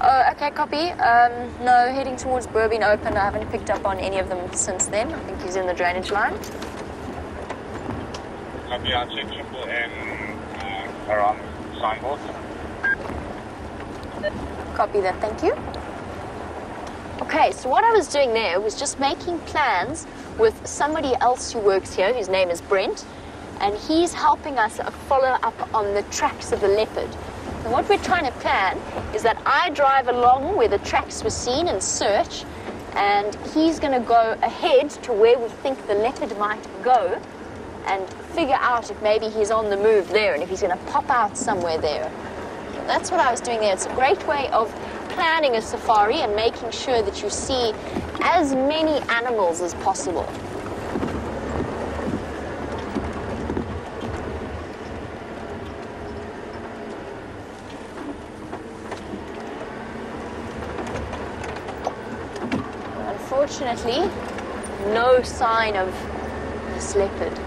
Oh, okay, copy. Um, no, heading towards Burbine Open. I haven't picked up on any of them since then. I think he's in the drainage line. Copy, I'll check Triple M uh, around signboard. Copy that, thank you. Okay, so what I was doing there was just making plans with somebody else who works here, whose name is Brent, and he's helping us follow up on the tracks of the leopard. And what we're trying to plan is that I drive along where the tracks were seen and search, and he's going to go ahead to where we think the leopard might go and figure out if maybe he's on the move there and if he's going to pop out somewhere there. That's what I was doing there. It's a great way of planning a safari and making sure that you see as many animals as possible. Unfortunately, no sign of this leopard.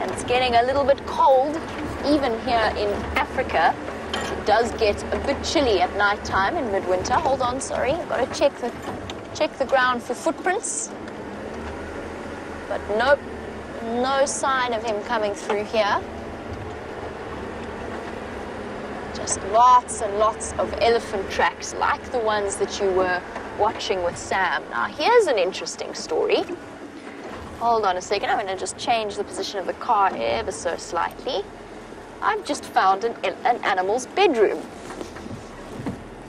and it's getting a little bit cold even here in Africa. It does get a bit chilly at night time in midwinter. Hold on, sorry, I've got to check the check the ground for footprints. But nope, no sign of him coming through here. Just lots and lots of elephant tracks like the ones that you were watching with Sam. Now here's an interesting story. Hold on a second, I'm going to just change the position of the car ever so slightly. I've just found an, an animal's bedroom.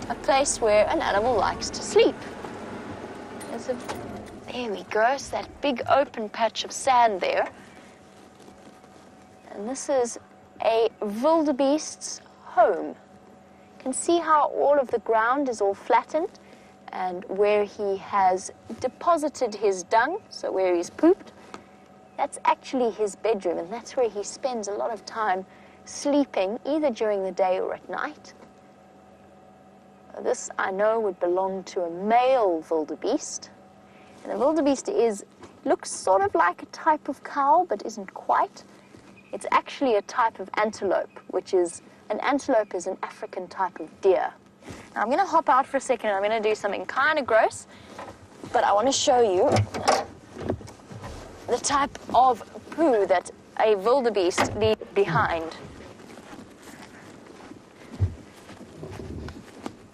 A place where an animal likes to sleep. There's a, there we go, it's that big open patch of sand there. And this is a wildebeest's home. You can see how all of the ground is all flattened and where he has deposited his dung, so where he's pooped, that's actually his bedroom, and that's where he spends a lot of time sleeping, either during the day or at night. This, I know, would belong to a male wildebeest. And a wildebeest is, looks sort of like a type of cow, but isn't quite. It's actually a type of antelope, which is, an antelope is an African type of deer. Now I'm going to hop out for a second and I'm going to do something kind of gross, but I want to show you the type of poo that a wildebeest leaves behind.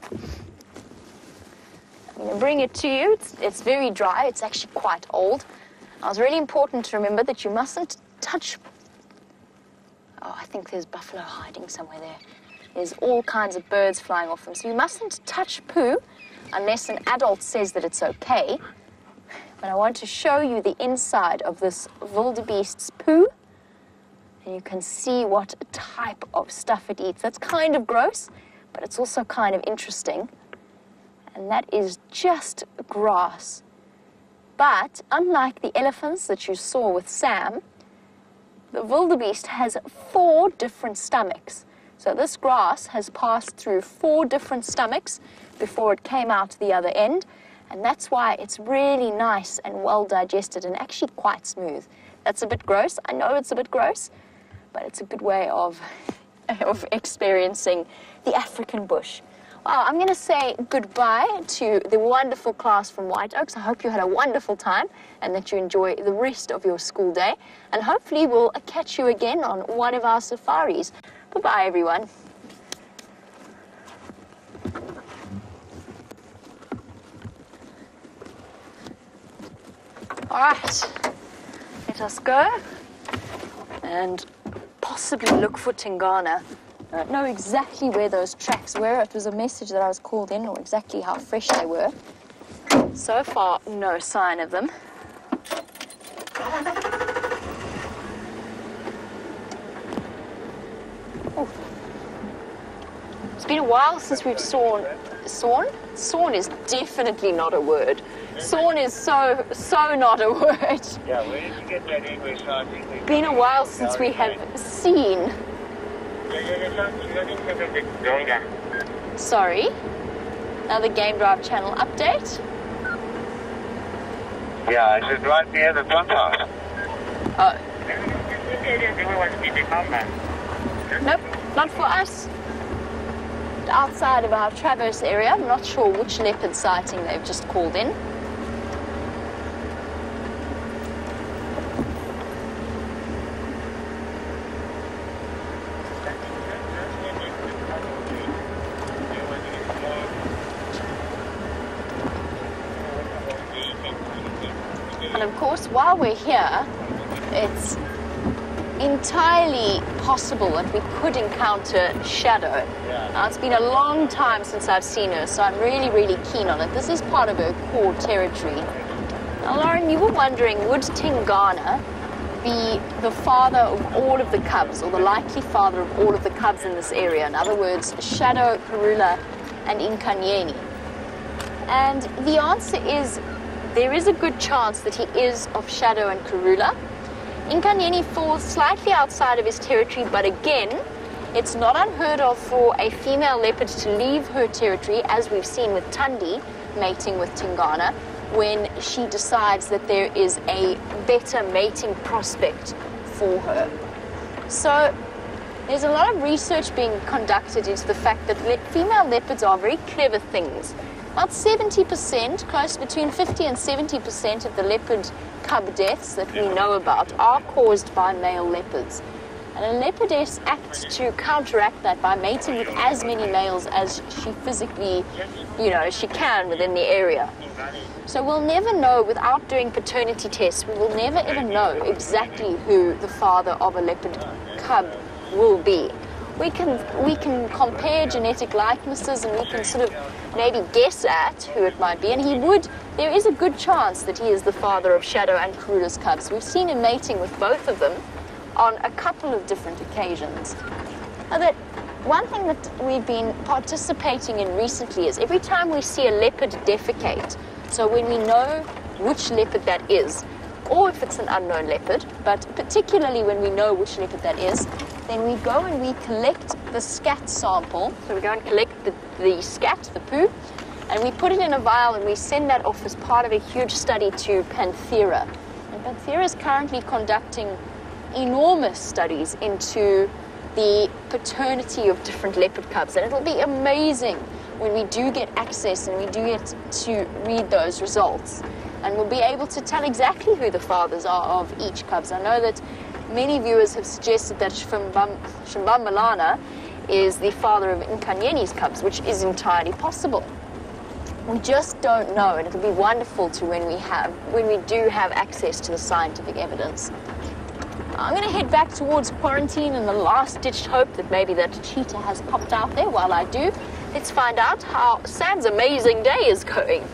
I'm going to bring it to you. It's, it's very dry. It's actually quite old. Now, it's really important to remember that you mustn't touch. Oh, I think there's buffalo hiding somewhere there. There's all kinds of birds flying off them. So you mustn't touch poo unless an adult says that it's okay. But I want to show you the inside of this wildebeest's poo. And you can see what type of stuff it eats. That's kind of gross, but it's also kind of interesting. And that is just grass. But unlike the elephants that you saw with Sam, the wildebeest has four different stomachs. So this grass has passed through four different stomachs before it came out the other end. And that's why it's really nice and well digested and actually quite smooth. That's a bit gross. I know it's a bit gross, but it's a good way of, [laughs] of experiencing the African bush. Well, I'm going to say goodbye to the wonderful class from White Oaks. I hope you had a wonderful time and that you enjoy the rest of your school day. And hopefully, we'll catch you again on one of our safaris. Bye bye, everyone. All right, let us go and possibly look for Tingana. I don't know exactly where those tracks were. It was a message that I was called in, or exactly how fresh they were. So far, no sign of them. Oh. It's been a while since we've sawn. Sawn? Sawn is definitely not a word. Sawn is so, so not a [laughs] word. Yeah, where did you get that English? I think we- Been a while since we have seen. Sorry. Another Game Drive channel update. Yeah, it's just right near the front house. Oh, We want to keep it calm, man. nope, not for us. Outside of our Traverse area, I'm not sure which leopard sighting they've just called in. And of course, while we're here, it's entirely possible that we could encounter Shadow. Now, it's been a long time since I've seen her, so I'm really, really keen on it. This is part of her core territory. Now, Lauren, you were wondering would Tingana be the father of all of the cubs, or the likely father of all of the cubs in this area? In other words, Shadow, Karula, and Nkanyeni. And the answer is there is a good chance that he is of Shadow and Karula. Nkanyeni falls slightly outside of his territory, but again, it's not unheard of for a female leopard to leave her territory, as we've seen with Thandi mating with Tingana, when she decides that there is a better mating prospect for her. So there's a lot of research being conducted into the fact that le- female leopards are very clever things. About 70%, close between 50 and 70% of the leopard cub deaths that we know about are caused by male leopards. And a leopardess acts to counteract that by mating with as many males as she physically, you know, she can within the area. So we'll never know without doing paternity tests, we will never ever know exactly who the father of a leopard cub will be. We can we can compare genetic likenesses and we can sort of maybe guess at who it might be. And he would there is a good chance that he is the father of Shadow and Karula's cubs. We've seen him mating with both of them on a couple of different occasions. Now that one thing that we've been participating in recently is every time we see a leopard defecate, so when we know which leopard that is, or if it's an unknown leopard, but particularly when we know which leopard that is, then we go and we collect the scat sample. So we go and collect the, the scat, the poo, and we put it in a vial and we send that off as part of a huge study to Panthera. And Panthera is currently conducting enormous studies into the paternity of different leopard cubs. And it'll be amazing when we do get access and we do get to read those results. And we'll be able to tell exactly who the fathers are of each cubs. I know that many viewers have suggested that Shimbam, Shimbam is the father of Nkanyeni's cubs, which is entirely possible. We just don't know, and it'll be wonderful to when we have, when we do have access to the scientific evidence. I'm going to head back towards quarantine in the last-ditched hope that maybe that cheetah has popped out there. While I do, let's find out how Sam's amazing day is going.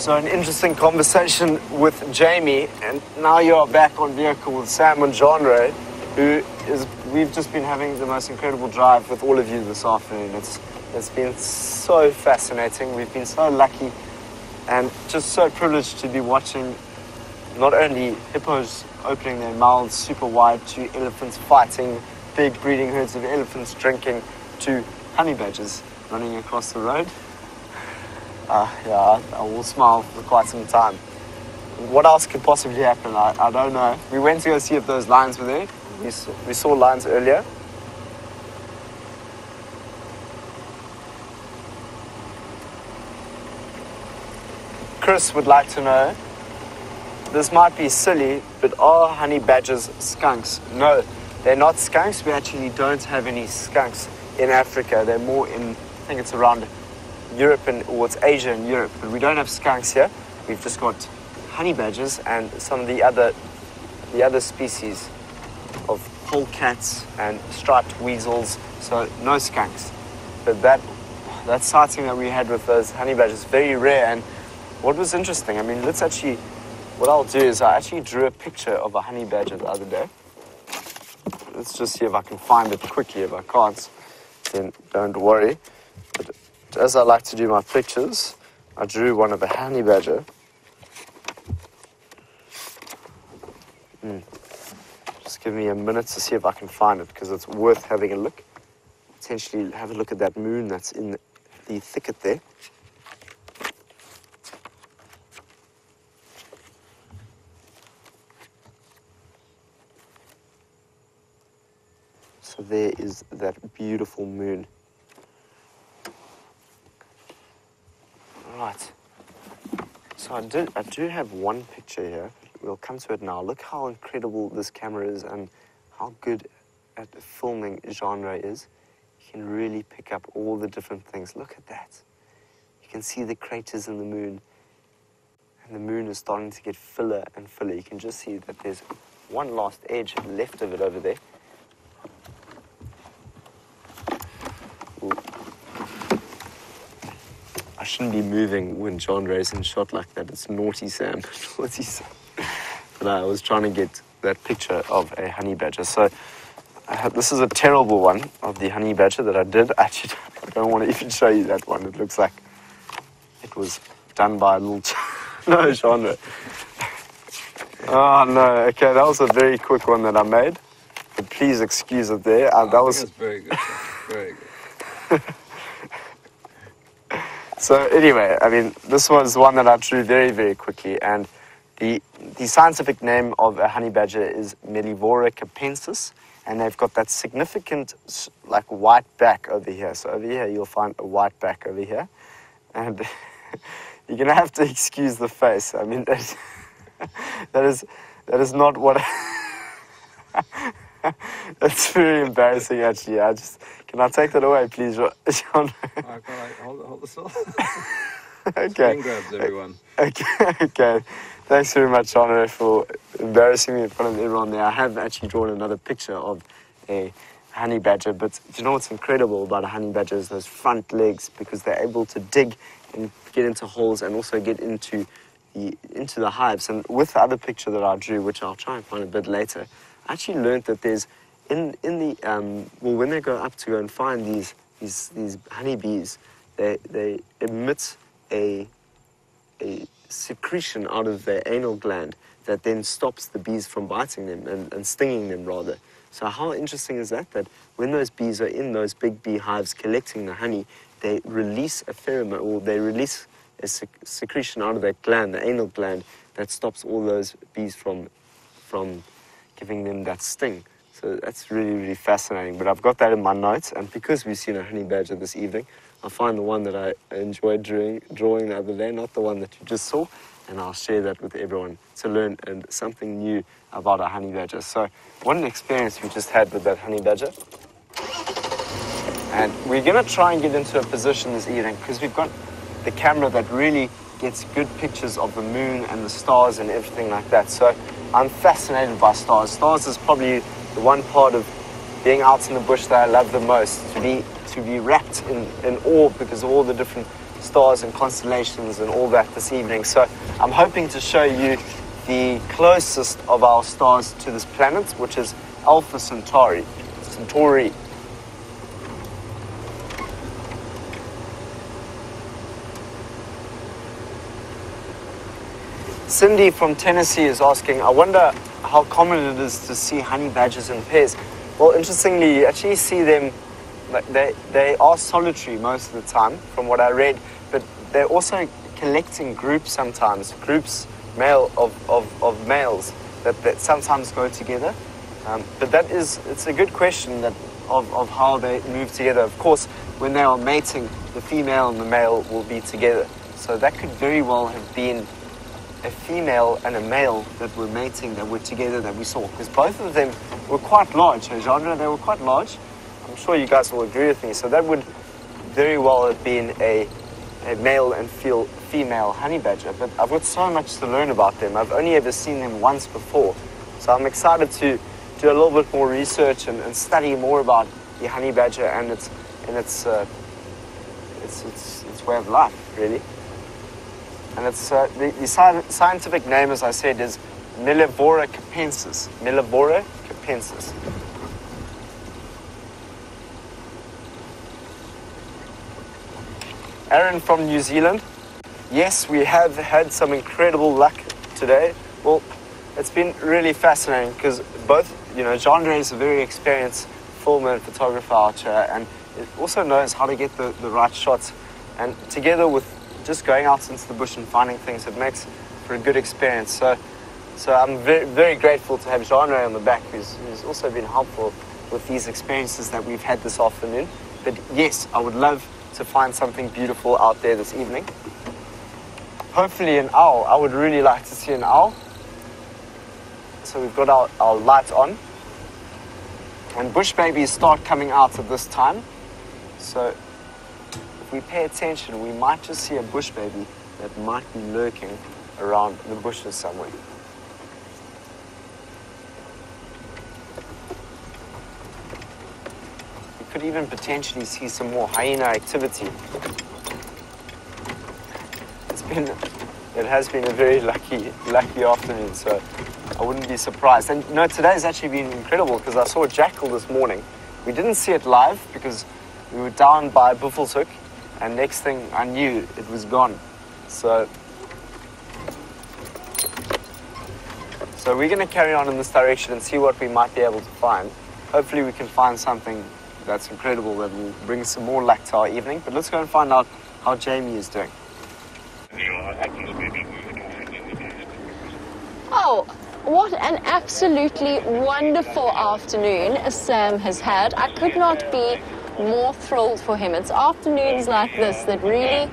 So an interesting conversation with Jamie, and now you are back on vehicle with Sam and Jandre, who is. We've just been having the most incredible drive with all of you this afternoon. It's it's been so fascinating. We've been so lucky, and just so privileged to be watching not only hippos opening their mouths super wide to elephants fighting, big breeding herds of elephants drinking, to honey badgers running across the road. Uh, yeah, I, will smile for quite some time. What else could possibly happen? I, I don't know. We went to go see if those lions were there. We saw, we saw lions earlier. Chris would like to know, this might be silly, but are honey badgers skunks? No, they're not skunks. We actually don't have any skunks in Africa. They're more in, I think it's around Europe and or it's Asia and Europe, but we don't have skunks here. We've just got honey badgers and some of the other the other species of polecats and striped weasels. So no skunks. But that that sighting that we had with those honey badgers very rare. And what was interesting, I mean, let's actually what I'll do is I actually drew a picture of a honey badger the other day. Let's just see if I can find it quickly. If I can't, then don't worry. As I like to do my pictures, I drew one of a honey badger. Hmm. Just give me a minute to see if I can find it because it's worth having a look. Potentially have a look at that moon that's in the, the thicket there. So there is that beautiful moon. Right. So I did I do have one picture here. We'll come to it now. Look how incredible this camera is and how good at the filming Jandre is. You can really pick up all the different things. Look at that. You can see the craters in the moon. And the moon is starting to get fuller and fuller. You can just see that there's one last edge left of it over there. I shouldn't be moving when Jandre's in shot like that. It's naughty Sam. [laughs] naughty Sam. But I was trying to get that picture of a honey badger. So this is a terrible one of the honey badger that I did. [laughs] Actually, I don't want to even show you that one. It looks like it was done by a little. [laughs] no, Jandre. Oh no. Okay, that was a very quick one that I made. But please excuse it there. Uh, that I was. think that's very good. Sam. Very good. So anyway, I mean, this was one that I drew very, very quickly, and the the scientific name of a honey badger is Mellivora capensis, and they've got that significant like white back over here. So over here you'll find a white back over here, and [laughs] you're gonna have to excuse the face. I mean, that, [laughs] that is that is not what. [laughs] [laughs] That's very embarrassing, actually. I just can I take that away, please, [laughs] John? All right, all right, hold, hold this [laughs] off. okay. Screen grabs, everyone. Okay, okay. Thanks very much, Honor, for embarrassing me in front of everyone there. I have actually drawn another picture of a honey badger, but do you know what's incredible about a honey badger is those front legs because they're able to dig and get into holes and also get into the into the hives. And with the other picture that I drew, which I'll try and find a bit later, actually learned that there's in in the um, well when they go up to go and find these these these honeybees, they they emit a a secretion out of their anal gland that then stops the bees from biting them and, and stinging them rather. So how interesting is that? That when those bees are in those big beehives collecting the honey, they release a pheromone or they release a sec- secretion out of that gland, the anal gland, that stops all those bees from from giving them that sting. So that's really, really fascinating. But I've got that in my notes, and because we've seen a honey badger this evening, I'll find the one that I enjoyed drawing, drawing the other day, not the one that you just saw, and I'll share that with everyone to learn and something new about a honey badger. So, what an experience we just had with that honey badger. And we're gonna try and get into a position this evening because we've got the camera that really gets good pictures of the moon and the stars and everything like that. So I'm fascinated by stars. Stars is probably the one part of being out in the bush that I love the most. To be to be wrapped in, in awe because of all the different stars and constellations and all that this evening. So I'm hoping to show you the closest of our stars to this planet, which is Alpha Centauri. Centauri. Cindy from Tennessee is asking, I wonder how common it is to see honey badgers in pairs. Well, interestingly, you actually see them, they, they are solitary most of the time, from what I read, but they're also collecting groups sometimes, groups male of, of, of males that, that sometimes go together. Um, but that is, it's a good question that of, of how they move together. Of course, when they are mating, the female and the male will be together. So that could very well have been a female and a male that were mating, that were together, that we saw. Because both of them were quite large, her genre, they were quite large. I'm sure you guys will agree with me. So that would very well have been a, a male and feel, female honey badger. But I've got so much to learn about them. I've only ever seen them once before. So I'm excited to do a little bit more research and, and study more about the honey badger and its, and its, uh, its, its, its way of life, really. And it's, uh, the, the sci- scientific name, as I said, is Mellivora capensis. Mellivora capensis. Aaron from New Zealand. Yes, we have had some incredible luck today. Well, it's been really fascinating because both, you know, John Jean is a very experienced filmer and photographer out here and also knows how to get the, the right shots. And together with just going out into the bush and finding things, it makes for a good experience. So, so I'm very, very grateful to have Jean on the back who's, who's also been helpful with these experiences that we've had this afternoon. But yes, I would love to find something beautiful out there this evening. Hopefully an owl. I would really like to see an owl. So we've got our, our light on. And bush babies start coming out at this time. So if we pay attention, we might just see a bush baby that might be lurking around the bushes somewhere. We could even potentially see some more hyena activity. It's been, it has been a very lucky, lucky afternoon, so I wouldn't be surprised. And you know, today's actually been incredible because I saw a jackal this morning. We didn't see it live because we were down by Buffelshoek, and next thing I knew, it was gone. So, so we're going to carry on in this direction and see what we might be able to find. Hopefully, we can find something that's incredible that will bring some more luck to our evening. But let's go and find out how Jamie is doing. Oh, what an absolutely wonderful afternoon Sam has had. I could not be more thrilled for him. It's afternoons like this that really.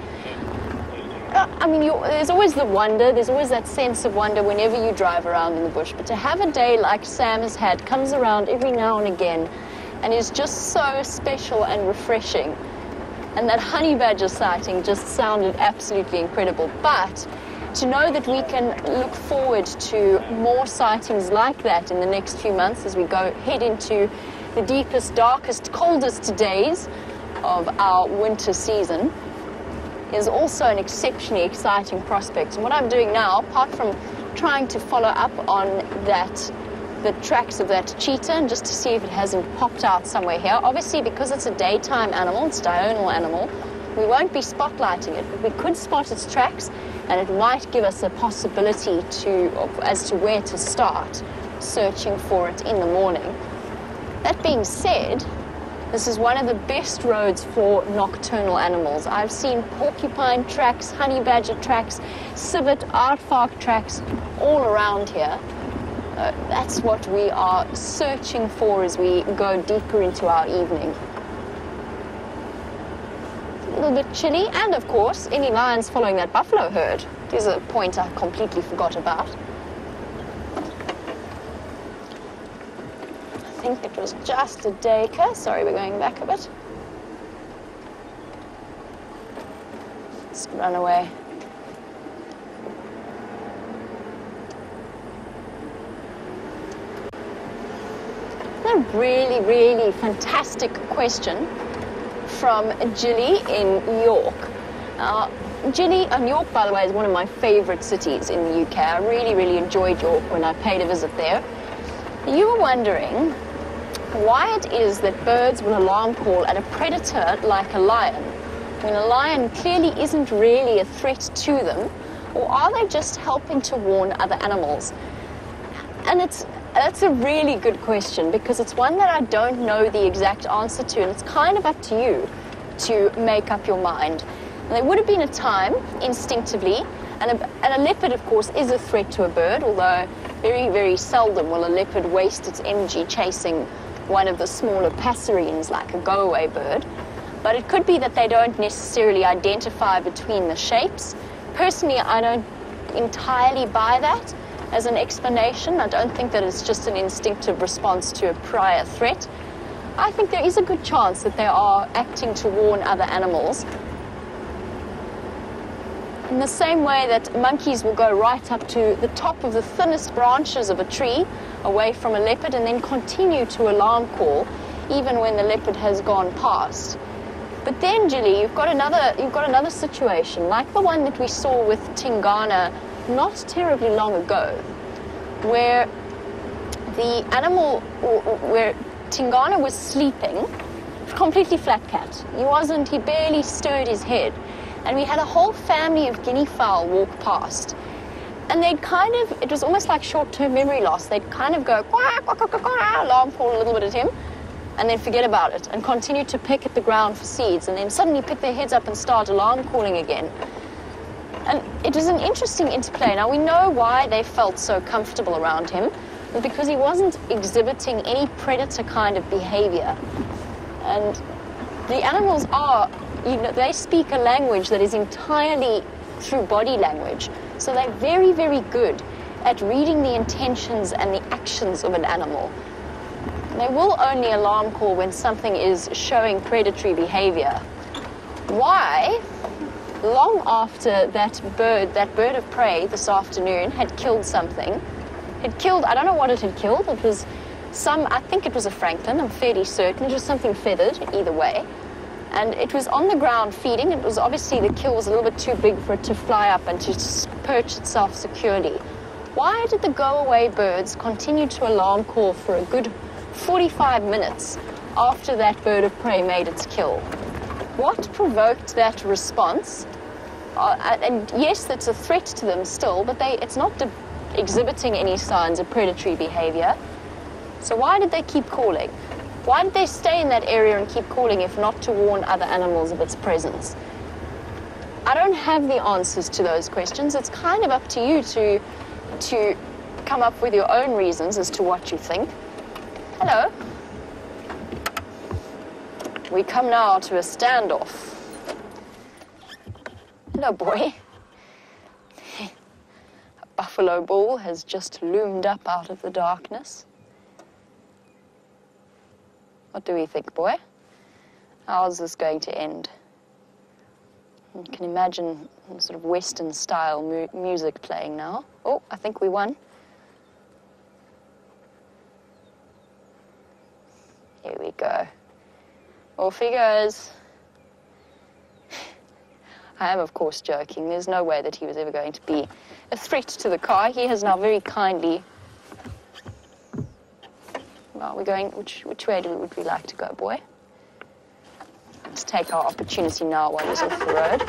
Uh, I mean, there's always the wonder, there's always that sense of wonder whenever you drive around in the bush. But to have a day like Sam has had comes around every now and again and is just so special and refreshing. And that honey badger sighting just sounded absolutely incredible. But to know that we can look forward to more sightings like that in the next few months as we go head into the deepest, darkest, coldest days of our winter season is also an exceptionally exciting prospect. And what I'm doing now, apart from trying to follow up on that the tracks of that cheetah and just to see if it hasn't popped out somewhere here. Obviously, because it's a daytime animal, it's a diurnal animal, we won't be spotlighting it, but we could spot its tracks and it might give us a possibility to as to where to start searching for it in the morning. That being said, this is one of the best roads for nocturnal animals. I've seen porcupine tracks, honey badger tracks, civet, aardvark tracks all around here. Uh, that's what we are searching for as we go deeper into our evening. A little bit chilly, and of course, any lions following that buffalo herd. There's a point I completely forgot about. think it was just a duiker. Sorry, we're going back a bit. Let's run away. A really, really fantastic question from Jilly in York. Uh, and York, by the way, is one of my favourite cities in the UK. I really, really enjoyed York when I paid a visit there. You were wondering why it is that birds will alarm call at a predator like a lion when a lion clearly isn't really a threat to them, or are they just helping to warn other animals? And it's that's a really good question because it's one that I don't know the exact answer to, and it's kind of up to you to make up your mind. And there would have been a time, instinctively, and a, and a leopard, of course, is a threat to a bird, although very, very seldom will a leopard waste its energy chasing one of the smaller passerines like a go-away bird. But it could be that they don't necessarily identify between the shapes. Personally, I don't entirely buy that as an explanation. I don't think that it's just an instinctive response to a prior threat. I think there is a good chance that they are acting to warn other animals. In the same way that monkeys will go right up to the top of the thinnest branches of a tree away from a leopard and then continue to alarm call even when the leopard has gone past. But then, Julie, you've got another you've got another situation like the one that we saw with Tingana not terribly long ago, where the animal, where Tingana was sleeping, completely flat cat. He wasn't, he barely stirred his head. And we had a whole family of guinea fowl walk past. And they'd kind of, it was almost like short term memory loss. They'd kind of go, quack, quack, quack, quack, alarm call a little bit at him, and then forget about it and continue to pick at the ground for seeds, and then suddenly pick their heads up and start alarm calling again. And it was an interesting interplay. Now, we know why they felt so comfortable around him, because he wasn't exhibiting any predator kind of behavior. And the animals are, you know, they speak a language that is entirely through body language. So they're very, very good at reading the intentions and the actions of an animal. They will only alarm call when something is showing predatory behavior. Why? long after that bird, that bird of prey this afternoon had killed something. Had killed, I don't know what it had killed. It was some, I think it was a francolin, I'm fairly certain. It was something feathered, either way. And it was on the ground feeding. It was obviously the kill was a little bit too big for it to fly up and to perch itself securely. Why did the go away birds continue to alarm call for a good 45 minutes after that bird of prey made its kill? What provoked that response? Uh, and yes, it's a threat to them still, but they, it's not exhibiting any signs of predatory behavior. So why did they keep calling? Why did they stay in that area and keep calling if not to warn other animals of its presence? I don't have the answers to those questions. It's kind of up to you to, to come up with your own reasons as to what you think. Hello. We come now to a standoff. Hello, boy. A buffalo bull has just loomed up out of the darkness. What do we think, boy? How's this going to end? You can imagine sort of Western style mu music playing now. Oh, I think we won. Here we go. Off he goes. I am, of course, joking. There's no way that he was ever going to be a threat to the car. He has now very kindly. Well, we're going. Which which way do we, would we like to go, boy? Let's take our opportunity now while he's off the road.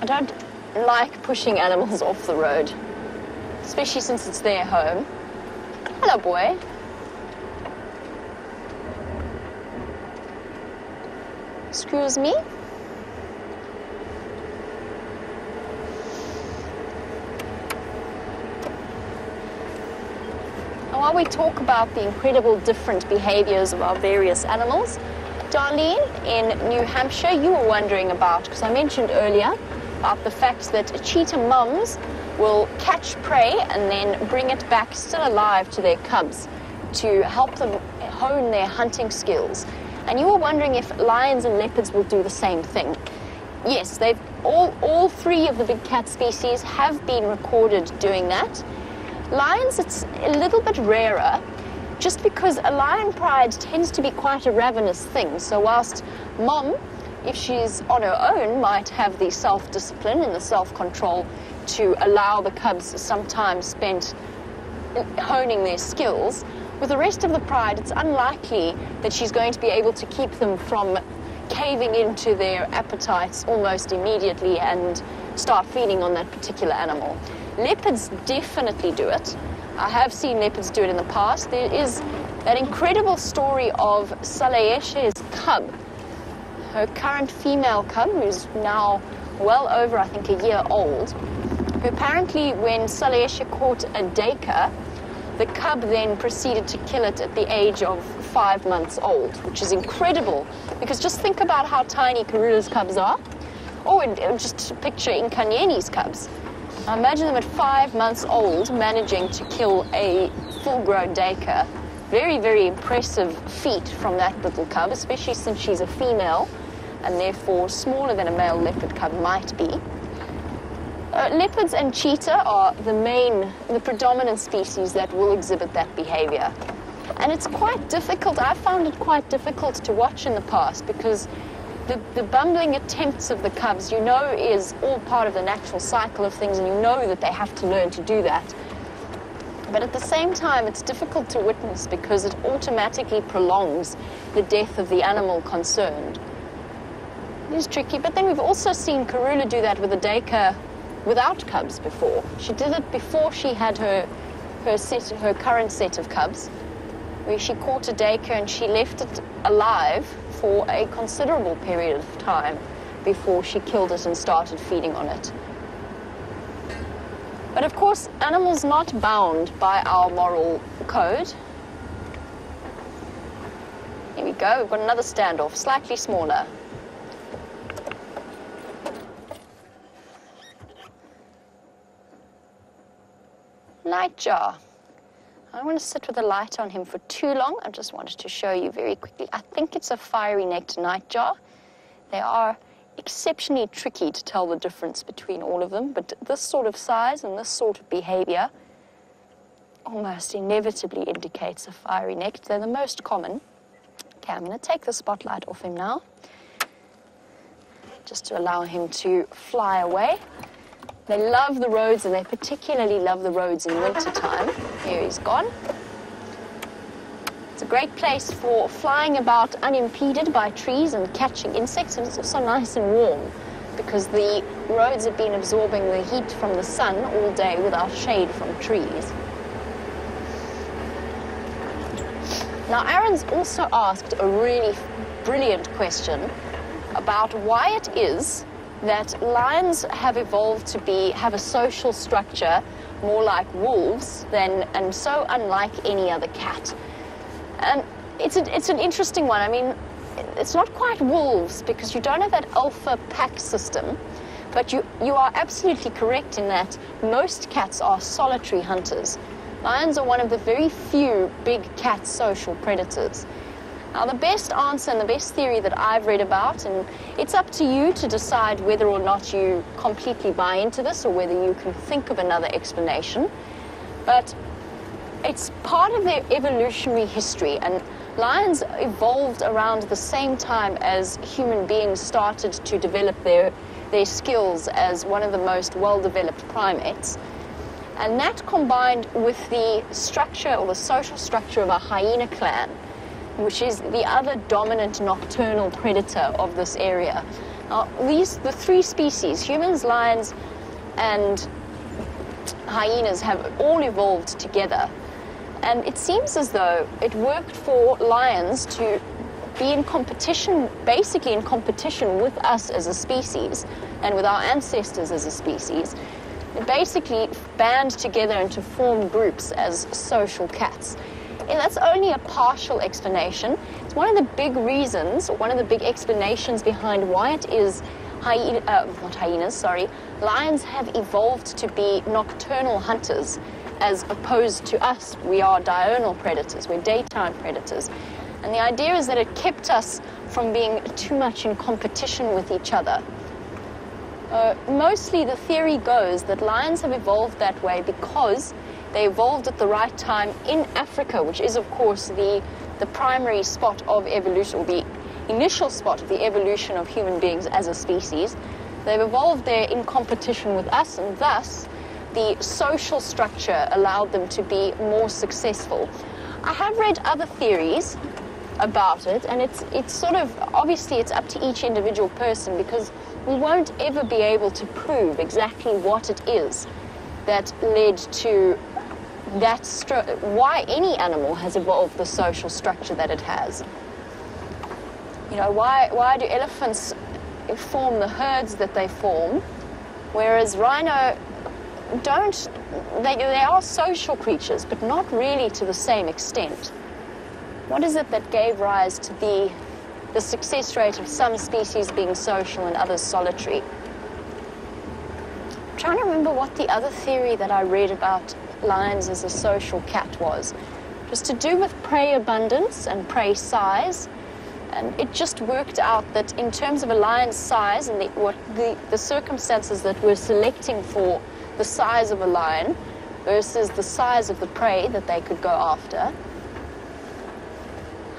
I don't like pushing animals [laughs] off the road, especially since it's their home. Hello, boy. Excuse me? While we talk about the incredible different behaviors of our various animals, Darlene, in New Hampshire, you were wondering about, because I mentioned earlier, about the fact that cheetah mums will catch prey and then bring it back still alive to their cubs to help them hone their hunting skills. And you were wondering if lions and leopards will do the same thing. Yes, they've all, all three of the big cat species have been recorded doing that. Lions, it's a little bit rarer, just because a lion pride tends to be quite a ravenous thing. So whilst mom, if she's on her own, might have the self-discipline and the self-control to allow the cubs some time spent honing their skills, with the rest of the pride, it's unlikely that she's going to be able to keep them from caving into their appetites almost immediately and start feeding on that particular animal. Leopards definitely do it. I have seen leopards do it in the past. There is that incredible story of Saleheshe's cub, her current female cub, who's now well over, I think, a year old, who apparently, when Saleheshe caught a duiker, the cub then proceeded to kill it at the age of five months old, which is incredible because just think about how tiny Karula's cubs are. Oh, or just picture Nkanyeni's cubs. Now imagine them at five months old managing to kill a full grown duiker. Very, very impressive feat from that little cub, especially since she's a female and therefore smaller than a male leopard cub might be. Uh, leopards and cheetah are the main, the predominant species that will exhibit that behavior. And it's quite difficult, I found it quite difficult to watch in the past because the, the bumbling attempts of the cubs, you know, is all part of the natural cycle of things, and you know that they have to learn to do that. But at the same time, it's difficult to witness because it automatically prolongs the death of the animal concerned. It is tricky, but then we've also seen Karula do that with a duiker without cubs before. She did it before she had her her set her current set of cubs, where she caught a duiker and she left it alive for a considerable period of time before she killed it and started feeding on it. But of course, animals not bound by our moral code. Here we go, we've got another standoff, slightly smaller. Nightjar. I don't want to sit with a light on him for too long. I just wanted to show you very quickly. I think it's a fiery-necked nightjar. They are exceptionally tricky to tell the difference between all of them, but this sort of size and this sort of behavior almost inevitably indicates a fiery neck. They're the most common. Okay, I'm going to take the spotlight off him now, just to allow him to fly away. They love the roads and they particularly love the roads in winter time. Here he's gone. It's a great place for flying about unimpeded by trees and catching insects, and it's also nice and warm because the roads have been absorbing the heat from the sun all day without shade from trees. Now, Aaron's also asked a really brilliant question about why it is that lions have evolved to be have a social structure more like wolves than and so unlike any other cat. And it's a, it's an interesting one. I mean, it's not quite wolves because you don't have that alpha pack system, but you you are absolutely correct in that most cats are solitary hunters. Lions are one of the very few big cat social predators. Now, the best answer and the best theory that I've read about, and it's up to you to decide whether or not you completely buy into this or whether you can think of another explanation, but it's part of their evolutionary history, and lions evolved around the same time as human beings started to develop their, their skills as one of the most well-developed primates. And that combined with the structure or the social structure of a hyena clan, which is the other dominant nocturnal predator of this area. Now, these, the three species, humans, lions, and hyenas, have all evolved together. And it seems as though it worked for lions to be in competition, basically in competition with us as a species and with our ancestors as a species. They basically band together and to form groups as social cats. And that's only a partial explanation. It's one of the big reasons, one of the big explanations behind why it is hyena, uh, not hyenas, sorry, lions have evolved to be nocturnal hunters as opposed to us. We are diurnal predators, we're daytime predators. And the idea is that it kept us from being too much in competition with each other. Uh, mostly the theory goes that lions have evolved that way because they evolved at the right time in Africa, which is, of course, the, the primary spot of evolution, or the initial spot of the evolution of human beings as a species. They've evolved there in competition with us, and thus the social structure allowed them to be more successful. I have read other theories about it, and it's it's sort of obviously it's up to each individual person because we won't ever be able to prove exactly what it is that led to that why any animal has evolved the social structure that it has. You know, why why do elephants form the herds that they form, whereas rhino don't they, they are social creatures, but not really to the same extent. What is it that gave rise to the, the success rate of some species being social and others solitary? I'm trying to remember what the other theory that I read about lions as a social cat was. It was to do with prey abundance and prey size. And it just worked out that in terms of a lion's size and the, what the, the circumstances that we're selecting for the size of a lion versus the size of the prey that they could go after,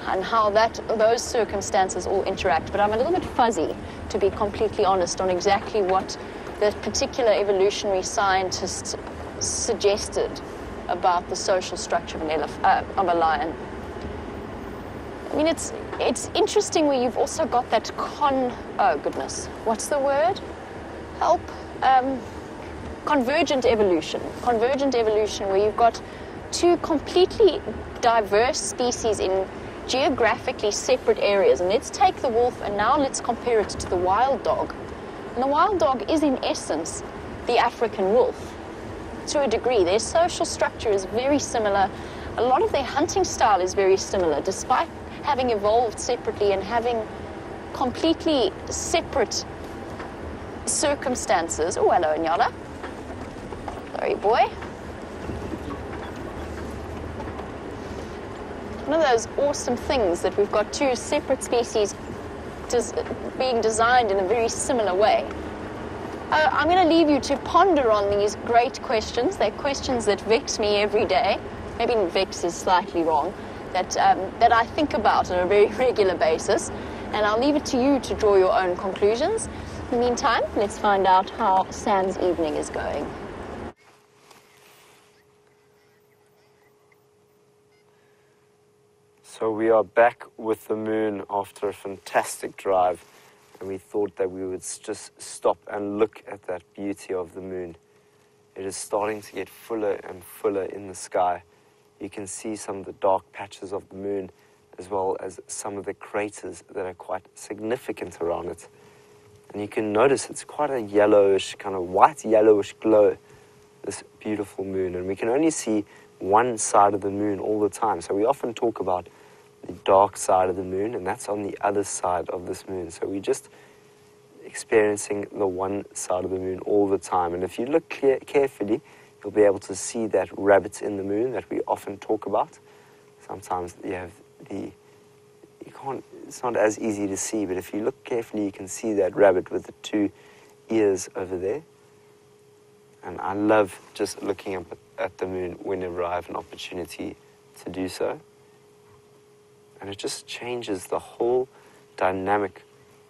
and how that those circumstances all interact. But I'm a little bit fuzzy, to be completely honest, on exactly what the particular evolutionary scientist suggested about the social structure of an elef- uh, of a lion. I mean, it's it's interesting where you've also got that con. Oh goodness, what's the word? Help. Um, convergent evolution. Convergent evolution, where you've got two completely diverse species in geographically separate areas. And let's take the wolf and now let's compare it to the wild dog. And the wild dog is, in essence, the African wolf to a degree. Their social structure is very similar. A lot of their hunting style is very similar, despite having evolved separately and having completely separate circumstances. Oh, hello, Nyala. Sorry, boy. one of those awesome things that we've got two separate species being designed in a very similar way. Uh, I'm going to leave you to ponder on these great questions. They're questions that vex me every day. Maybe vex is slightly wrong. That, um, that I think about on a very [laughs] regular basis. And I'll leave it to you to draw your own conclusions. In the meantime, let's find out how Sam's evening is going. So we are back with the moon after a fantastic drive, and we thought that we would just stop and look at that beauty of the moon. It is starting to get fuller and fuller in the sky. You can see some of the dark patches of the moon, as well as some of the craters that are quite significant around it. And you can notice it's quite a yellowish, kind of white yellowish glow, this beautiful moon. And we can only see one side of the moon all the time. So we often talk about the dark side of the moon, and that's on the other side of this moon. So we're just experiencing the one side of the moon all the time. And if you look clear, carefully, you'll be able to see that rabbit in the moon that we often talk about. Sometimes you have the, you can't, it's not as easy to see, but if you look carefully, you can see that rabbit with the two ears over there. And I love just looking up at, at the moon whenever I have an opportunity to do so. And it just changes the whole dynamic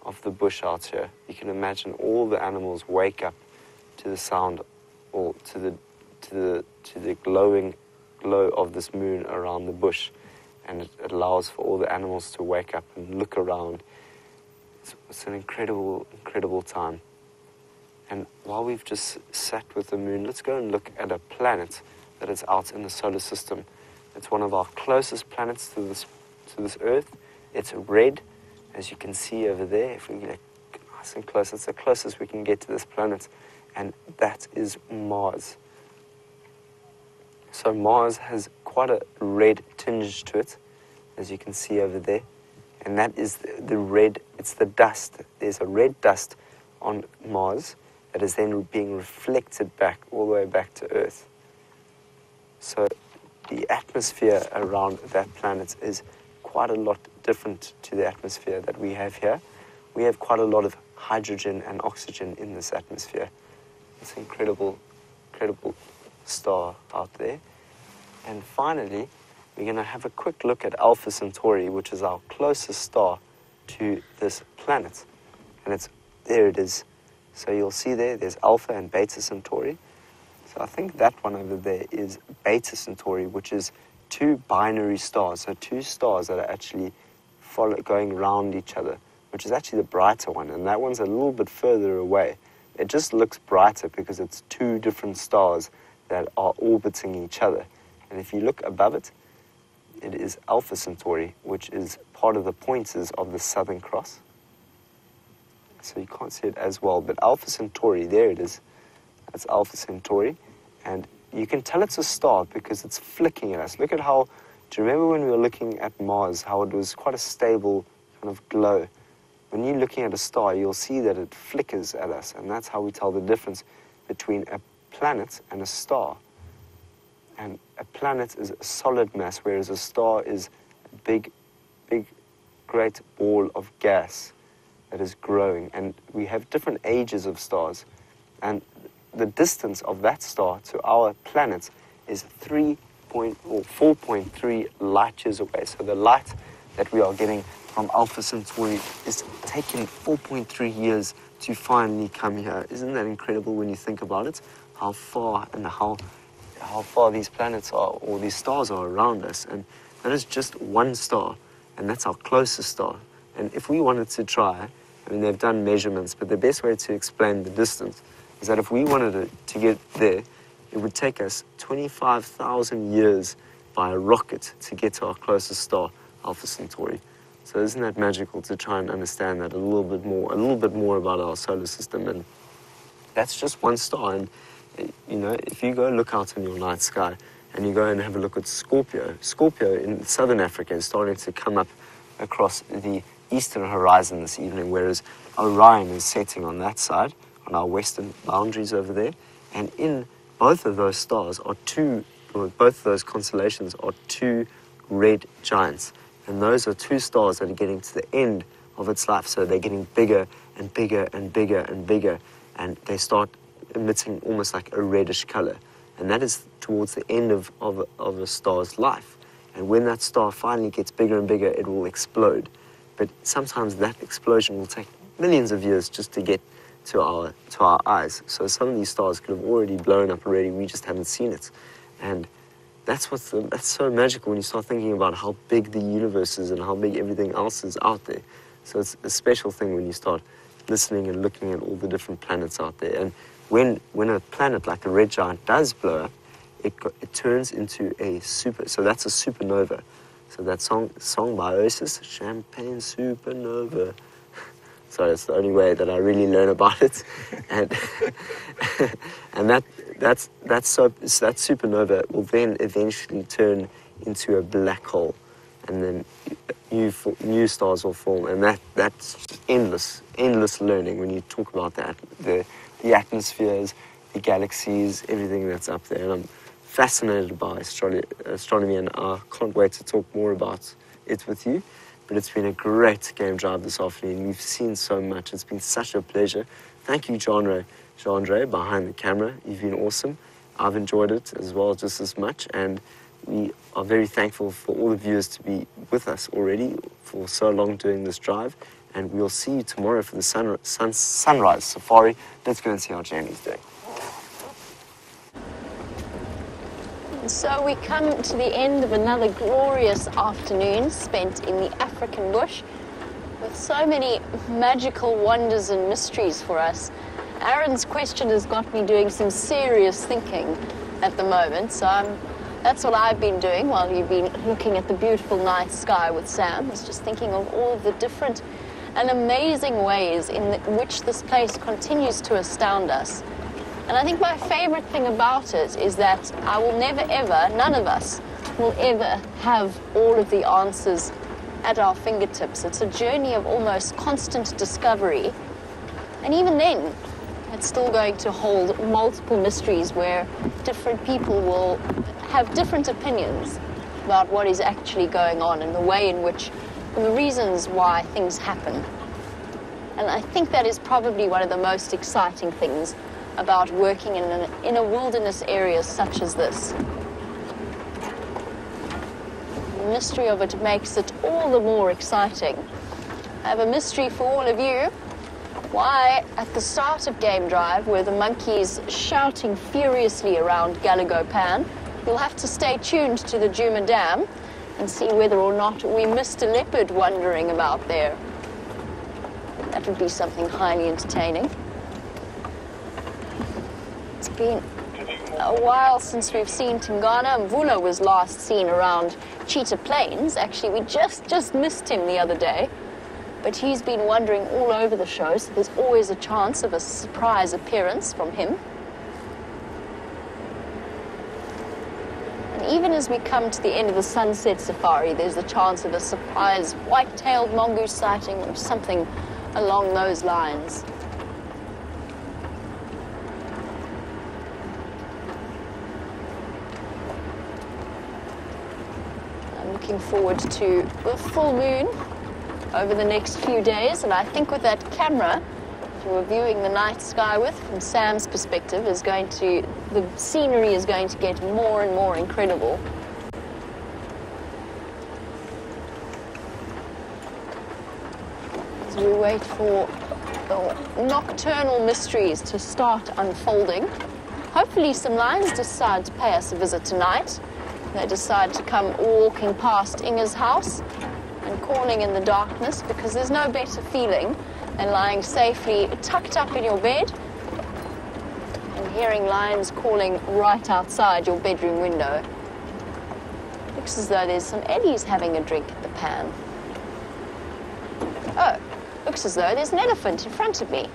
of the bush out here. You can imagine all the animals wake up to the sound or to the to the to the glowing glow of this moon around the bush. And it, allows for all the animals to wake up and look around. It's, it's an incredible, incredible time. And while we've just sat with the moon, let's go and look at a planet that is out in the solar system. It's one of our closest planets to this to this Earth. It's red, as you can see over there. If we get nice and close, it's the closest we can get to this planet, and that is Mars. So Mars has quite a red tinge to it, as you can see over there, and that is the, the red. It's the dust. There's a red dust on Mars that is then being reflected back all the way back to Earth. So the atmosphere around that planet is quite a lot different to the atmosphere that we have here. We have quite a lot of hydrogen and oxygen in this atmosphere. It's an incredible, incredible star out there. And finally, we're going to have a quick look at Alpha Centauri, which is our closest star to this planet. And it's there it is. So you'll see there, there's Alpha and Beta Centauri. So I think that one over there is Beta Centauri, which is two binary stars. So two stars that are actually follow, going around each other, which is actually the brighter one. And that one's a little bit further away. It just looks brighter because it's two different stars that are orbiting each other. And if you look above it, it is Alpha Centauri, which is part of the pointers of the Southern Cross. So you can't see it as well, but Alpha Centauri, there it is. That's Alpha Centauri. And you can tell it's a star because it's flicking at us. Look at how, do you remember when we were looking at Mars, how it was quite a stable kind of glow? When you're looking at a star, you'll see that it flickers at us, and that's how we tell the difference between a planet and a star. And a planet is a solid mass, whereas a star is a big, big, great ball of gas that is growing. And we have different ages of stars. And the distance of that star to our planet is 3 point, or 4.3 light years away. So the light that we are getting from Alpha Centauri is taking 4.3 years to finally come here. Isn't that incredible when you think about it? How far and how how far these planets are or these stars are around us. And that is just one star, and that's our closest star. And if we wanted to try, I mean, they've done measurements, but the best way to explain the distance is that if we wanted to, to get there, it would take us 25,000 years by a rocket to get to our closest star, Alpha Centauri. So isn't that magical to try and understand that a little bit more, a little bit more about our solar system? And that's just one star. And you know, if you go look out in your night sky and you go and have a look at Scorpio, Scorpio in southern Africa is starting to come up across the eastern horizon this evening, whereas Orion is setting on that side, on our western boundaries over there. And in both of those stars are two, or both of those constellations are two red giants. And those are two stars that are getting to the end of its life. So they're getting bigger and bigger and bigger and bigger. And they start emitting almost like a reddish color. And that is towards the end of, of, of a star's life. And when that star finally gets bigger and bigger, it will explode. But sometimes that explosion will take millions of years just to get to our, to our eyes. So some of these stars could have already blown up already, we just haven't seen it. And that's what's the, that's so magical when you start thinking about how big the universe is and how big everything else is out there. So it's a special thing when you start listening and looking at all the different planets out there. And when, when a planet like a red giant does blow up, it, it turns into a super, so that's a supernova. So that song, song by Oasis, Champagne Supernova. So that's the only way that I really learn about it. [laughs] And, [laughs] and that, that's, that's so, that supernova will then eventually turn into a black hole. And then new, new stars will form. And that, that's endless, endless learning when you talk about that. The, the atmospheres, the galaxies, everything that's up there. And I'm fascinated by astro- astronomy and I can't wait to talk more about it with you. But it's been a great game drive this afternoon. We've seen so much. It's been such a pleasure. Thank you, Jean Andre, behind the camera. You've been awesome. I've enjoyed it as well, just as much. And we are very thankful for all the viewers to be with us already for so long doing this drive. And we'll see you tomorrow for the sun, sun, sunrise safari. Let's go and see how Jamie's doing. So we come to the end of another glorious afternoon spent in the African bush with so many magical wonders and mysteries for us. Aaron's question has got me doing some serious thinking at the moment, so I'm, that's what I've been doing while you've been looking at the beautiful night sky with Sam, is just thinking of all of the different and amazing ways in which this place continues to astound us. And I think my favorite thing about it is that I will never ever, none of us, will ever have all of the answers at our fingertips. It's a journey of almost constant discovery. And even then, it's still going to hold multiple mysteries where different people will have different opinions about what is actually going on and the way in which, and the reasons why things happen. And And I think that is probably one of the most exciting things about working in, an, in a wilderness area such as this. The mystery of it makes it all the more exciting. I have a mystery for all of you. Why, at the start of Game Drive, were the monkeys shouting furiously around Galago Pan, you'll have to stay tuned to the Djuma Dam and see whether or not we missed a leopard wandering about there. That would be something highly entertaining. It's been a while since we've seen Tingana. Mvula was last seen around Cheetah Plains. Actually, we just, just missed him the other day. But he's been wandering all over the show, so there's always a chance of a surprise appearance from him. And even as we come to the end of the sunset safari, there's a chance of a surprise white-tailed mongoose sighting or something along those lines. I'm looking forward to the full moon over the next few days, and I think with that camera we're viewing the night sky with, from Sam's perspective, is going to the scenery is going to get more and more incredible. As we wait for the nocturnal mysteries to start unfolding. Hopefully, some lions decide to pay us a visit tonight. They decide to come walking past Inge's house and calling in the darkness because there's no better feeling than lying safely tucked up in your bed and hearing lions calling right outside your bedroom window. Looks as though there's some eddies having a drink at the pan. Oh, looks as though there's an elephant in front of me.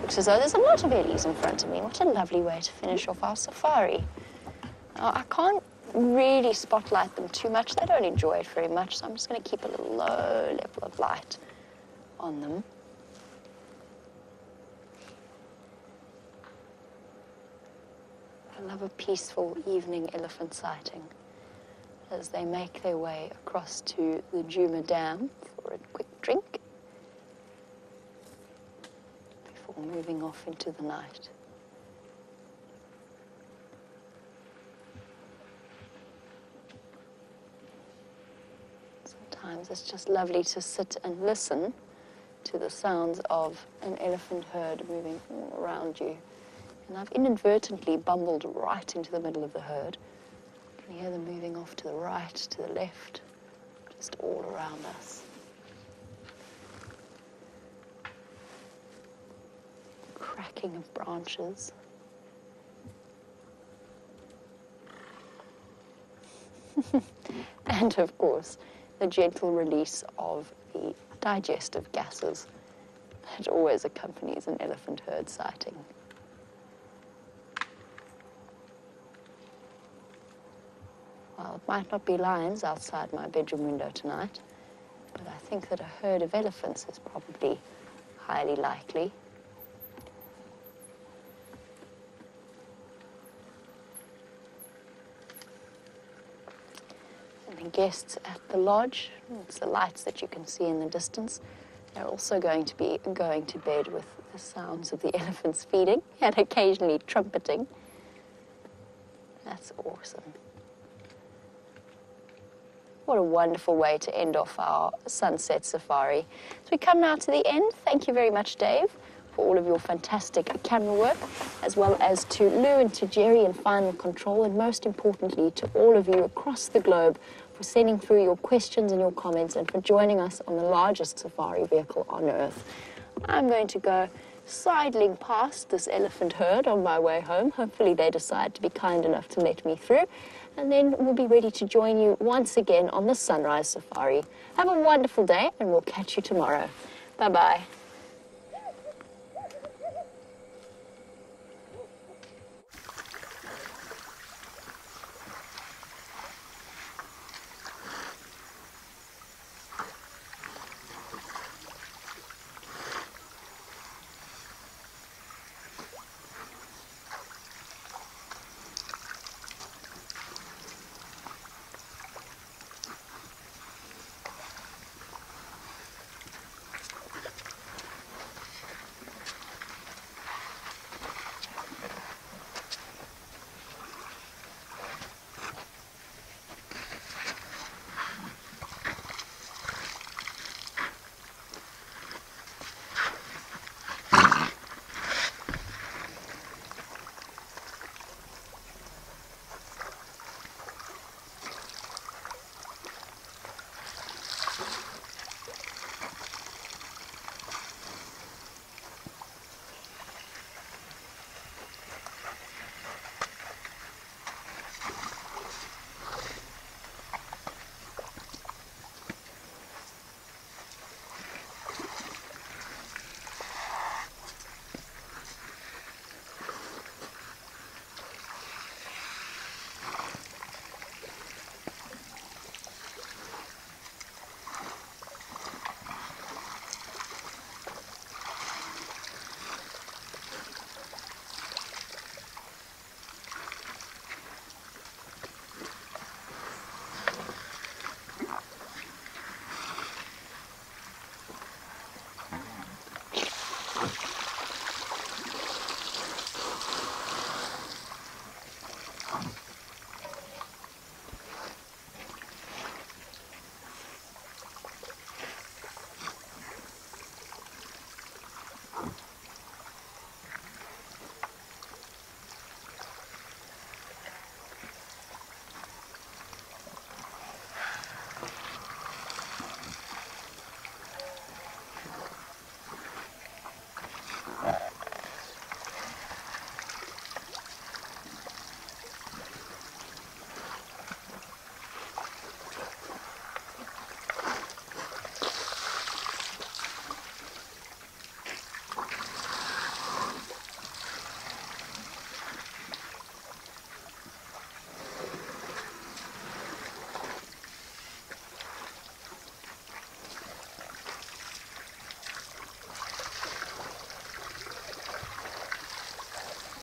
Looks as though there's a lot of eddies in front of me. What a lovely way to finish off our safari. Now, I can't really spotlight them too much. They don't enjoy it very much, so I'm just going to keep a low level of light on them. I love a peaceful evening elephant sighting as they make their way across to the Djuma Dam for a quick drink before moving off into the night. Sometimes it's just lovely to sit and listen to the sounds of an elephant herd moving around you. And I've inadvertently bumbled right into the middle of the herd. You can hear them moving off to the right, to the left, just all around us. Cracking of branches. [laughs] and of course, the gentle release of the digestive gases that always accompanies an elephant herd sighting. Well, it might not be lions outside my bedroom window tonight, but I think that a herd of elephants is probably highly likely. Guests at the lodge, it's the lights that you can see in the distance, they're also going to be going to bed with the sounds of the [laughs] elephants feeding and occasionally trumpeting. That's awesome. What a wonderful way to end off our sunset safari. So we come now to the end. Thank you very much, Dave, for all of your fantastic camera work, as well as to Lou and to Jerry in Final Control, and most importantly, to all of you across the globe for sending through your questions and your comments and for joining us on the largest safari vehicle on Earth. I'm going to go sidling past this elephant herd on my way home. Hopefully, they decide to be kind enough to let me through. And then we'll be ready to join you once again on the Sunrise Safari. Have a wonderful day, and we'll catch you tomorrow. Bye bye.